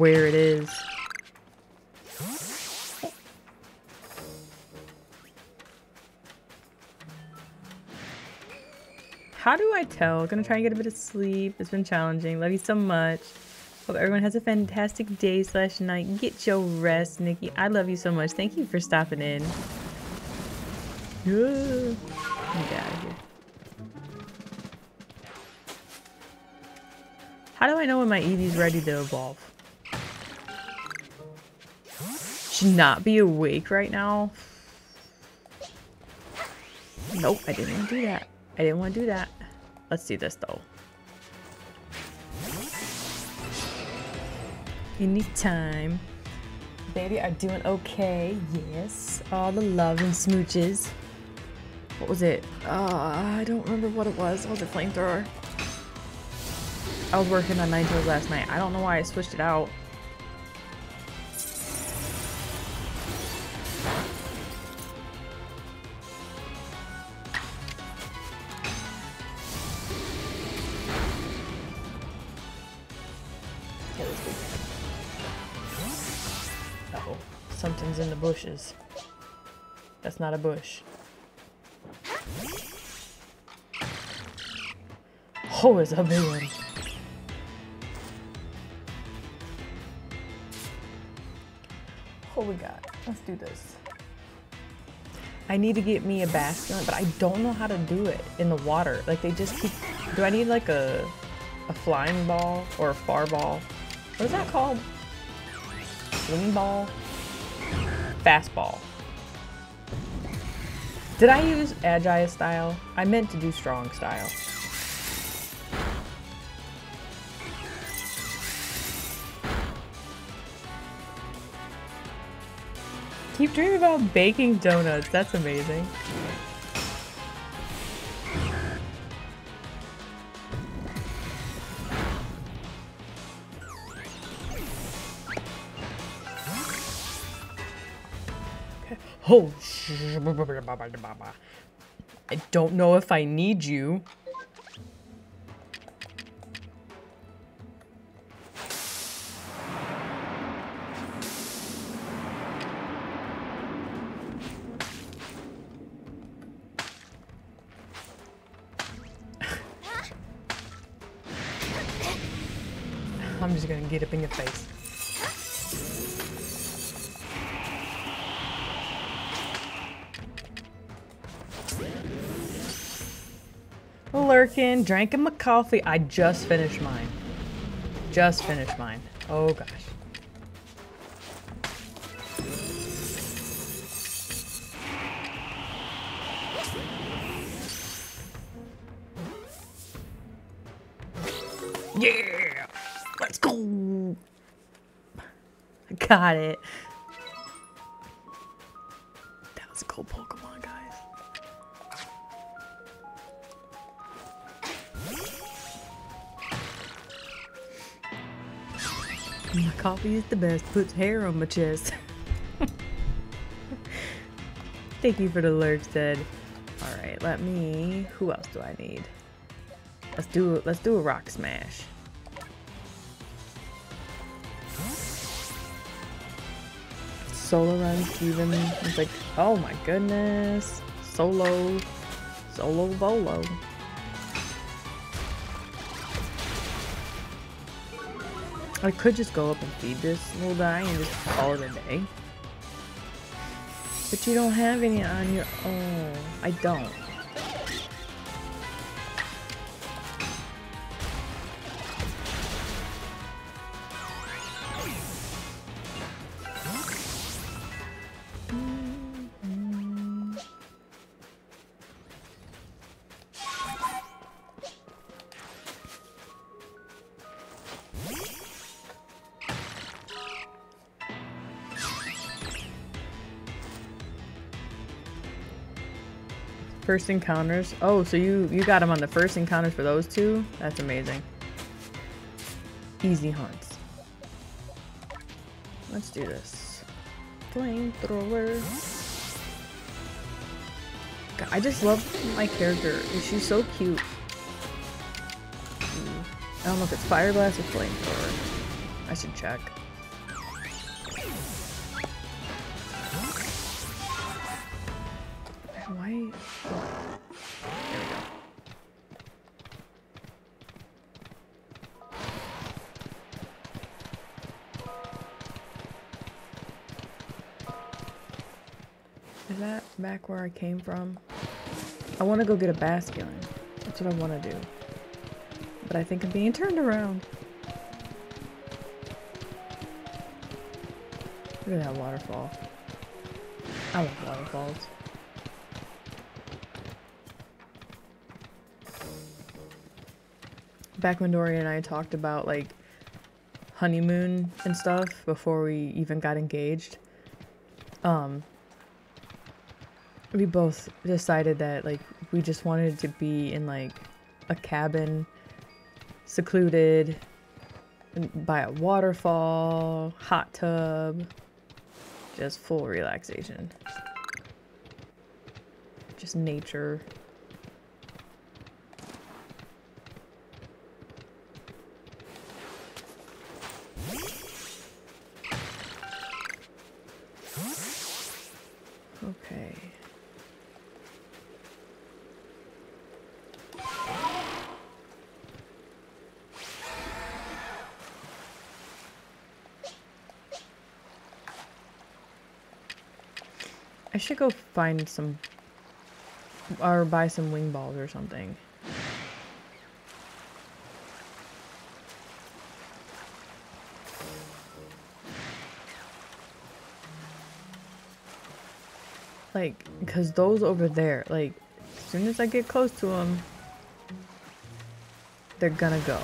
where it is. How do I tell? Gonna try and get a bit of sleep. It's been challenging. Love you so much. Hope everyone has a fantastic day slash night. Get your rest, Nikki. I love you so much. Thank you for stopping in. Yeah. Get out of here. How do I know when my Eevee's ready to evolve? she not be awake right now? Nope, I didn't want to do that. I didn't want to do that. Let's do this though. Anytime. Baby are doing okay. Yes. All the love and smooches. What was it? Uh, I don't remember what it was. What was it flamethrower? I was working on Nigel last night. I don't know why I switched it out. Bushes. That's not a bush. Oh, it's a big one. What we got? Let's do this. I need to get me a basket, but I don't know how to do it in the water. Like they just keep. Do I need like a a flying ball or a far ball? What is that called? Swing ball? Fastball. Did I use agile style? I meant to do strong style. Keep dreaming about baking donuts. That's amazing. Oh, I don't know if I need you. I'm just gonna get up in your face. Lurking, drinking my coffee. I just finished mine. Just finished mine. Oh gosh. Yeah! Let's go! I got it. Coffee is the best, puts hair on my chest. Thank you for the lurch, said. Alright, let me... Who else do I need? Let's do let's do a rock smash. Solo run even. It's like, oh my goodness. Solo. Solo Volo. I could just go up and feed this little guy and just call it a day. But you don't have any on your own. I don't. First encounters. Oh, so you you got him on the first encounters for those two? That's amazing. Easy hunts. Let's do this. Flamethrower. I just love my character. She's so cute. I don't know if it's Fire Blast or Flamethrower. I should check. Why? Back where I came from? I want to go get a bastion. That's what I want to do. But I think I'm being turned around. Look at that waterfall. I love waterfalls. Back when Dory and I talked about like honeymoon and stuff before we even got engaged, um, we both decided that like we just wanted to be in like a cabin, secluded, by a waterfall, hot tub, just full relaxation. Just nature. Should go find some or buy some wing balls or something. Like, because those over there, like, as soon as I get close to them, they're gonna go.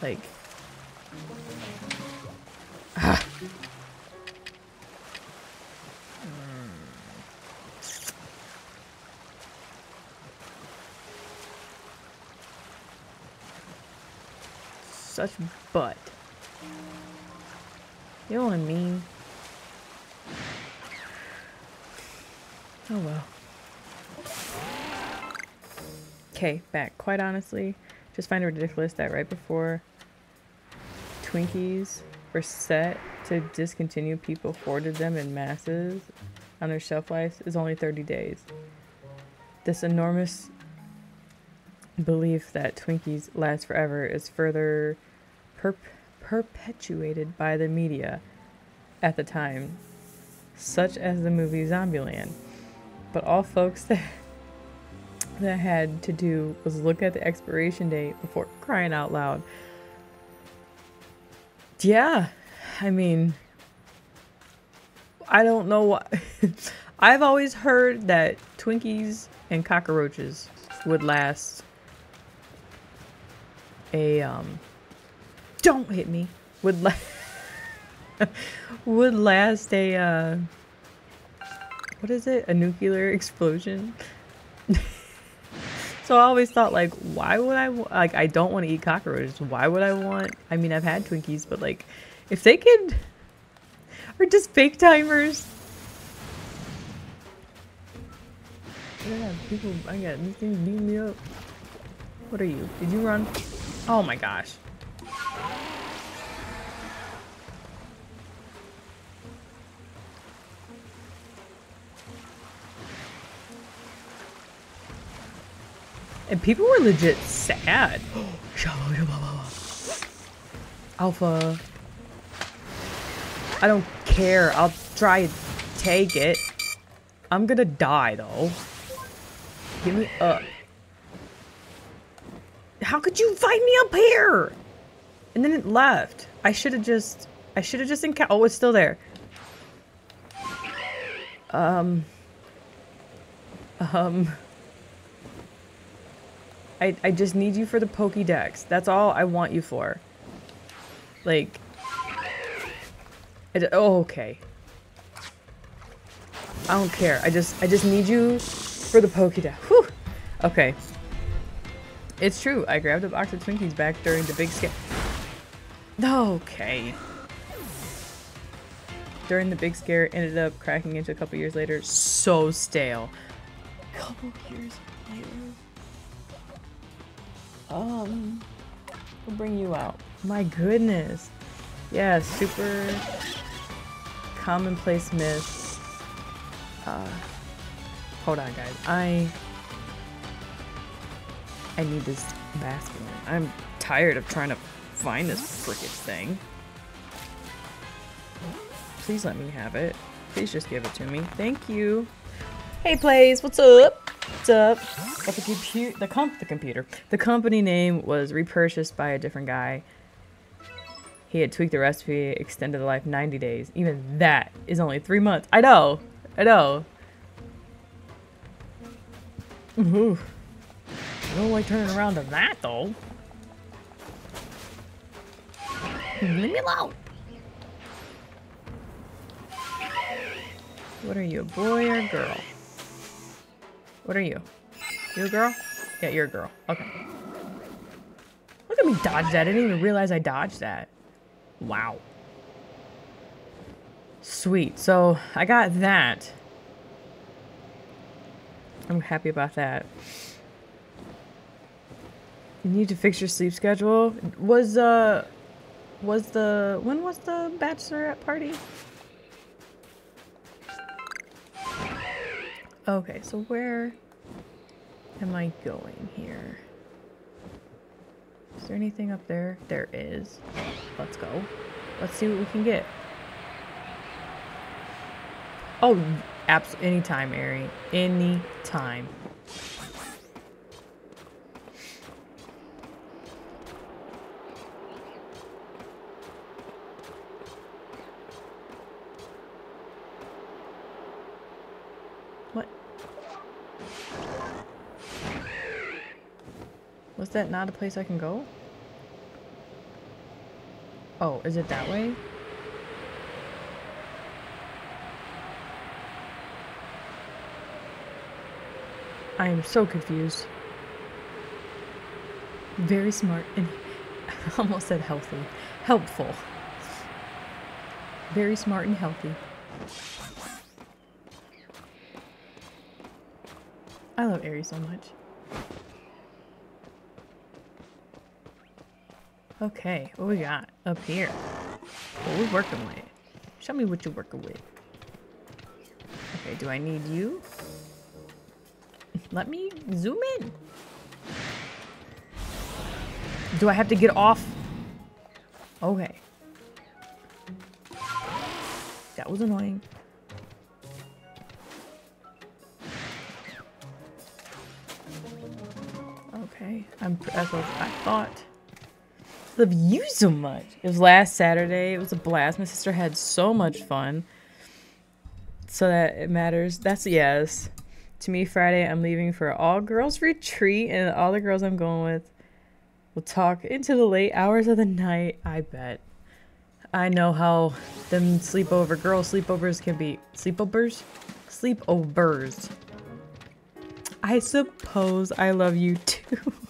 Like, Such butt. You know what I mean? Oh well. Okay, back. Quite honestly, just find it ridiculous that right before Twinkies were set to discontinue, people hoarded them in masses on their shelf life is only 30 days. This enormous belief that Twinkies last forever is further perp perpetuated by the media at the time, such as the movie Zombieland. But all folks that that had to do was look at the expiration date before crying out loud. Yeah, I mean, I don't know why. I've always heard that Twinkies and cockroaches would last a um don't hit me would la- would last a uh what is it a nuclear explosion so i always thought like why would i like i don't want to eat cockroaches why would i want i mean i've had twinkies but like if they could or just fake timers. Yeah people i got these things beating me up. What are you? Did you run? Oh my gosh. And people were legit sad. Alpha. I don't care. I'll try and take it. I'm gonna die though. Give me up. How could you find me up here? And then it left. I should have just. I should have just encountered. Oh, it's still there. Um. Um. I, I just need you for the Pokédex. That's all I want you for. Like. Oh, okay. I don't care. I just I just need you for the Pokédex. Whew. Okay. It's true. I grabbed a box of Twinkies back during the big scare. Okay. During the big scare, ended up cracking into a couple years later. So stale. A Couple years later. Um, we'll bring you out. My goodness. Yeah, super commonplace myth. Uh, hold on, guys. I I need this basket. I'm tired of trying to find this frickin' thing. Please let me have it. Please just give it to me. Thank you. Hey, plays. What's up? What's up? The comp, the computer, the company name was repurchased by a different guy. He had tweaked the recipe, extended the life 90 days. Even that is only three months. I know. I know. Ooh. I don't like turning around to that, though. Leave me alone. What are you, a boy or a girl? What are you? You a girl? Yeah, you're a girl. Okay. Look at me dodge that. I didn't even realize I dodged that. Wow. Sweet. So I got that. I'm happy about that. You need to fix your sleep schedule. Was uh was the when was the bachelorette party? Okay, so where am I going here? Is there anything up there? There is. Let's go. Let's see what we can get. Oh, abs anytime, Ari. Anytime. Was that not a place I can go? Oh, is it that way? I am so confused. Very smart and almost said healthy. Helpful. Very smart and healthy. I love Aries so much. Okay, what we got up here? What we working with? Show me what you're working with. Okay, do I need you? Let me zoom in. Do I have to get off? Okay. That was annoying. Okay, I'm what I thought. Love you so much. It was last Saturday. It was a blast. My sister had so much fun. So that it matters. That's yes. To me, Friday, I'm leaving for all girls retreat, and all the girls I'm going with will talk into the late hours of the night. I bet. I know how them sleepover girl sleepovers can be sleepovers, sleepovers. I suppose I love you too.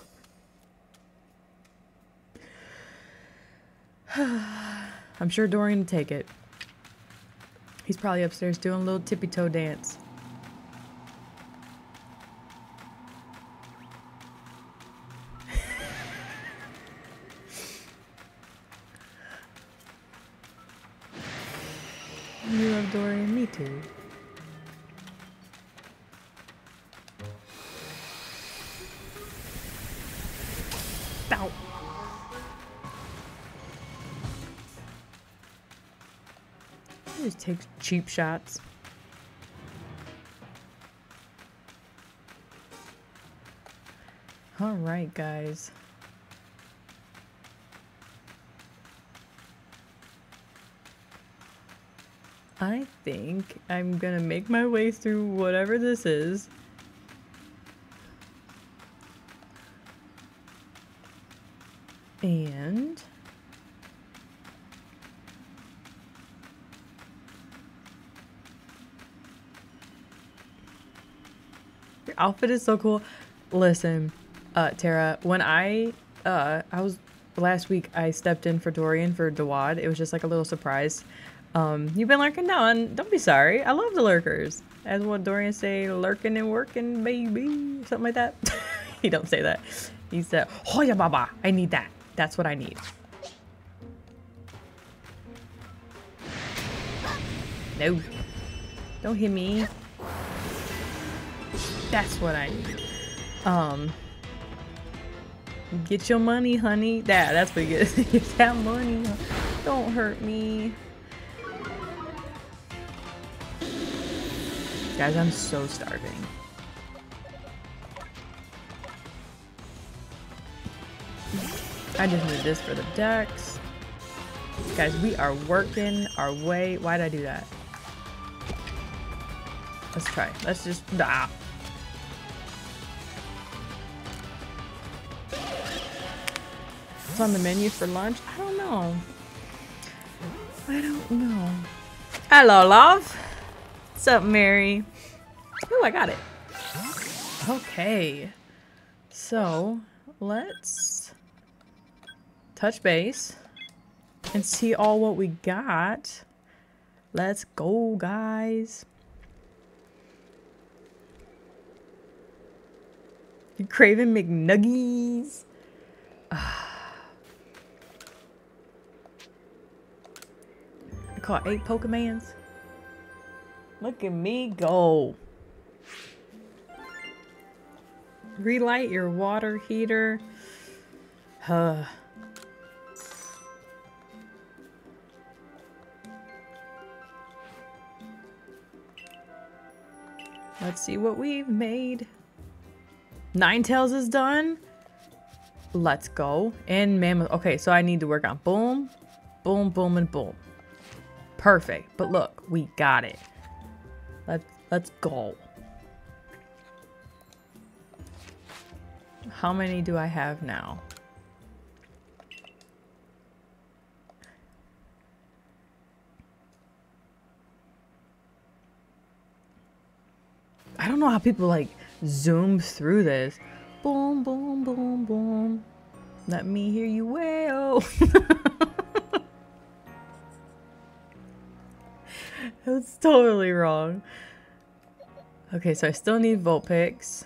I'm sure Dorian will take it. He's probably upstairs doing a little tippy toe dance. you love Dorian? Me too. Ow. Just takes cheap shots. All right, guys. I think I'm gonna make my way through whatever this is. And your outfit is so cool. Listen, uh, Tara, when I uh I was last week I stepped in for Dorian for Dawad. It was just like a little surprise. Um, you've been lurking down. Don't be sorry. I love the lurkers. As what Dorian say, lurking and working, baby, something like that. he don't say that. He said, "Hoya baba, I need that. That's what I need." No, don't hit me. That's what I need. Um, get your money, honey. That that's what you get. get that money. Don't hurt me. Guys, I'm so starving. I just need this for the decks. Guys, we are working our way. Why did I do that? Let's try. Let's just... Ah. What's on the menu for lunch? I don't know. I don't know. Hello, love. What's up, Mary? Oh, I got it. Okay. So, let's touch base and see all what we got. Let's go, guys. You craving McNuggies? I ah. Caught eight Pokemons. Look at me go. Relight your water heater. Huh. Let's see what we've made. Ninetales is done. Let's go. And Mammoth. Okay, so I need to work on boom, boom, boom, and boom. Perfect. But look, we got it. Let's let's go. How many do I have now? I don't know how people like zoom through this. Boom, boom, boom, boom. Let me hear you wail. That's totally wrong. Okay, so I still need Vulpix.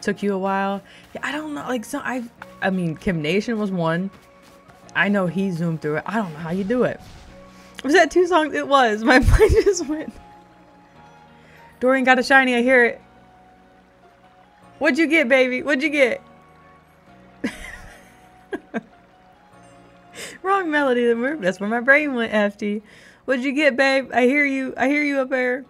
Took you a while. Yeah, I don't know. Like, so I, I mean, Kim Nation was one. I know he zoomed through it. I don't know how you do it. Was that two songs? It was. My mind just went. Dorian got a shiny. I hear it. What'd you get, baby? What'd you get? Wrong melody. That's where my brain went, FD. What'd you get, babe? I hear you. I hear you up there.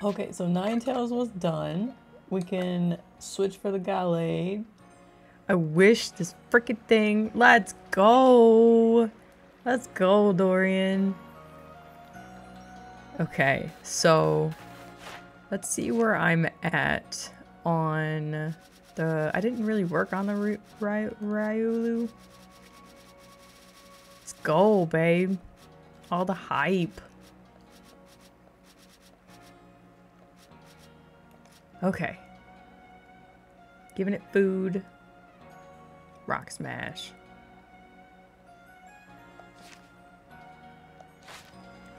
Okay, so Ninetales was done. We can switch for the Gallade. I wish this freaking thing. Let's go. Let's go, Dorian. Okay, so let's see where I'm at on the... I didn't really work on the Ry Ry. Go, babe. All the hype. Okay. Giving it food. Rock smash.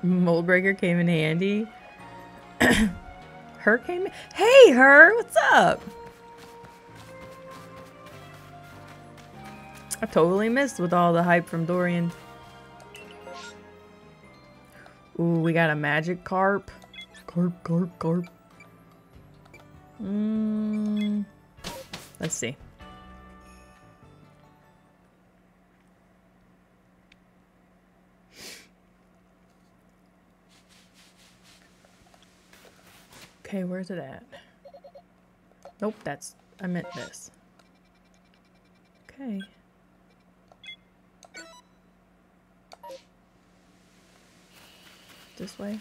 Mold breaker came in handy. her came in. Hey, her, what's up? I totally missed with all the hype from Dorian. Ooh, we got a Magikarp, carp, carp. Carp. Mm, let's see. Okay, where's it at? Nope, that's... I meant this. Okay. This way?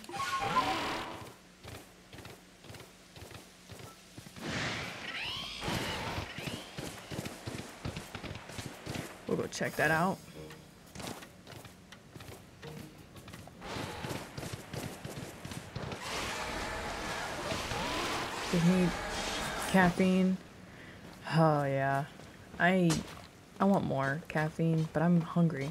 We'll go check that out. Me caffeine. Oh yeah. I I want more caffeine, but I'm hungry.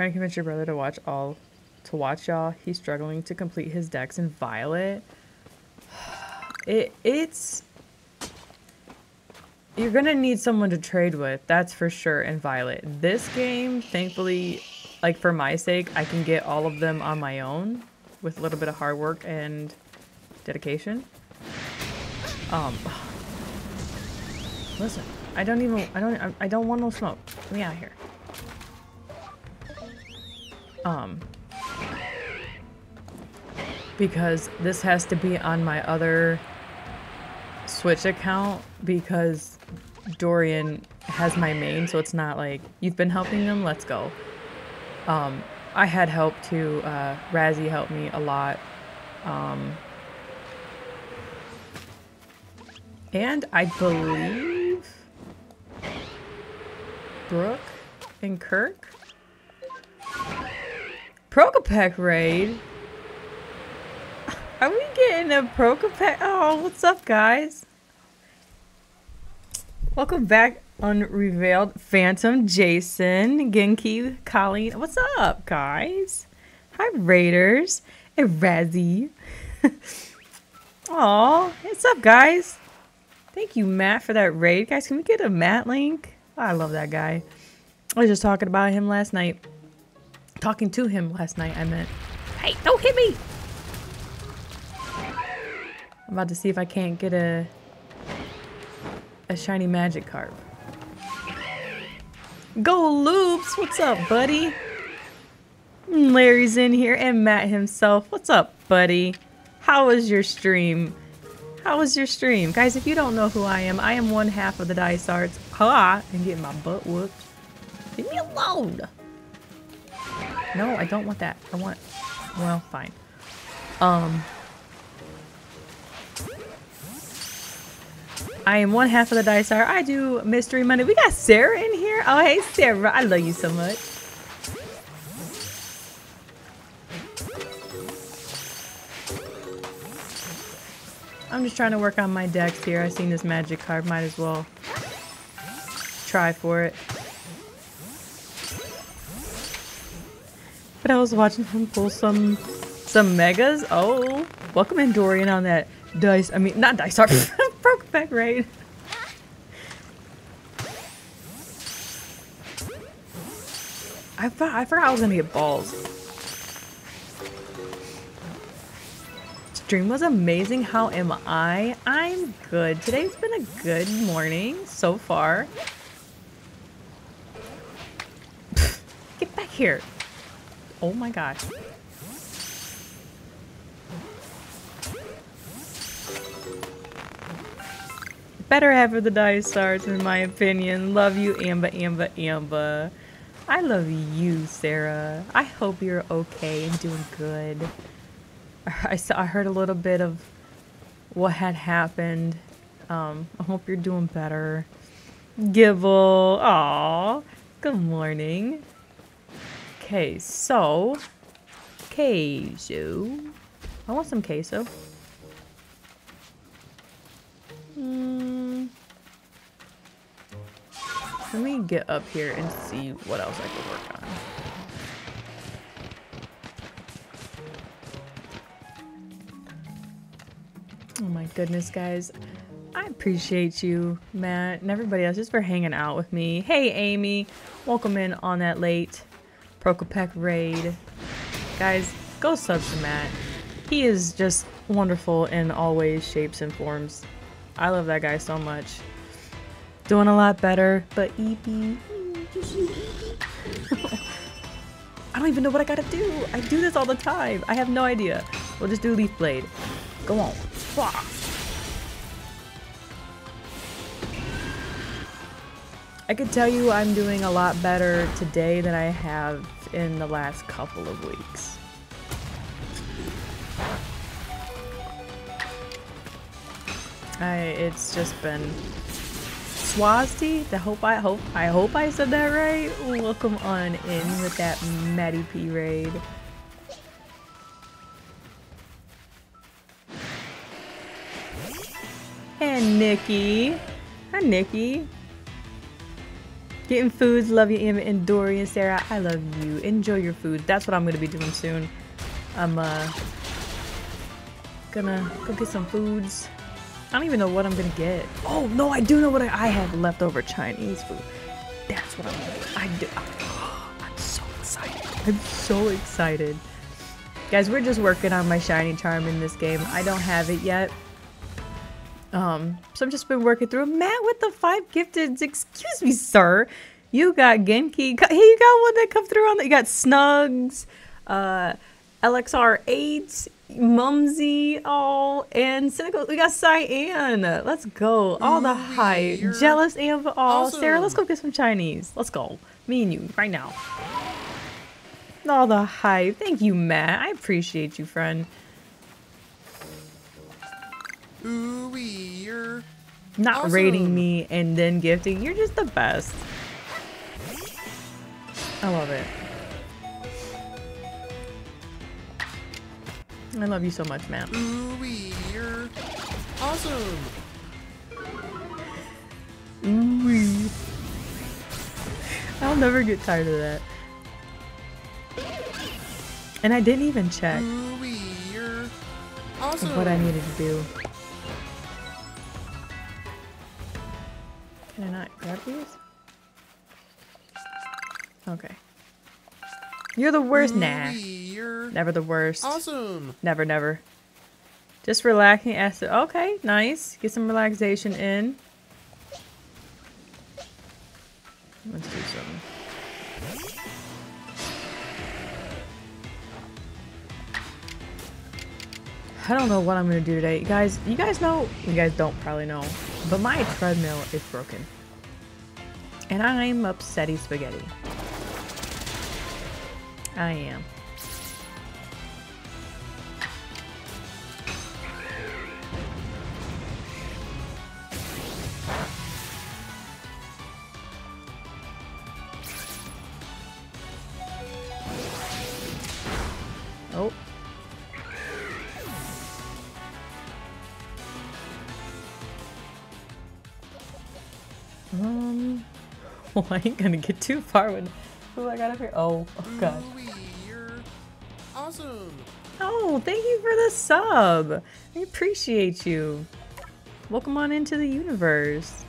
Trying to convince your brother to watch all to watch y'all. He's struggling to complete his decks in Violet. It it's you're gonna need someone to trade with, that's for sure, in Violet. This game, thankfully, like for my sake, I can get all of them on my own with a little bit of hard work and dedication. Um, listen, I don't even, I don't, I don't want no smoke. Get me out here. Um, because this has to be on my other Switch account because Dorian has my main, so it's not like, you've been helping them, let's go. Um, I had help too. Uh, Razzie helped me a lot. Um, and I believe Brooke and Kirk. Prokopek raid. Are we getting a Prokopek? Oh, what's up, guys? Welcome back, Unrevealed Phantom, Jason, Genki, Colleen. What's up, guys? Hi, Raiders, and Razzie. Aw, what's up, guys? Thank you, Matt, for that raid. Guys, can we get a Matt link? I love that guy. I was just talking about him last night. Talking to him last night, I meant. Hey, don't hit me! I'm about to see if I can't get a a shiny Magikarp. Go Loops! What's up, buddy? Mm, Larry's in here and Matt himself. What's up, buddy? How was your stream? How was your stream? Guys, if you don't know who I am, I am one half of the Dysarts. Ha! And getting my butt whooped. Leave me alone! No, I don't want that. I want... Well, fine. Um... I am one half of the Dysart. I do Mystery Monday. We got Sarah in here. Oh, hey, Sarah. I love you so much. I'm just trying to work on my decks here. I seen this Magikarp. Might as well try for it. But I was watching him pull some some megas. Oh, welcome in Dorian on that dice. I mean, not dice. Sorry, broke back right? I thought I forgot I was gonna get balls. Stream was amazing. How am I? I'm good. Today's been a good morning so far. Get back here. Oh my gosh. Better half of the Dysarts, in my opinion. Love you, Amba, Amba, Amba. I love you, Sarah. I hope you're okay and doing good. I saw, I heard a little bit of what had happened. Um, I hope you're doing better. Gibble, aw, good morning. Okay, so queso. I want some queso. Hmm. Let me get up here and see what else I can work on. Oh my goodness, guys. I appreciate you, Matt, and everybody else just for hanging out with me. Hey, Amy. Welcome in on that late Prokopek raid. Guys, go sub to Matt. He is just wonderful in all ways, shapes, and forms. I love that guy so much. Doing a lot better, but. I don't even know what I gotta do. I do this all the time. I have no idea. We'll just do Leaf Blade. Go on. I could tell you I'm doing a lot better today than I have in the last couple of weeks. I, it's just been Swazty. The hope I hope I hope I said that right. Welcome on in with that Maddie P raid. And Nikki. Hi, Nikki. Getting foods. Love you, Emma and Dory and Sarah. I love you. Enjoy your food. That's what I'm going to be doing soon. I'm uh, gonna go get some foods. I don't even know what I'm gonna get. Oh, no, I do know what I, I have leftover Chinese food. That's what I'm gonna do. I do. I'm so excited. I'm so excited. Guys, we're just working on my shiny charm in this game. I don't have it yet. Um, so I've just been working through Matt with the five gifted. Excuse me, sir. You got Genki. Hey, you got one that come through on that. You got Snugs, uh, LXR8, Mumsy, all, and Cynical. We got Cyan. Let's go. All the hype. You're Jealous and all. awesome. Sarah, let's go get some Chinese. Let's go. Me and you, right now. All the hype. Thank you, Matt. I appreciate you, friend. Ooh, you're Not Awesome. rating me and then gifting. You're just the best. I love it. I love you so much, man. Ooh, you're awesome. Ooh. I'll never get tired of that. And I didn't even check Ooh, you're awesome. what I needed to do. Can I not grab these? Okay. You're the worst. Nah. You're Never the worst. awesome. Never, never. Just relaxing acid. Okay, nice. Get some relaxation in. Let's do some. I don't know what I'm gonna do today. You guys, you guys know, you guys don't probably know, but my treadmill is broken. And I'm upsetty spaghetti. I am. I ain't gonna get too far with who I got up here. Oh, oh god. Ooh, you're awesome. Oh, thank you for the sub. I appreciate you. Welcome on into the universe.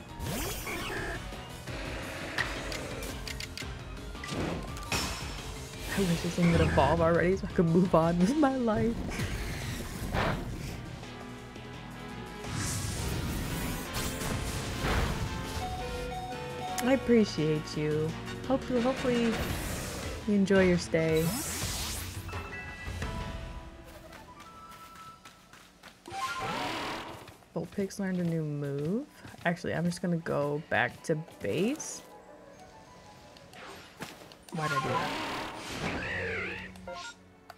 I wish this thing would evolve already so I could move on with my life. I appreciate you. Hopefully, hopefully you enjoy your stay. Vulpix learned a new move. Actually, I'm just gonna go back to base. Why'd I do that?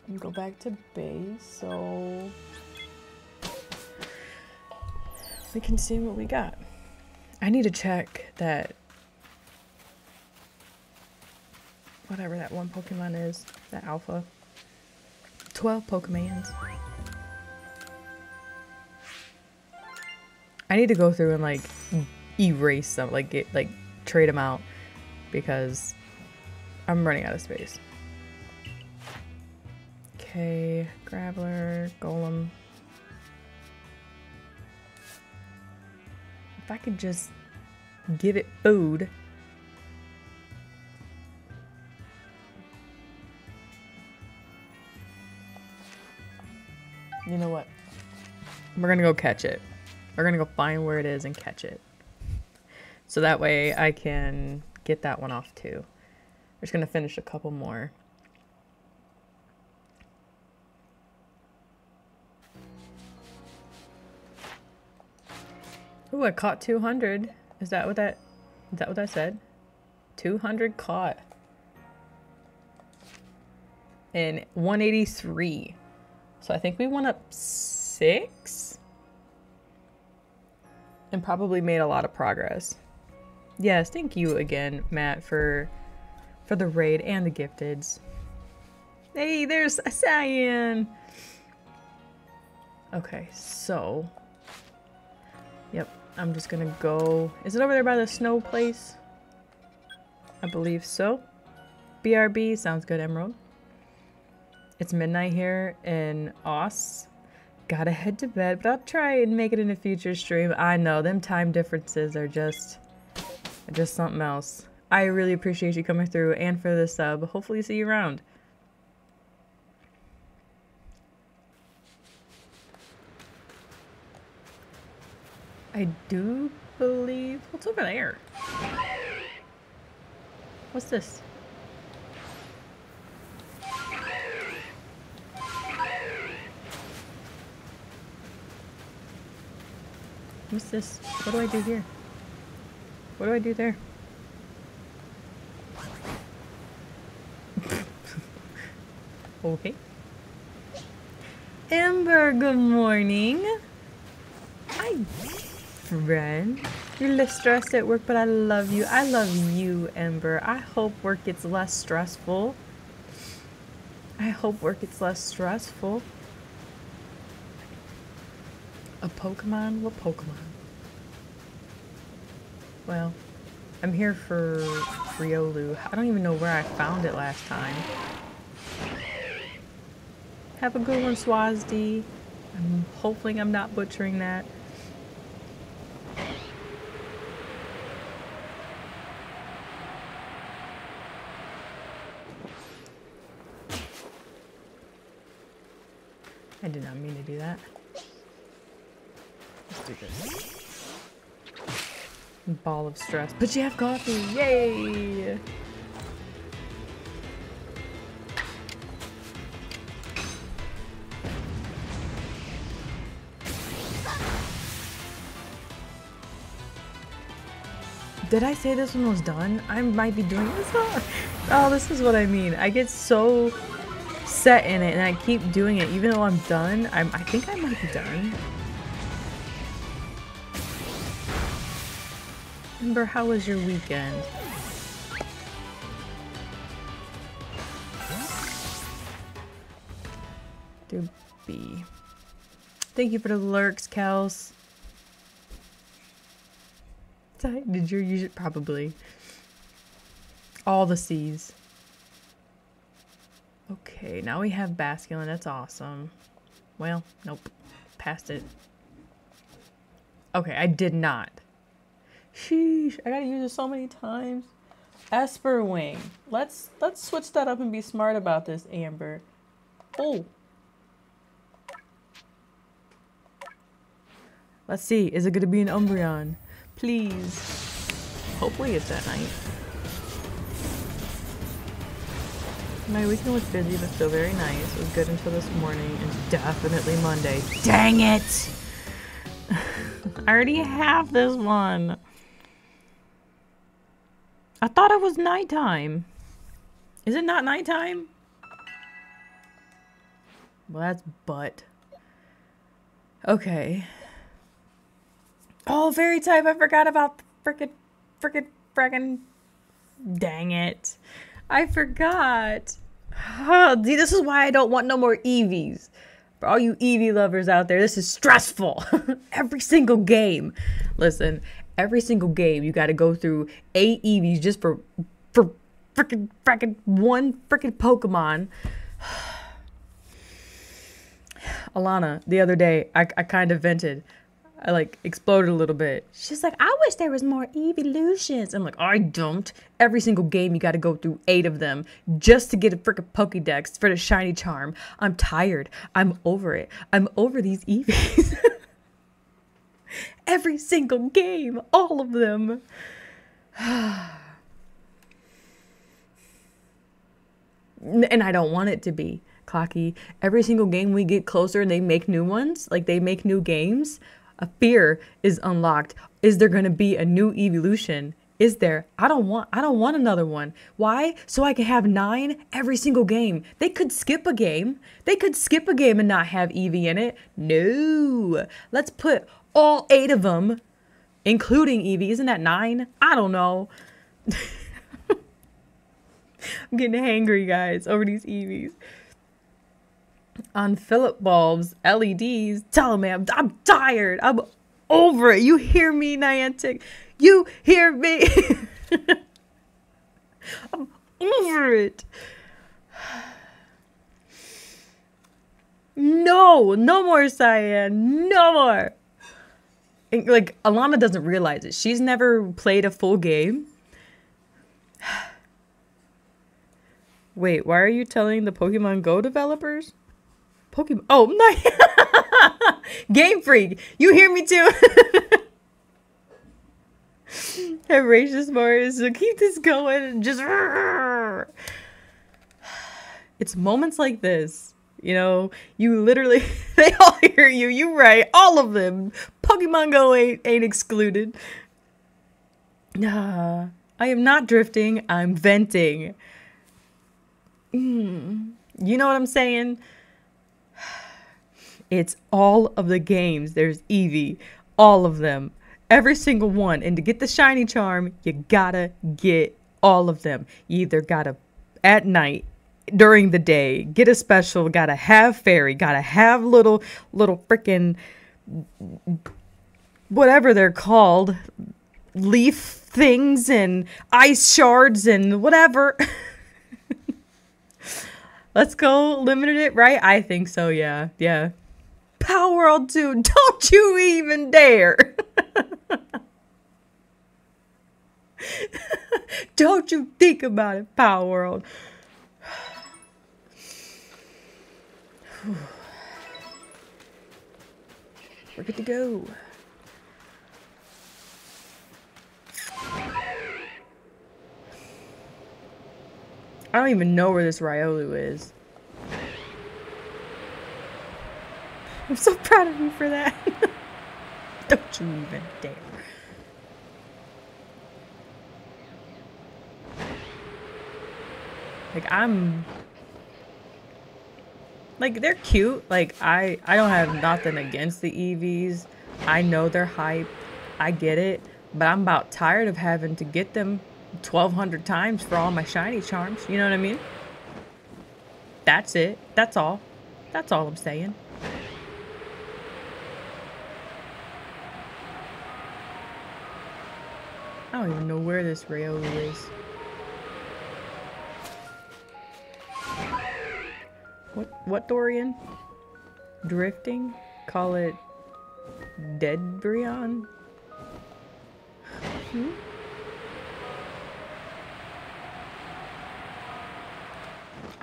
And go back to base, so we can see what we got. I need to check that whatever that one Pokemon is, that alpha. 12 Pokemons. I need to go through and like erase them, like get like trade them out because I'm running out of space. Okay, Graveler, Golem. If I could just give it food. You know what? We're gonna go catch it. We're gonna go find where it is and catch it. So that way I can get that one off too. We're just gonna finish a couple more. Ooh, I caught 200. Is that what that, is that what I said? 200 caught. And 183. So I think we went up six? And probably made a lot of progress. Yes, thank you again, Matt, for for the raid and the gifteds. Hey, there's a cyan. Okay, so Yep, I'm just gonna go. Is it over there by the snow place? I believe so. BRB sounds good, Emerald. It's midnight here in Oz. Gotta head to bed, but I'll try and make it in a future stream. I know, them time differences are just, just something else. I really appreciate you coming through and for the sub. Hopefully see you around. I do believe... What's over there? What's this? What's this? What do I do here? What do I do there? okay. Amber, good morning. Hi. friend. You're less stressed at work, but I love you. I love you, Ember. I hope work gets less stressful. I hope work gets less stressful. A Pokemon? What Pokemon? Well, I'm here for Riolu. I don't even know where I found it last time. Have a good one, Swazdi. I'm hoping I'm not butchering that. I did not mean to do that. This. Ball of stress. But you have coffee! Yay! Did I say this one was done? I might be doing this. Oh, this is what I mean. I get so set in it and I keep doing it even though I'm done. I'm, I think I might be done. Ember, how was your weekend? Doobie. Thank you for the lurks, Kels. Did you use it? Probably. All the C's. Okay, now we have Basculin. That's awesome. Well, nope. Passed it. Okay, I did not. Sheesh, I gotta use it so many times. Esper Wing. Let's let's switch that up and be smart about this, Amber. Oh. Let's see. Is it gonna be an Umbreon? Please. Hopefully it's at night. My weekend was busy but still very nice. It was good until this morning and definitely Monday. Dang it! I already have this one. I thought it was nighttime. Is it not nighttime? Well, that's butt. Okay. Oh, fairy type. I forgot about the frickin' frickin' frickin' dang it. I forgot. Oh, see, this is why I don't want no more Eevees. For all you Eevee lovers out there, this is stressful. every single game. Listen, every single game you got to go through eight Eevees just for for freaking freaking one freaking Pokemon. Alana, the other day, I, I kind of vented. I like exploded a little bit. She's like, I wish there was more evolutions. I'm like, I don't. Every single game you got to go through eight of them just to get a freaking Pokédex for the shiny charm. I'm tired. I'm over it. I'm over these Eevees. Every single game, all of them. and I don't want it to be cocky. Every single game we get closer and they make new ones, like they make new games, a fear is unlocked. Is there going to be a new evolution? Is there? I don't want I don't want another one. Why? So I can have 9 every single game. They could skip a game. They could skip a game and not have Eevee in it. No. Let's put all 8 of them including Eevee. Isn't that 9? I don't know. I'm getting hangry, guys, over these Eevees. On Philip bulbs, LEDs, tell me I'm, I'm tired. I'm over it. You hear me, Niantic? You hear me? I'm over it. No, no more Cyan. No more. Like, Alana doesn't realize it. She's never played a full game. Wait, why are you telling the Pokemon Go developers? Pokemon. Oh. Game Freak. You hear me too? Herbaceous Mars. So keep this going. Just. It's moments like this. You know, you literally, they all hear you. You right. All of them. Pokemon Go ain't, ain't excluded. Nah. I am not drifting. I'm venting. Mm, you know what I'm saying? It's all of the games. There's Eevee, all of them. Every single one. And to get the shiny charm, you gotta get all of them. You either gotta at night during the day get a special gotta have fairy gotta have little little freaking whatever they're called leaf things and ice shards and whatever. Let's go limited it right? I think so yeah yeah. Power world 2 don't you even dare. Don't you think about it power world. We're good to go. I don't even know where this Riolu is. I'm so proud of you for that. don't you even dare. Like I'm like they're cute. Like I I don't have nothing against the Eevees. I know they're hype. I get it, but I'm about tired of having to get them 1200 times for all my shiny charms. You know what I mean? That's it. That's all. That's all I'm saying. I don't even know where this Riolu is. What what Dorian? Drifting? Call it Dead Brion? Hmm?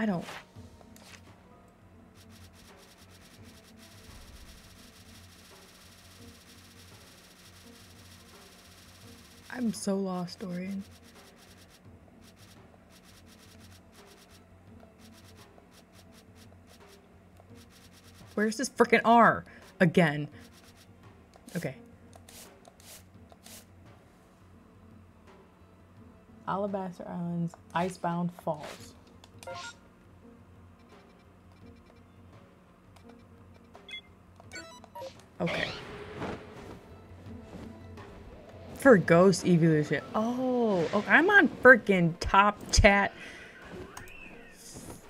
I don't. I'm so lost, Dorian. Where's this freaking R? Again. Okay. Alabaster Icelands, Icebound Falls. Okay. For Ghost Evolution. Oh, okay. I'm on freaking Top Chat.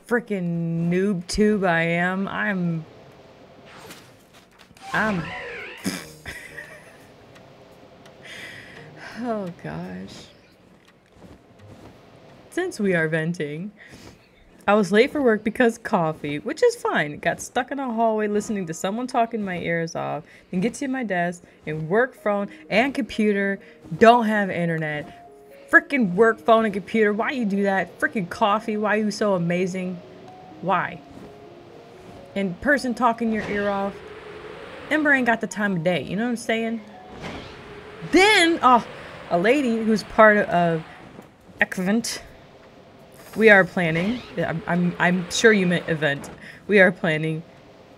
Freaking noob tube I am. I'm I'm. oh gosh. Since we are venting, I was late for work because coffee, which is fine. Got stuck in a hallway listening to someone talking my ears off, then get to my desk and work phone and computer don't have internet. Freaking work phone and computer, why you do that? Freaking coffee, why you so amazing? Why? And person talking your ear off, Ember ain't got the time of day. You know what I'm saying? Then, oh, a lady who's part of Exvent. We are planning. I'm, I'm, I'm sure you meant event. We are planning.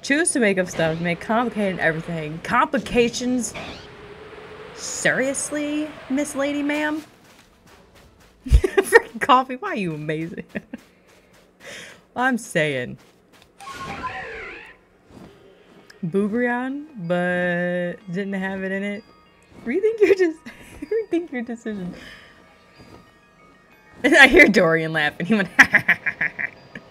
Choose to make up stuff, make complicated everything. Complications? Seriously, Miss Lady Ma'am? Freaking coffee, why are you amazing? I'm saying. Boobrion, but didn't have it in it. Rethink your rethink your decision. I hear Dorian laughing. He went.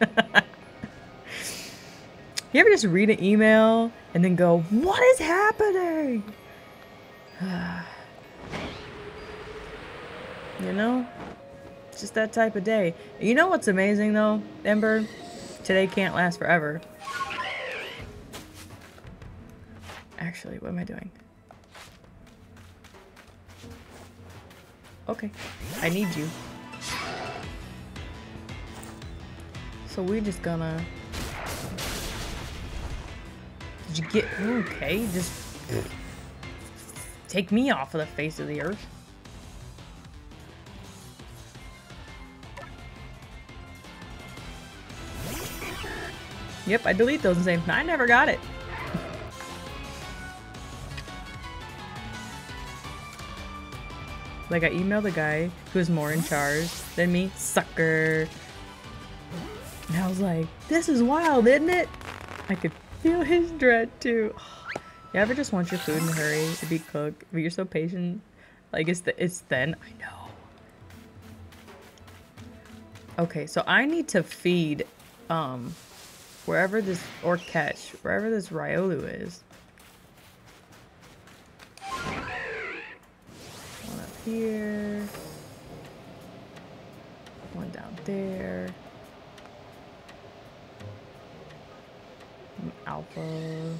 you ever just read an email and then go, "What is happening?" you know, it's just that type of day. You know what's amazing though, Ember? Today can't last forever. Actually, what am I doing? Okay, I need you. So we're just gonna... Did you get... Okay, just... Take me off of the face of the earth. Yep, I delete those and say, I never got it. Like I emailed a guy who's more in charge than me, sucker. And I was like, this is wild, isn't it? I could feel his dread too. You ever just want your food in a hurry to be cooked, but you're so patient? Like it's th it's thin. I know. Okay, so I need to feed um wherever this or catch wherever this Riolu is. Here. One down there. Mm, Alpha.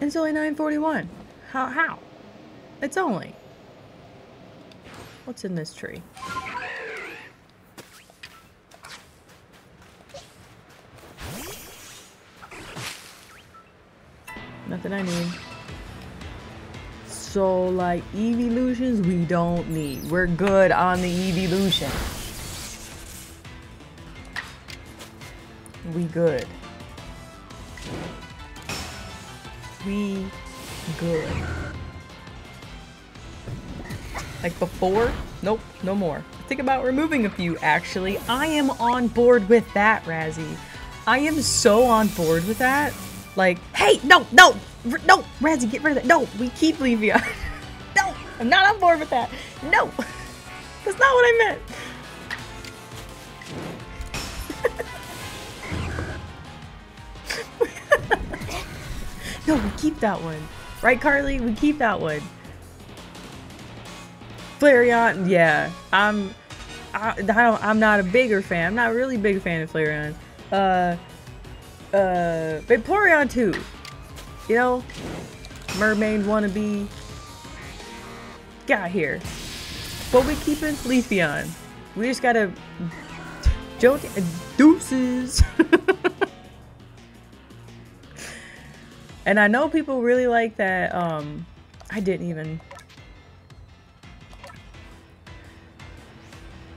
It's only 941. How how? It's only. What's in this tree? Nothing I need. So, like, evolutions we don't need. We're good on the evolution. We good. We good. Like before? Nope, no more. Think about removing a few, actually. I am on board with that, Razzie. I am so on board with that. Like, hey, no, no, no, Razzie, get rid of that. No, we keep Leafeon. no, I'm not on board with that. No, that's not what I meant. no, we keep that one. Right, Carly? We keep that one. Flareon, yeah, I'm, I, I don't, I'm not a bigger fan. I'm not really a big fan of Flareon. Uh, uh, Vaporeon too. You know, mermaid wannabe. Got here, but we keeping Leafeon. We just gotta, joke deuces. and I know people really like that. Um, I didn't even.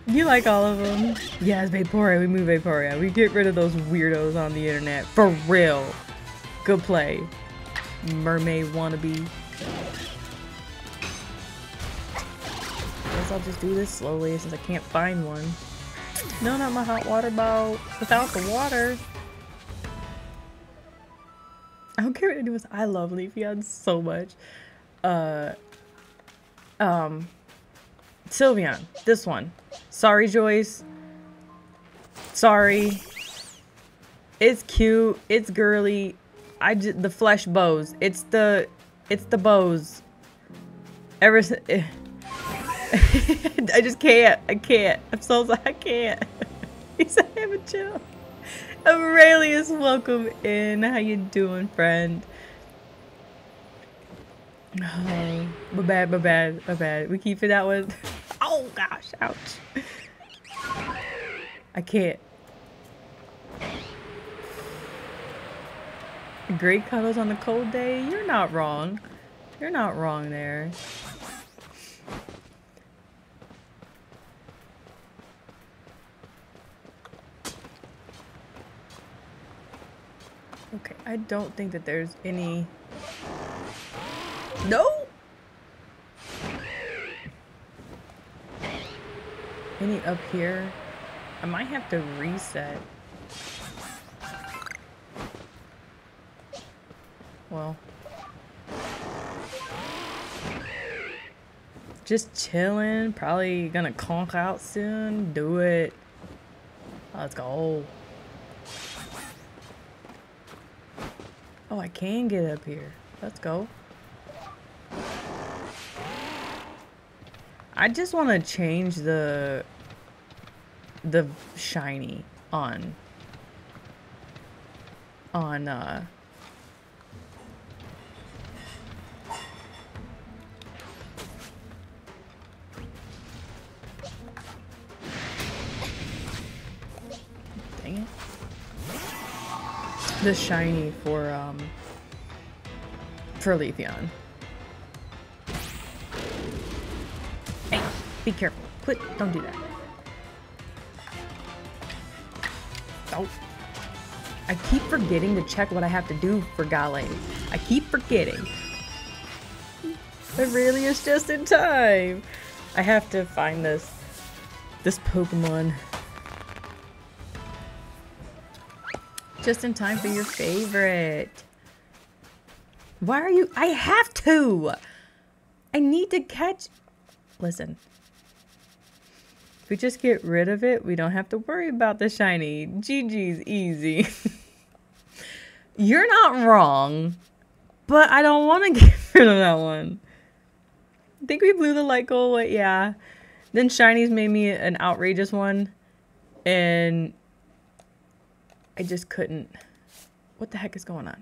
You like all of them? Yes, Vaporeon. We move Vaporeon. We get rid of those weirdos on the internet. For real. Good play. Mermaid wannabe. I guess I'll just do this slowly since I can't find one. No, not my hot water bowl. Without the water. I don't care what says. I love Leafy Leafeon so much. Uh, um, Sylveon. This one. Sorry, Joyce. Sorry. It's cute. It's girly. I the flesh bows. It's the it's the bows. Ever since eh. I just can't. I can't. I'm so sorry. I can't. He said, "Have a chill." Aurelius, welcome in. How you doing, friend? Oh, my bad, my bad, my bad. We keep it that one. Oh gosh, ouch. I can't. Great cuddles on the cold day? You're not wrong. You're not wrong there. Okay, I don't think that there's any... No! Any up here? I might have to reset. Well. Just chilling. Probably gonna conk out soon. Do it. Let's go. Oh, I can get up here. Let's go. I just want to change the the shiny on on uh. The shiny for um for Leafeon. Be careful. Quit. Don't do that. Oh. I keep forgetting to check what I have to do for Gale. I keep forgetting. It really is just in time. I have to find this this Pokemon. Just in time for your favorite. Why are you? I have to. I need to catch. Listen. If we just get rid of it, we don't have to worry about the shiny. GG's easy. You're not wrong, but I don't want to get rid of that one. I think we blew the light goal away. Yeah. Then shinies made me an outrageous one, and I just couldn't. What the heck is going on?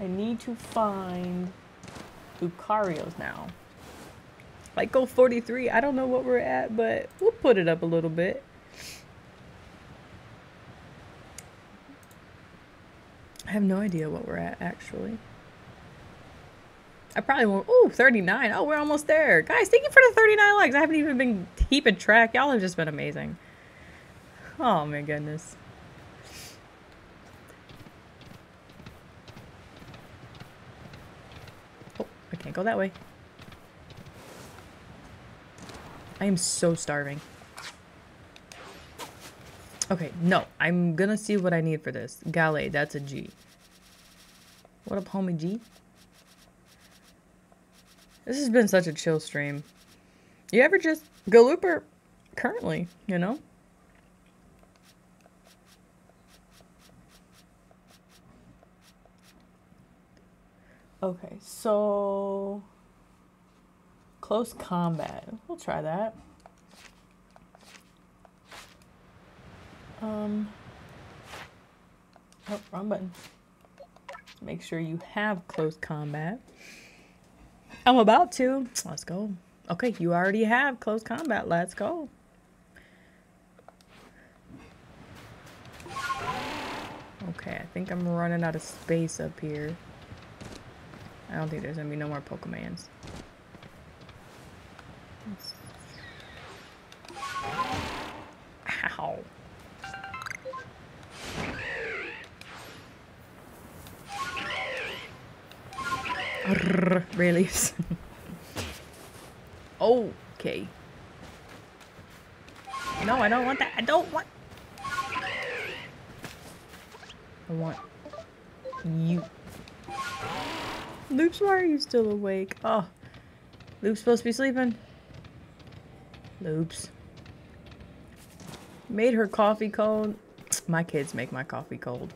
I need to find Lucarios now. Like go 43. I don't know what we're at, but we'll put it up a little bit. I have no idea what we're at actually. I probably won't. Oh, 39. Oh, we're almost there. Guys, thank you for the 39 likes. I haven't even been keeping track. Y'all have just been amazing. Oh my goodness. Oh, I can't go that way. I am so starving. Okay, no. I'm gonna see what I need for this. Galley, that's a G. What up, homie G? This has been such a chill stream. You ever just go currently, you know? Okay, so close combat. We'll try that. Um Oh, wrong button. Make sure you have close combat. I'm about to. Let's go. Okay, you already have close combat. Let's go. Okay, I think I'm running out of space up here. I don't think there's gonna be no more Pokemans. Ow. Really? okay. No, I don't want that. I don't want. I want you. Loops, why are you still awake? Oh, Loop's supposed to be sleeping. Loops. Made her coffee cold. My kids make my coffee cold.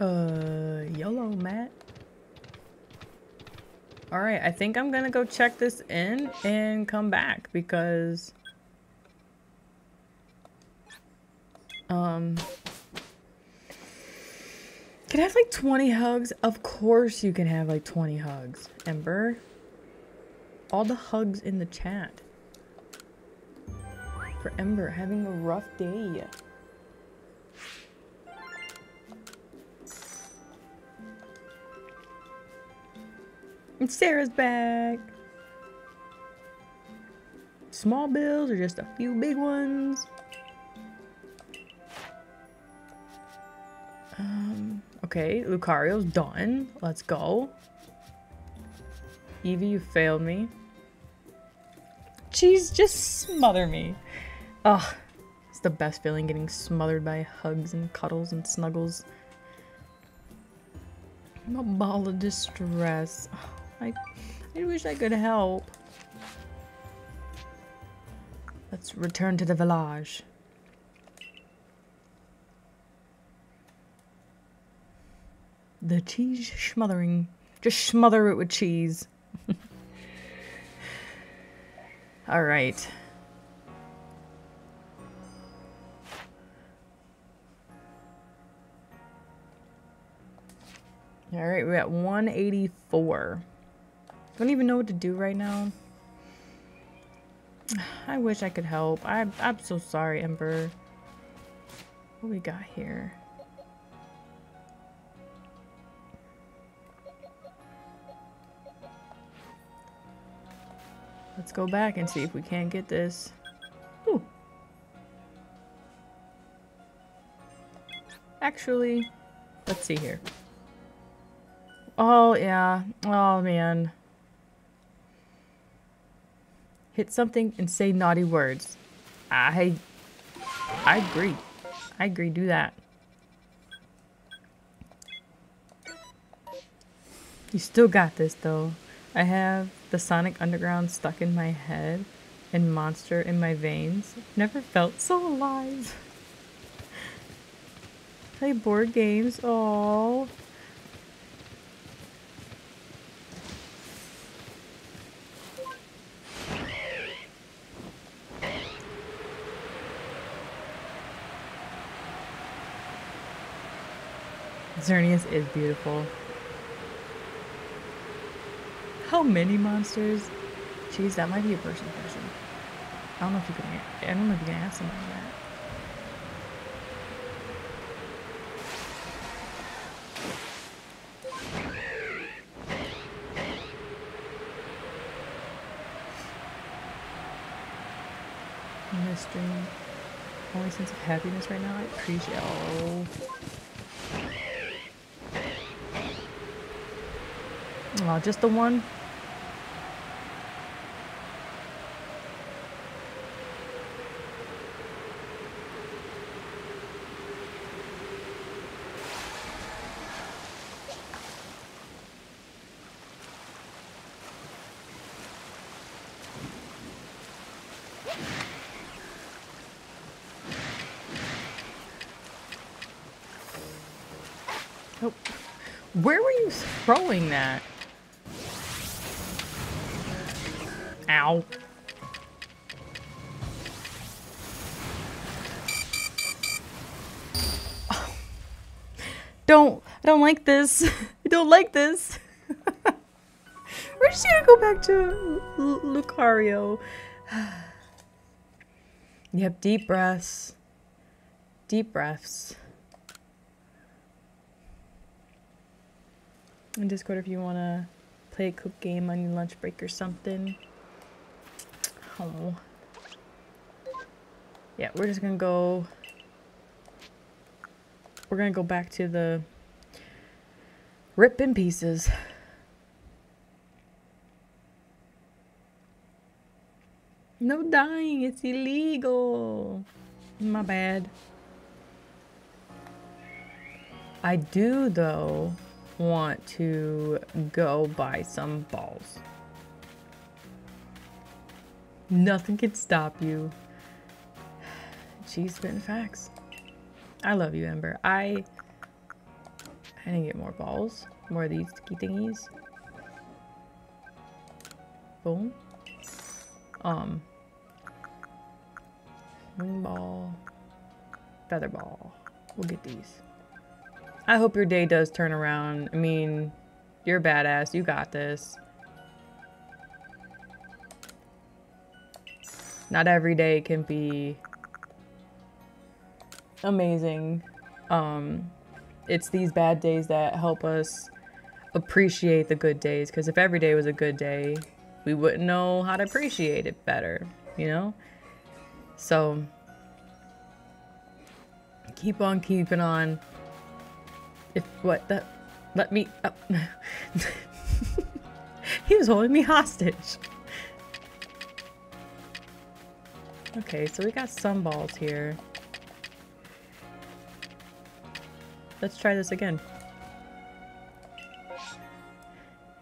Uh, YOLO, Matt. Alright, I think I'm gonna go check this in and come back because... Um... Can I have like 20 hugs? Of course you can have like 20 hugs. Ember. All the hugs in the chat. For Ember having a rough day. And Sarah's back. Small bills or just a few big ones? Um, okay, Lucario's done. Let's go. Evie, you failed me. Cheese, just smother me. Ugh, it's the best feeling getting smothered by hugs and cuddles and snuggles. I'm a ball of distress. I, I wish I could help. Let's return to the village. The cheese smothering. Just smother it with cheese. All right. All right, we're at 184. Don't even know what to do right now. I wish I could help. I'm, I'm so sorry, Ember. What we got here? Let's go back and see if we can't get this. Ooh. Actually, Let's see here. Oh, yeah. Oh, man. Hit something and say naughty words. I... I agree. I agree. Do that. You still got this, though. I have the Sonic Underground stuck in my head and Monster in my veins. Never felt so alive. Play board games. Oh. Xerneas is beautiful. How many monsters? Jeez, that might be a person question. I don't know if you can. I don't know if you can ask somebody that. In only sense of happiness right now. I appreciate. Oh. Oh, just the one? Oh. Where were you throwing that? Ow. Don't. I don't like this. I don't like this. We're just gonna go back to L Lucario. yep, deep breaths. Deep breaths. In Discord if you want to play a quick game on your lunch break or something. Oh. Yeah, we're just gonna go... We're gonna go back to the... Rip in pieces. No dying, it's illegal. My bad. I do, though, want to go buy some balls. Nothing can stop you. She's spitting facts. I love you, Ember. I I need to get more balls. More of these sticky thingies. Boom. Um. Wing ball. Feather ball. We'll get these. I hope your day does turn around. I mean, you're badass. You got this. Not every day can be amazing. Um, it's these bad days that help us appreciate the good days. Because if every day was a good day, we wouldn't know how to appreciate it better, you know? So, keep on keeping on. If what that let me up. Uh, he was holding me hostage. Okay, so we got some balls here. Let's try this again.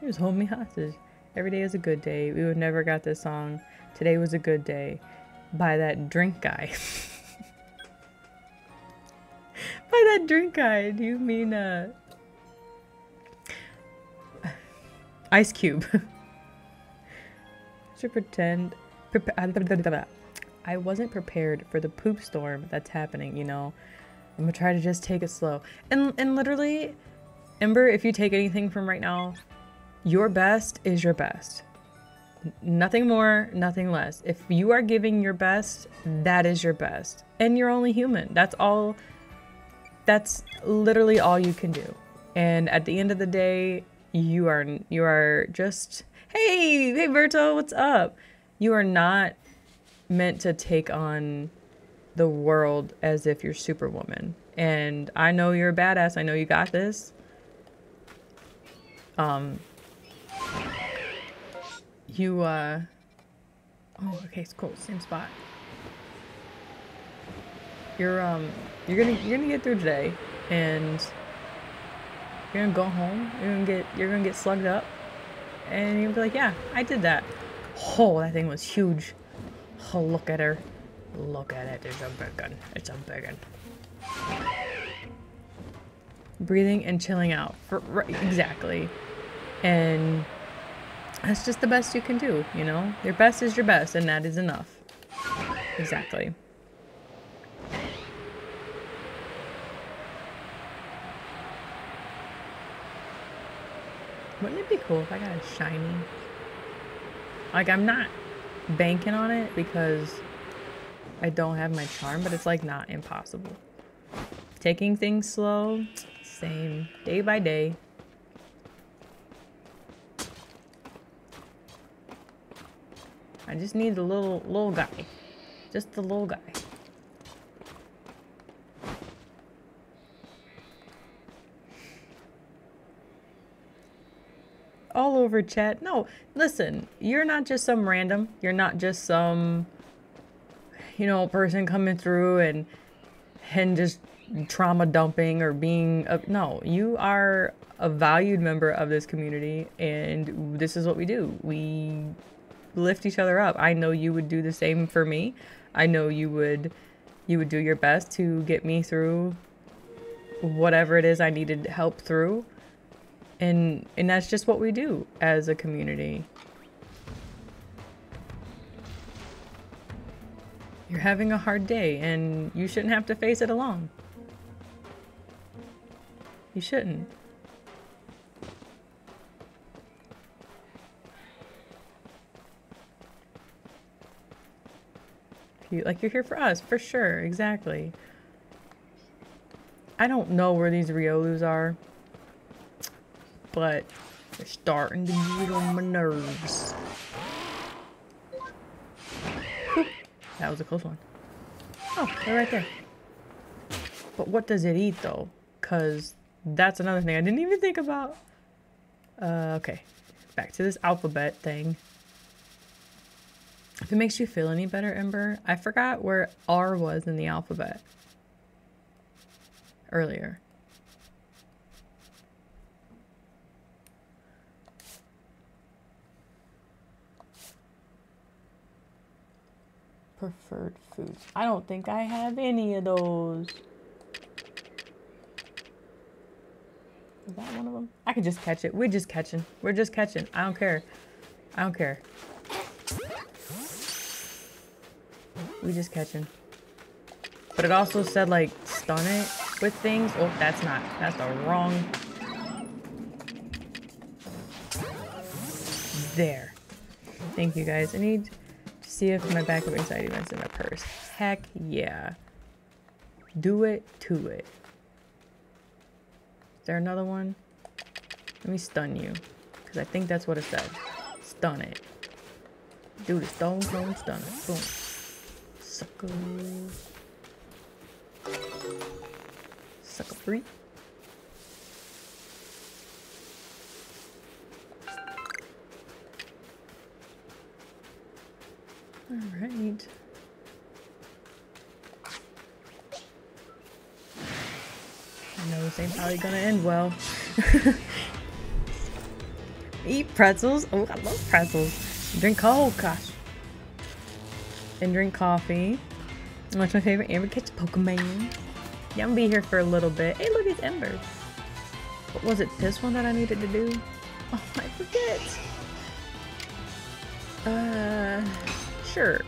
He was holding me hostage. Every day is a good day. We would never got this song. Today was a good day. By that drink guy. By that drink guy, do you mean uh Ice Cube? Should pretend I wasn't prepared for the poop storm that's happening, you know. I'm gonna try to just take it slow. And and literally, Ember, if you take anything from right now, your best is your best. Nothing more, nothing less. If you are giving your best, that is your best. And you're only human. That's all that's literally all you can do. And at the end of the day, you are you are just hey, hey Berto, what's up? You are not meant to take on the world as if you're Superwoman. And I know you're a badass. I know you got this. Um, you, uh, oh, okay, it's cool. Same spot. You're, um, you're gonna, you're gonna get through today and you're gonna go home. You're gonna get, you're gonna get slugged up and you'll be like, yeah, I did that. Oh, that thing was huge. Oh, look at her. Look at it. It's a big one. It's a big one. Breathing and chilling out. For, right, exactly. And that's just the best you can do, you know? Your best is your best, and that is enough. Exactly. Wouldn't it be cool if I got a shiny? Like, I'm not banking on it because I don't have my charm, but it's like not impossible. Taking things slow, same, day by day. I just need the little little guy. Just the little guy. All over chat. No, listen, you're not just some random. You're not just some you know, person coming through and and just trauma dumping or being a, no, you are a valued member of this community and this is what we do. We lift each other up. I know you would do the same for me. I know you would you would do your best to get me through whatever it is I needed help through. And and that's just what we do as a community. You're having a hard day and you shouldn't have to face it alone. You shouldn't. You, like you're here for us, for sure, exactly. I don't know where these Riolus are, but they're starting to get on my nerves. That was a close one. Oh, they're right there. But what does it eat though? Cause that's another thing I didn't even think about. Uh, okay, back to this alphabet thing. If it makes you feel any better, Ember, I forgot where R was in the alphabet earlier. Preferred foods. I don't think I have any of those. Is that one of them? I could just catch it. We're just catching. We're just catching. I don't care. I don't care. We just catching. But it also said like stun it with things. Oh, that's not. That's the wrong. There. Thank you guys. I need see if my backup anxiety meds in my purse. Heck yeah. Do it to it. Is there another one? Let me stun you. Because I think that's what it said. Stun it. Do the stone clone stun it. Boom. Sucker. Sucker free. Alright. I know this ain't probably gonna end well. Eat pretzels. Oh, I love pretzels. Drink gosh. And drink coffee. What's my favorite? Amber catch Pokemon. Yeah, I'm gonna be here for a little bit. Hey, look, it's Ember. What was it? This one that I needed to do? Oh, I forget. Uh, sure.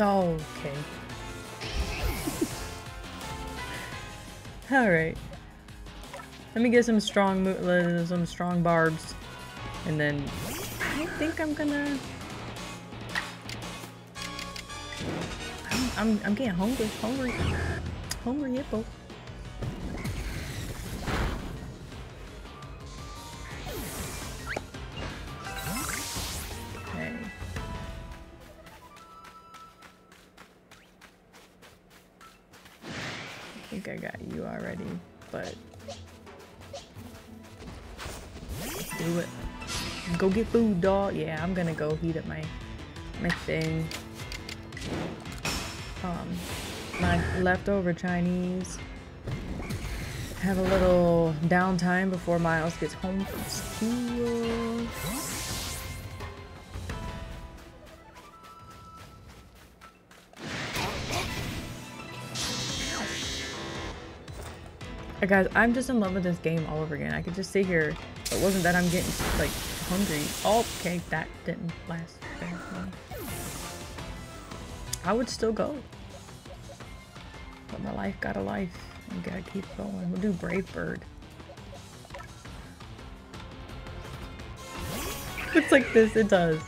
Oh, okay. All right. Let me get some strong, some strong barbs, and then I think I'm gonna. I'm I'm getting hungry, hungry, hungry hippo. I think I got you already, but do it. Go get food, dog. Yeah, I'm gonna go heat up my my thing. Um, my leftover Chinese. Have a little downtime before Miles gets home from school. Guys, I'm just in love with this game all over again. I could just sit here. It wasn't that I'm getting like hungry. Oh, okay, that didn't last very long. I would still go. My life got a life. Gotta keep going. We'll do Brave Bird. Looks like this, it does.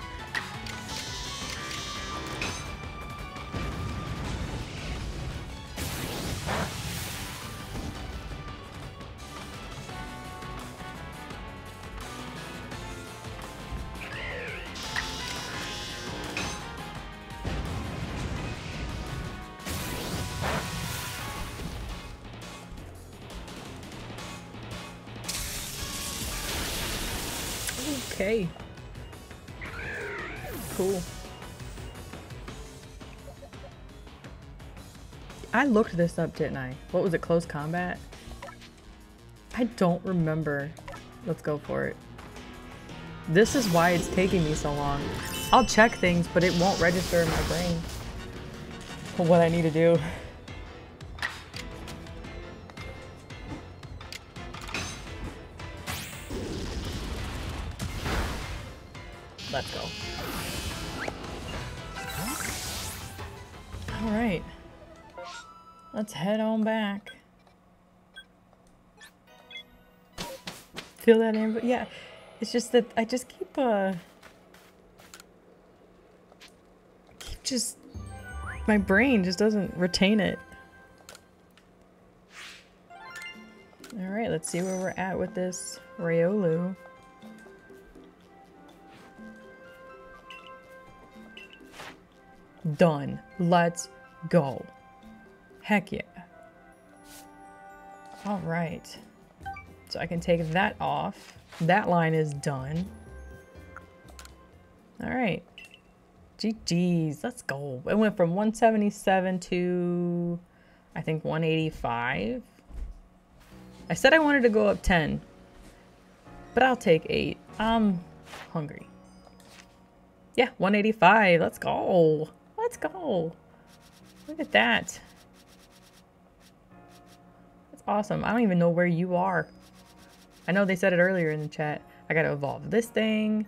I looked this up, didn't I? What was it, close combat? I don't remember. Let's go for it. This is why it's taking me so long. I'll check things, but it won't register in my brain what I need to do. Feel that in, but yeah, it's just that I just keep uh keep just my brain just doesn't retain it. All right, let's see where we're at with this Riolu. Done. Let's go. Heck yeah. All right. So I can take that off. That line is done. All right. GG's. Let's go. It went from 177 to, I think, 185. I said I wanted to go up 10, but I'll take 8. I'm hungry. Yeah, 185. Let's go. Let's go. Look at that. That's awesome. I don't even know where you are. I know they said it earlier in the chat. I gotta evolve this thing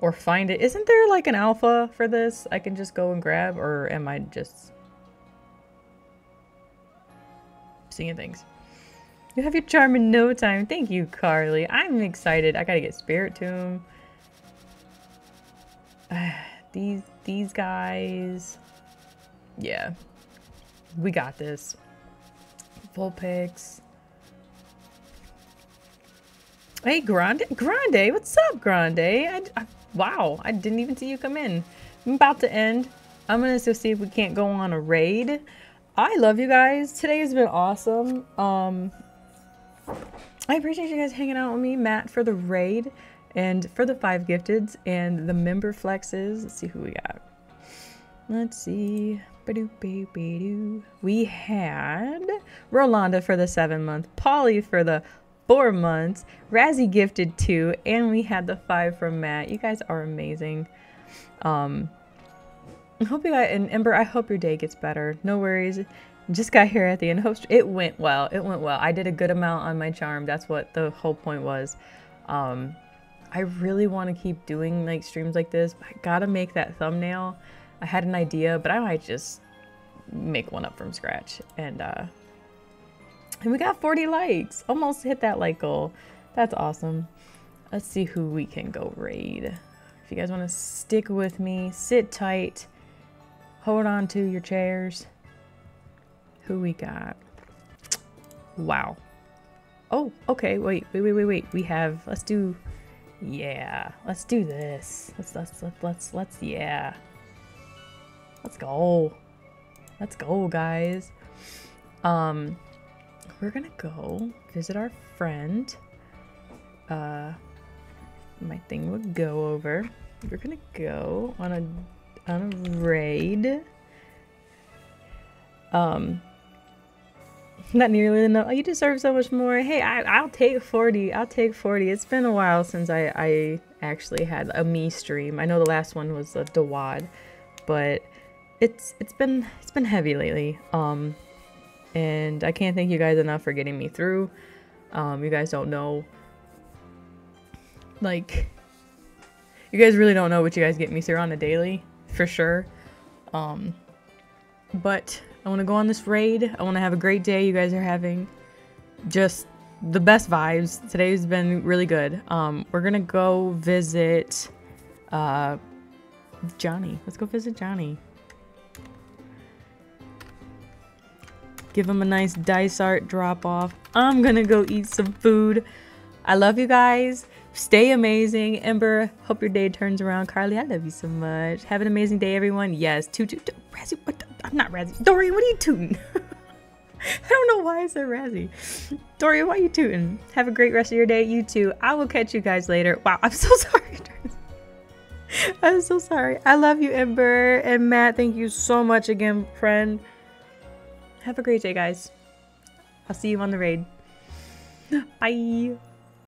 or find it. Isn't there like an alpha for this I can just go and grab or am I just seeing things? You have your charm in no time. Thank you, Carly. I'm excited. I gotta get Spiritomb. these these guys. Yeah. We got this. Vulpix. Hey, Grande. Grande, what's up, Grande? I, I, wow, I didn't even see you come in. I'm about to end. I'm gonna go see if we can't go on a raid. I love you guys. Today has been awesome. Um, I appreciate you guys hanging out with me, Matt, for the raid and for the five gifteds and the member flexes. Let's see who we got. Let's see. We had Rolanda for the seven month, Polly for the four months, Razzie gifted two, and we had the five from Matt. You guys are amazing. Um, I hope you got, and Ember, I hope your day gets better. No worries. Just got here at the end. It went well. It went well. I did a good amount on my charm. That's what the whole point was. Um, I really want to keep doing like streams like this. I gotta make that thumbnail. I had an idea, but I might just make one up from scratch. And uh, and we got 40 likes. Almost hit that like goal. That's awesome. Let's see who we can go raid. If you guys want to stick with me, sit tight, hold on to your chairs. Who we got? Wow. Oh, okay. Wait, wait, wait, wait, wait. We have. Let's do. Yeah. Let's do this. Let's let's let's let's let's yeah. Let's go. Let's go, guys. Um, we're gonna go visit our friend. Uh, my thing would go over. We're gonna go on a on a raid. Um, not nearly enough. Oh, you deserve so much more. Hey, I, I'll take 40. I'll take 40. It's been a while since I, I actually had a me stream. I know the last one was a Dawad, but it's it's been it's been heavy lately. Um, and I can't thank you guys enough for getting me through. Um, you guys don't know, like, you guys really don't know what you guys get me through on a daily, for sure. Um, but I want to go on this raid. I want to have a great day. You guys are having just the best vibes. Today's been really good. Um, we're gonna go visit uh, Johnny. Let's go visit Johnny. Give him a nice Dysart drop off. I'm gonna go eat some food. I love you guys. Stay amazing. Ember, hope your day turns around. Carly, I love you so much. Have an amazing day, everyone. Yes, toot toot. toot. Razzie, what the, I'm not Razzie. Dorian, what are you tooting? I don't know why I said Razzie. Dorian, why are you tooting? Have a great rest of your day. You too. I will catch you guys later. Wow, I'm so sorry. I'm so sorry. I love you, Ember. And Matt, thank you so much again, friend. Have a great day, guys. I'll see you on the raid. Bye.